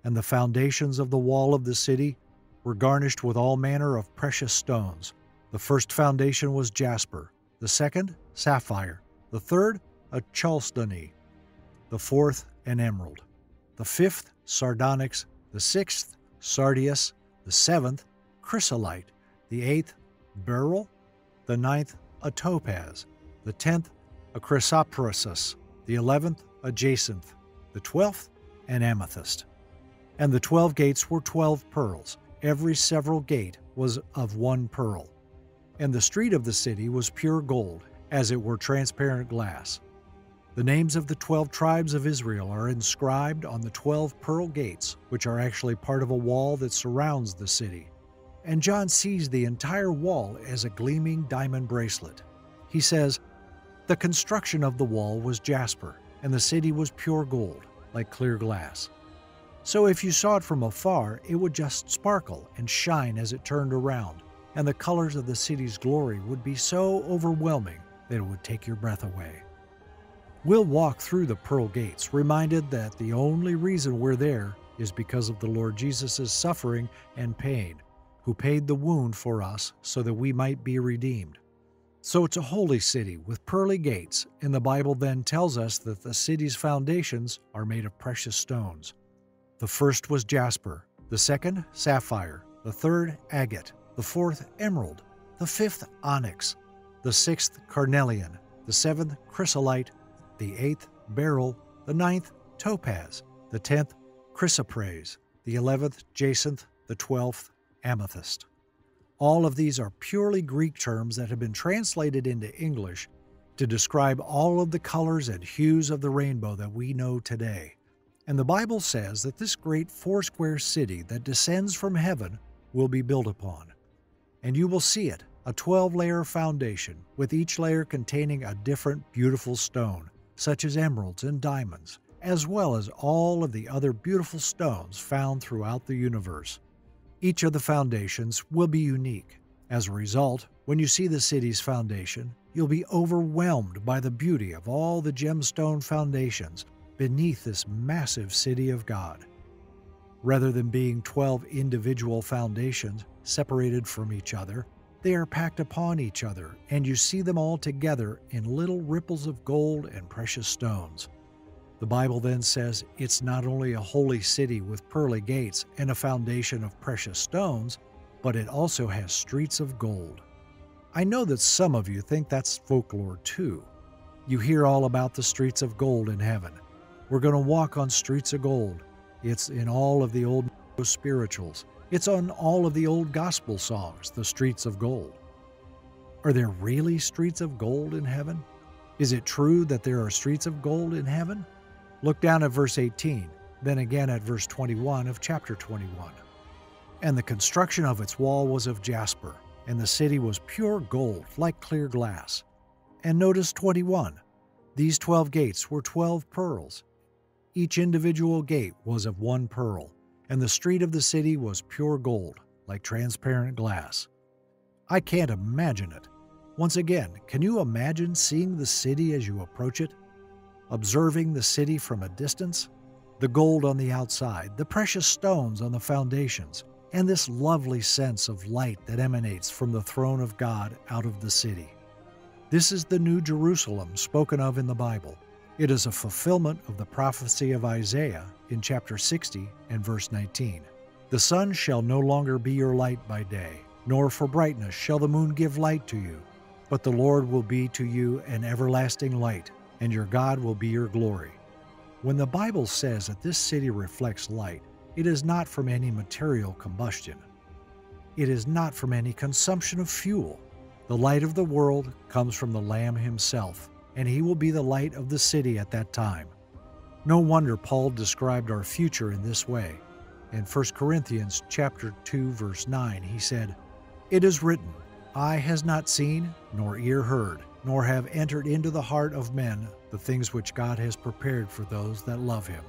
And the foundations of the wall of the city were garnished with all manner of precious stones. The first foundation was jasper, the second, sapphire, the third, a chalcedony, the fourth, an emerald, the fifth, sardonyx, the sixth, sardius, the seventh, chrysolite, the eighth, beryl, the ninth, a topaz, the tenth, a chrysoprasus, the eleventh, a jacinth, the twelfth, an amethyst. And the twelve gates were twelve pearls, every several gate was of one pearl. And the street of the city was pure gold, as it were transparent glass. The names of the twelve tribes of Israel are inscribed on the twelve pearl gates, which are actually part of a wall that surrounds the city. And John sees the entire wall as a gleaming diamond bracelet. He says, The construction of the wall was jasper, and the city was pure gold, like clear glass. So if you saw it from afar, it would just sparkle and shine as it turned around, and the colors of the city's glory would be so overwhelming that it would take your breath away. We'll walk through the pearl gates, reminded that the only reason we're there is because of the Lord Jesus' suffering and pain, who paid the wound for us so that we might be redeemed. So it's a holy city with pearly gates, and the Bible then tells us that the city's foundations are made of precious stones. The first was jasper, the second, sapphire, the third, agate, the fourth, emerald, the fifth, onyx, the sixth, carnelian, the seventh, chrysolite, the eighth, beryl, the ninth, topaz, the tenth, chrysoprase, the eleventh, jacinth, the twelfth, amethyst. All of these are purely Greek terms that have been translated into English to describe all of the colors and hues of the rainbow that we know today. And the Bible says that this great foursquare city that descends from heaven will be built upon. And you will see it, a 12 layer foundation, with each layer containing a different beautiful stone such as emeralds and diamonds, as well as all of the other beautiful stones found throughout the universe. Each of the foundations will be unique. As a result, when you see the city's foundation, you'll be overwhelmed by the beauty of all the gemstone foundations beneath this massive city of God. Rather than being 12 individual foundations separated from each other, they are packed upon each other, and you see them all together in little ripples of gold and precious stones. The Bible then says it's not only a holy city with pearly gates and a foundation of precious stones, but it also has streets of gold. I know that some of you think that's folklore too. You hear all about the streets of gold in heaven. We're going to walk on streets of gold. It's in all of the old spirituals. It's on all of the old gospel songs, the streets of gold. Are there really streets of gold in heaven? Is it true that there are streets of gold in heaven? Look down at verse 18, then again at verse 21 of chapter 21. And the construction of its wall was of jasper, and the city was pure gold, like clear glass. And notice 21. These twelve gates were twelve pearls. Each individual gate was of one pearl, and the street of the city was pure gold, like transparent glass. I can't imagine it. Once again, can you imagine seeing the city as you approach it? Observing the city from a distance? The gold on the outside, the precious stones on the foundations, and this lovely sense of light that emanates from the throne of God out of the city. This is the New Jerusalem spoken of in the Bible. It is a fulfillment of the prophecy of Isaiah in chapter 60 and verse 19. The sun shall no longer be your light by day, nor for brightness shall the moon give light to you, but the Lord will be to you an everlasting light, and your God will be your glory. When the Bible says that this city reflects light, it is not from any material combustion. It is not from any consumption of fuel. The light of the world comes from the Lamb himself, and he will be the light of the city at that time. No wonder Paul described our future in this way. In 1 Corinthians chapter 2 verse 9 he said, "It is written, eye has not seen, nor ear heard, nor have entered into the heart of men the things which God has prepared for those that love him."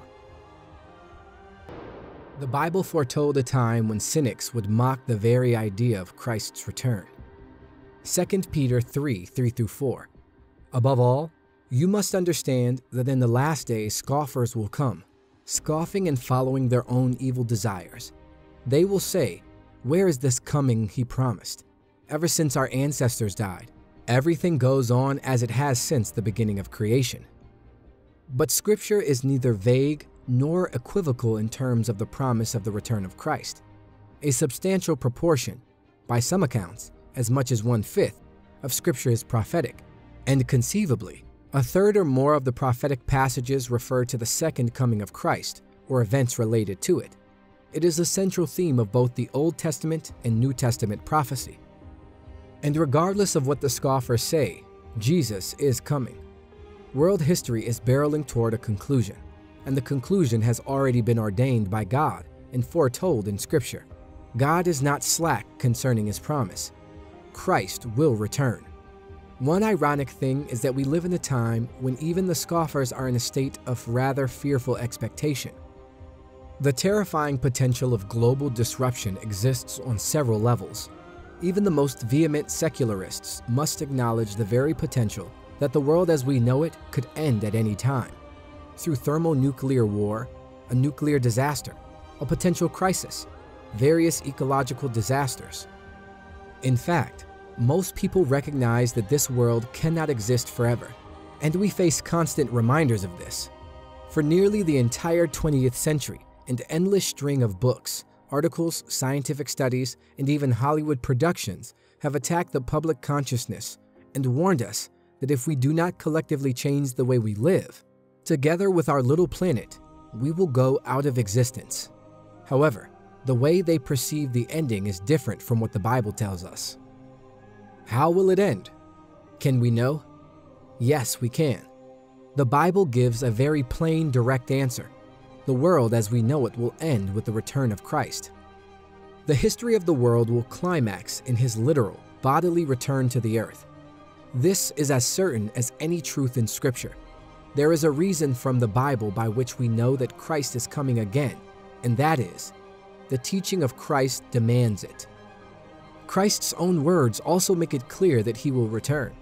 The Bible foretold a time when cynics would mock the very idea of Christ's return. 2 Peter 3 3 4. Above all, you must understand that in the last days scoffers will come, scoffing and following their own evil desires. They will say, Where is this coming he promised? Ever since our ancestors died, everything goes on as it has since the beginning of creation. But Scripture is neither vague nor equivocal in terms of the promise of the return of Christ. A substantial proportion, by some accounts, as much as one fifth, of Scripture is prophetic, and conceivably, a third or more of the prophetic passages refer to the second coming of Christ or events related to it. It is a central theme of both the Old Testament and New Testament prophecy. And regardless of what the scoffers say, Jesus is coming. World history is barreling toward a conclusion and the conclusion has already been ordained by God and foretold in Scripture. God is not slack concerning his promise. Christ will return. One ironic thing is that we live in a time when even the scoffers are in a state of rather fearful expectation. The terrifying potential of global disruption exists on several levels. Even the most vehement secularists must acknowledge the very potential that the world as we know it could end at any time through thermonuclear war, a nuclear disaster, a potential crisis, various ecological disasters. In fact, most people recognize that this world cannot exist forever, and we face constant reminders of this. For nearly the entire 20th century, an endless string of books, articles, scientific studies, and even Hollywood productions have attacked the public consciousness and warned us that if we do not collectively change the way we live, Together with our little planet, we will go out of existence. However, the way they perceive the ending is different from what the Bible tells us. How will it end? Can we know? Yes, we can. The Bible gives a very plain, direct answer. The world as we know it will end with the return of Christ. The history of the world will climax in his literal, bodily return to the earth. This is as certain as any truth in Scripture. There is a reason from the Bible by which we know that Christ is coming again, and that is, the teaching of Christ demands it. Christ's own words also make it clear that he will return.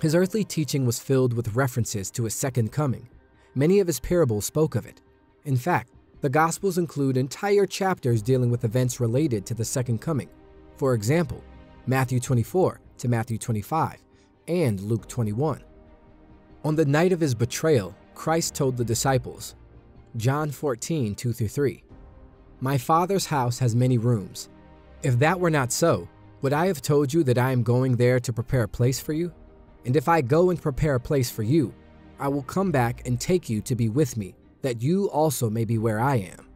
His earthly teaching was filled with references to his second coming. Many of his parables spoke of it. In fact, the Gospels include entire chapters dealing with events related to the second coming. For example, Matthew 24 to Matthew 25 and Luke 21. On the night of his betrayal, Christ told the disciples, John 14, 2 3, My Father's house has many rooms. If that were not so, would I have told you that I am going there to prepare a place for you? And if I go and prepare a place for you, I will come back and take you to be with me, that you also may be where I am.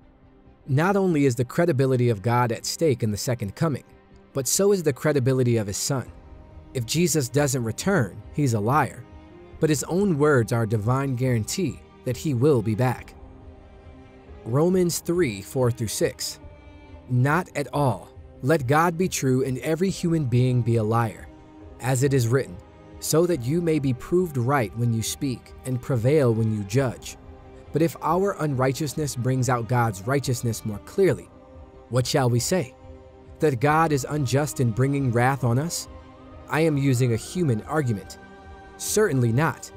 Not only is the credibility of God at stake in the second coming, but so is the credibility of his son. If Jesus doesn't return, he's a liar but his own words are a divine guarantee that he will be back. Romans 3 4 through 6. Not at all. Let God be true and every human being be a liar. As it is written, so that you may be proved right when you speak and prevail when you judge. But if our unrighteousness brings out God's righteousness more clearly, what shall we say? That God is unjust in bringing wrath on us? I am using a human argument. Certainly not.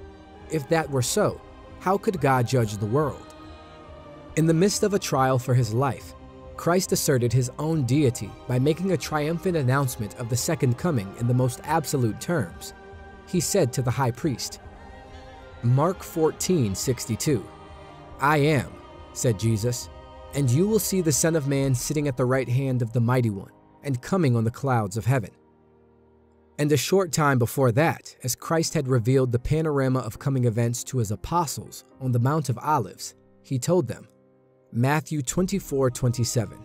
If that were so, how could God judge the world? In the midst of a trial for his life, Christ asserted his own deity by making a triumphant announcement of the second coming in the most absolute terms. He said to the high priest, Mark 14 62, I am, said Jesus, and you will see the Son of Man sitting at the right hand of the Mighty One and coming on the clouds of heaven. And a short time before that, as Christ had revealed the panorama of coming events to his apostles on the Mount of Olives, he told them, Matthew 24 27,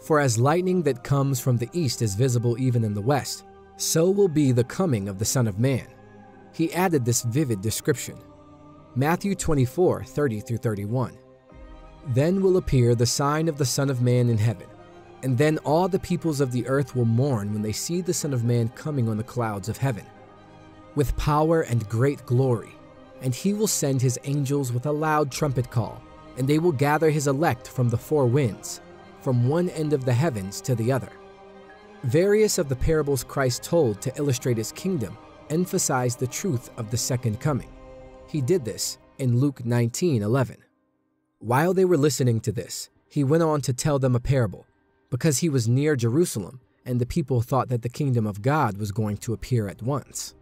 For as lightning that comes from the east is visible even in the west, so will be the coming of the Son of Man. He added this vivid description Matthew 24 30 through 31. Then will appear the sign of the Son of Man in heaven, and then all the peoples of the earth will mourn when they see the Son of Man coming on the clouds of heaven, with power and great glory. And he will send his angels with a loud trumpet call, and they will gather his elect from the four winds, from one end of the heavens to the other. Various of the parables Christ told to illustrate his kingdom emphasized the truth of the second coming. He did this in Luke 19 11. While they were listening to this, he went on to tell them a parable, because he was near Jerusalem and the people thought that the kingdom of God was going to appear at once.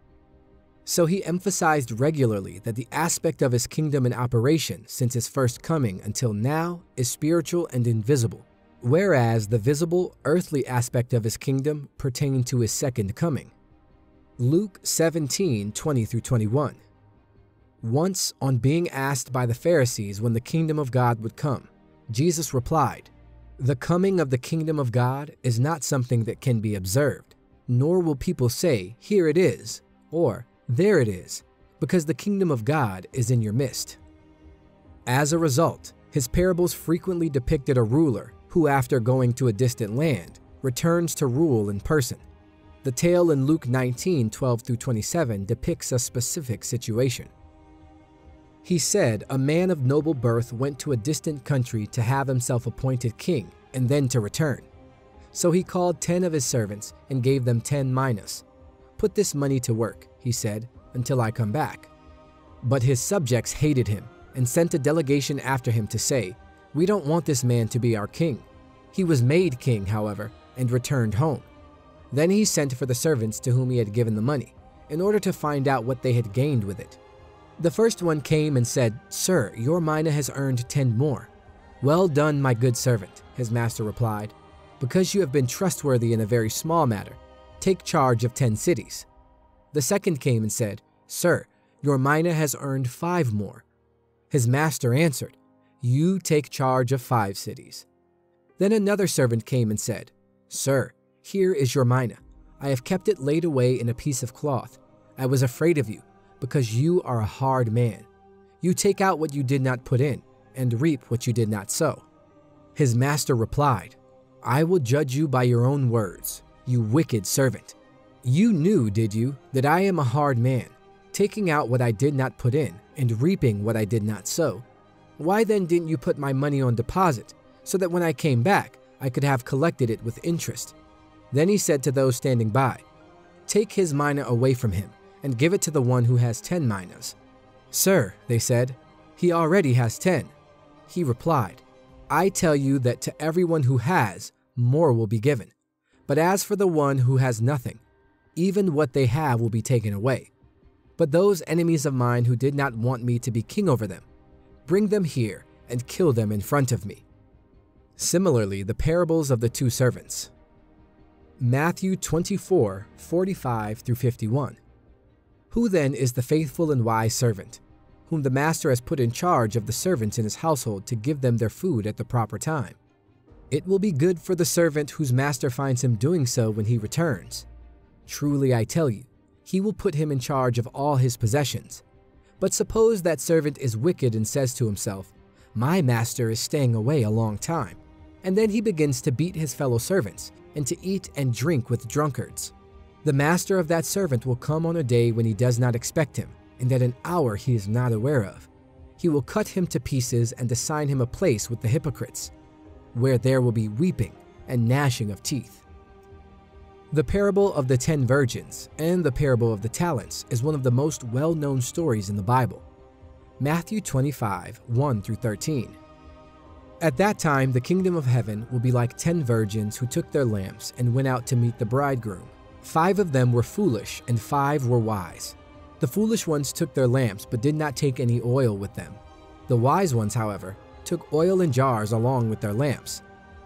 So he emphasized regularly that the aspect of his kingdom in operation since his first coming until now is spiritual and invisible, whereas the visible, earthly aspect of his kingdom pertained to his second coming. Luke 17 20 through 21. Once, on being asked by the Pharisees when the kingdom of God would come, Jesus replied, The coming of the kingdom of God is not something that can be observed, nor will people say, Here it is, or There it is, because the kingdom of God is in your midst. As a result, his parables frequently depicted a ruler who, after going to a distant land, returns to rule in person. The tale in Luke 19 12 through 27 depicts a specific situation. He said a man of noble birth went to a distant country to have himself appointed king and then to return. So he called ten of his servants and gave them ten minas. Put this money to work, he said, until I come back. But his subjects hated him and sent a delegation after him to say, We don't want this man to be our king. He was made king, however, and returned home. Then he sent for the servants to whom he had given the money, in order to find out what they had gained with it. The first one came and said, Sir, your mina has earned ten more. Well done, my good servant, his master replied. Because you have been trustworthy in a very small matter, take charge of ten cities. The second came and said, Sir, your mina has earned five more. His master answered, You take charge of five cities. Then another servant came and said, Sir, here is your mina. I have kept it laid away in a piece of cloth. I was afraid of you because you are a hard man. You take out what you did not put in, and reap what you did not sow. His master replied, I will judge you by your own words, you wicked servant. You knew, did you, that I am a hard man, taking out what I did not put in, and reaping what I did not sow? Why then didn't you put my money on deposit, so that when I came back, I could have collected it with interest? Then he said to those standing by, Take his mina away from him and give it to the one who has ten minas. Sir, they said, he already has ten. He replied, I tell you that to everyone who has, more will be given. But as for the one who has nothing, even what they have will be taken away. But those enemies of mine who did not want me to be king over them, bring them here and kill them in front of me. Similarly, the parables of the two servants. Matthew 24 45 through 51. Who then is the faithful and wise servant, whom the master has put in charge of the servants in his household to give them their food at the proper time? It will be good for the servant whose master finds him doing so when he returns. Truly I tell you, he will put him in charge of all his possessions. But suppose that servant is wicked and says to himself, My master is staying away a long time. And then he begins to beat his fellow servants and to eat and drink with drunkards. The master of that servant will come on a day when he does not expect him, and at an hour he is not aware of. He will cut him to pieces and assign him a place with the hypocrites, where there will be weeping and gnashing of teeth. The parable of the ten virgins and the parable of the talents is one of the most well known stories in the Bible. Matthew 25 1 through 13. At that time, the kingdom of heaven will be like ten virgins who took their lamps and went out to meet the bridegroom. Five of them were foolish, and five were wise. The foolish ones took their lamps, but did not take any oil with them. The wise ones, however, took oil in jars along with their lamps.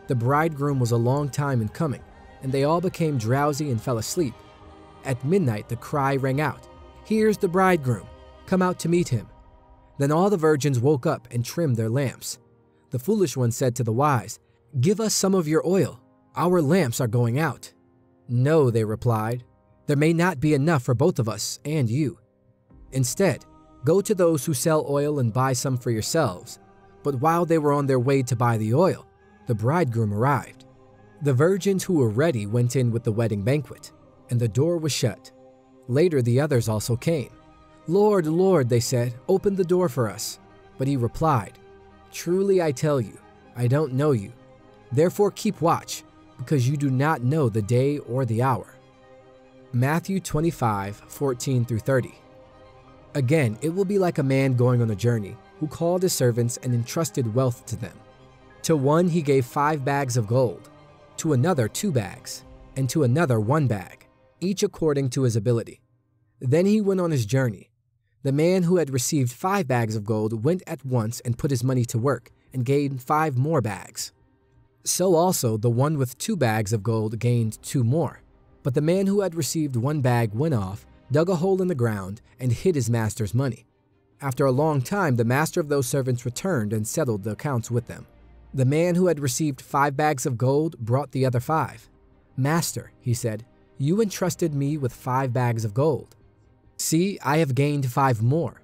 The bridegroom was a long time in coming, and they all became drowsy and fell asleep. At midnight, the cry rang out Here's the bridegroom! Come out to meet him. Then all the virgins woke up and trimmed their lamps. The foolish one said to the wise, Give us some of your oil. Our lamps are going out. No, they replied. There may not be enough for both of us and you. Instead, go to those who sell oil and buy some for yourselves. But while they were on their way to buy the oil, the bridegroom arrived. The virgins who were ready went in with the wedding banquet, and the door was shut. Later, the others also came. Lord, Lord, they said, open the door for us. But he replied, Truly I tell you, I don't know you. Therefore keep watch, because you do not know the day or the hour. Matthew 25, 14 through 30. Again, it will be like a man going on a journey, who called his servants and entrusted wealth to them. To one he gave five bags of gold, to another two bags, and to another one bag, each according to his ability. Then he went on his journey. The man who had received five bags of gold went at once and put his money to work and gained five more bags. So also the one with two bags of gold gained two more. But the man who had received one bag went off, dug a hole in the ground, and hid his master's money. After a long time, the master of those servants returned and settled the accounts with them. The man who had received five bags of gold brought the other five. Master, he said, you entrusted me with five bags of gold. See, I have gained five more.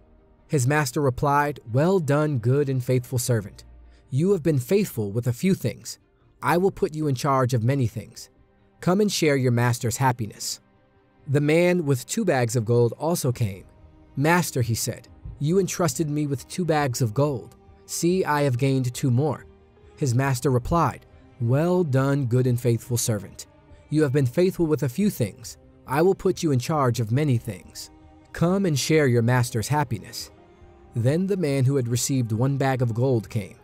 His master replied, Well done, good and faithful servant. You have been faithful with a few things. I will put you in charge of many things. Come and share your master's happiness. The man with two bags of gold also came. Master, he said, you entrusted me with two bags of gold. See, I have gained two more. His master replied, Well done, good and faithful servant. You have been faithful with a few things. I will put you in charge of many things. Come and share your master's happiness. Then the man who had received one bag of gold came.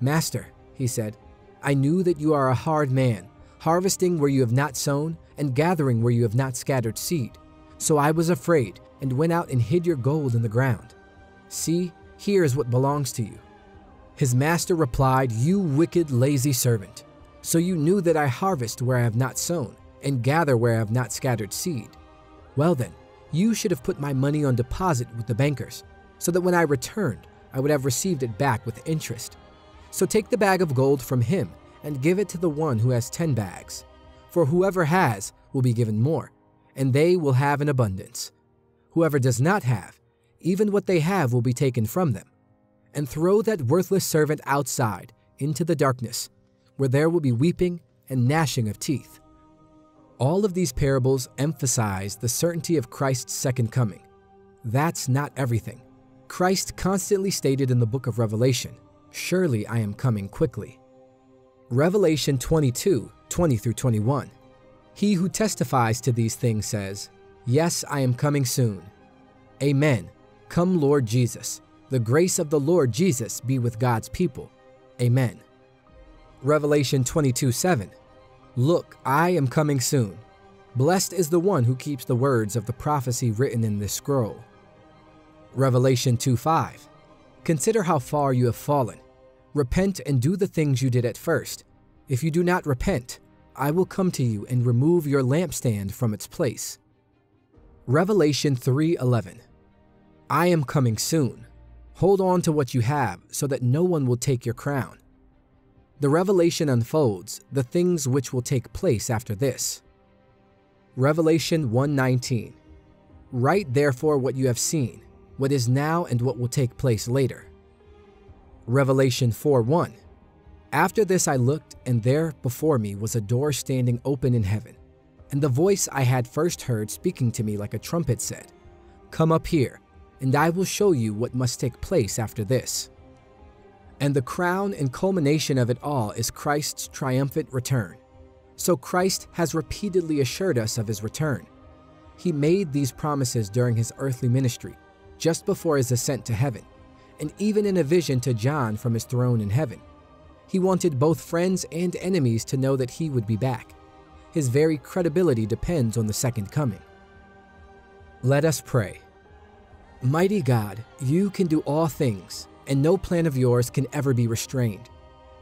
Master, he said, I knew that you are a hard man, harvesting where you have not sown and gathering where you have not scattered seed. So I was afraid and went out and hid your gold in the ground. See, here is what belongs to you. His master replied, You wicked, lazy servant. So you knew that I harvest where I have not sown and gather where I have not scattered seed. Well then, you should have put my money on deposit with the bankers, so that when I returned, I would have received it back with interest. So take the bag of gold from him and give it to the one who has ten bags. For whoever has will be given more, and they will have an abundance. Whoever does not have, even what they have will be taken from them. And throw that worthless servant outside into the darkness, where there will be weeping and gnashing of teeth. All of these parables emphasize the certainty of Christ's second coming. That's not everything. Christ constantly stated in the book of Revelation, Surely I am coming quickly. Revelation 22 20 through 21. He who testifies to these things says, Yes, I am coming soon. Amen. Come, Lord Jesus. The grace of the Lord Jesus be with God's people. Amen. Revelation 22 7. Look, I am coming soon. Blessed is the one who keeps the words of the prophecy written in this scroll. Revelation 2 5. Consider how far you have fallen. Repent and do the things you did at first. If you do not repent, I will come to you and remove your lampstand from its place. Revelation 3:11 I am coming soon. Hold on to what you have so that no one will take your crown. The revelation unfolds the things which will take place after this. Revelation 1:19 Write therefore what you have seen, what is now and what will take place later. Revelation 4:1 After this I looked, and there before me was a door standing open in heaven. And the voice I had first heard speaking to me like a trumpet said, Come up here, and I will show you what must take place after this. And the crown and culmination of it all is Christ's triumphant return. So Christ has repeatedly assured us of his return. He made these promises during his earthly ministry, just before his ascent to heaven, and even in a vision to John from his throne in heaven. He wanted both friends and enemies to know that he would be back. His very credibility depends on the second coming. Let us pray. Mighty God, you can do all things, and no plan of yours can ever be restrained.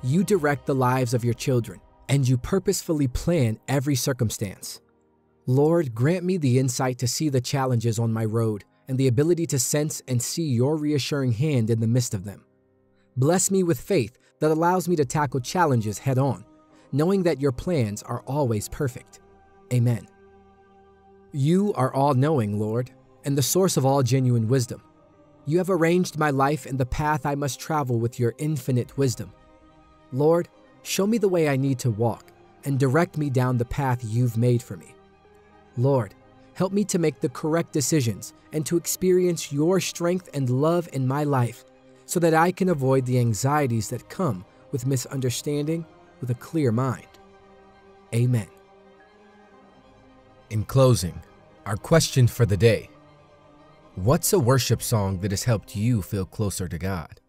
You direct the lives of your children, and you purposefully plan every circumstance. Lord, grant me the insight to see the challenges on my road and the ability to sense and see your reassuring hand in the midst of them. Bless me with faith that allows me to tackle challenges head on, knowing that your plans are always perfect. Amen. You are all knowing, Lord, and the source of all genuine wisdom. You have arranged my life and the path I must travel with your infinite wisdom. Lord, show me the way I need to walk and direct me down the path you've made for me. Lord, help me to make the correct decisions and to experience your strength and love in my life so that I can avoid the anxieties that come with misunderstanding with a clear mind. Amen. In closing, our question for the day What's a worship song that has helped you feel closer to God?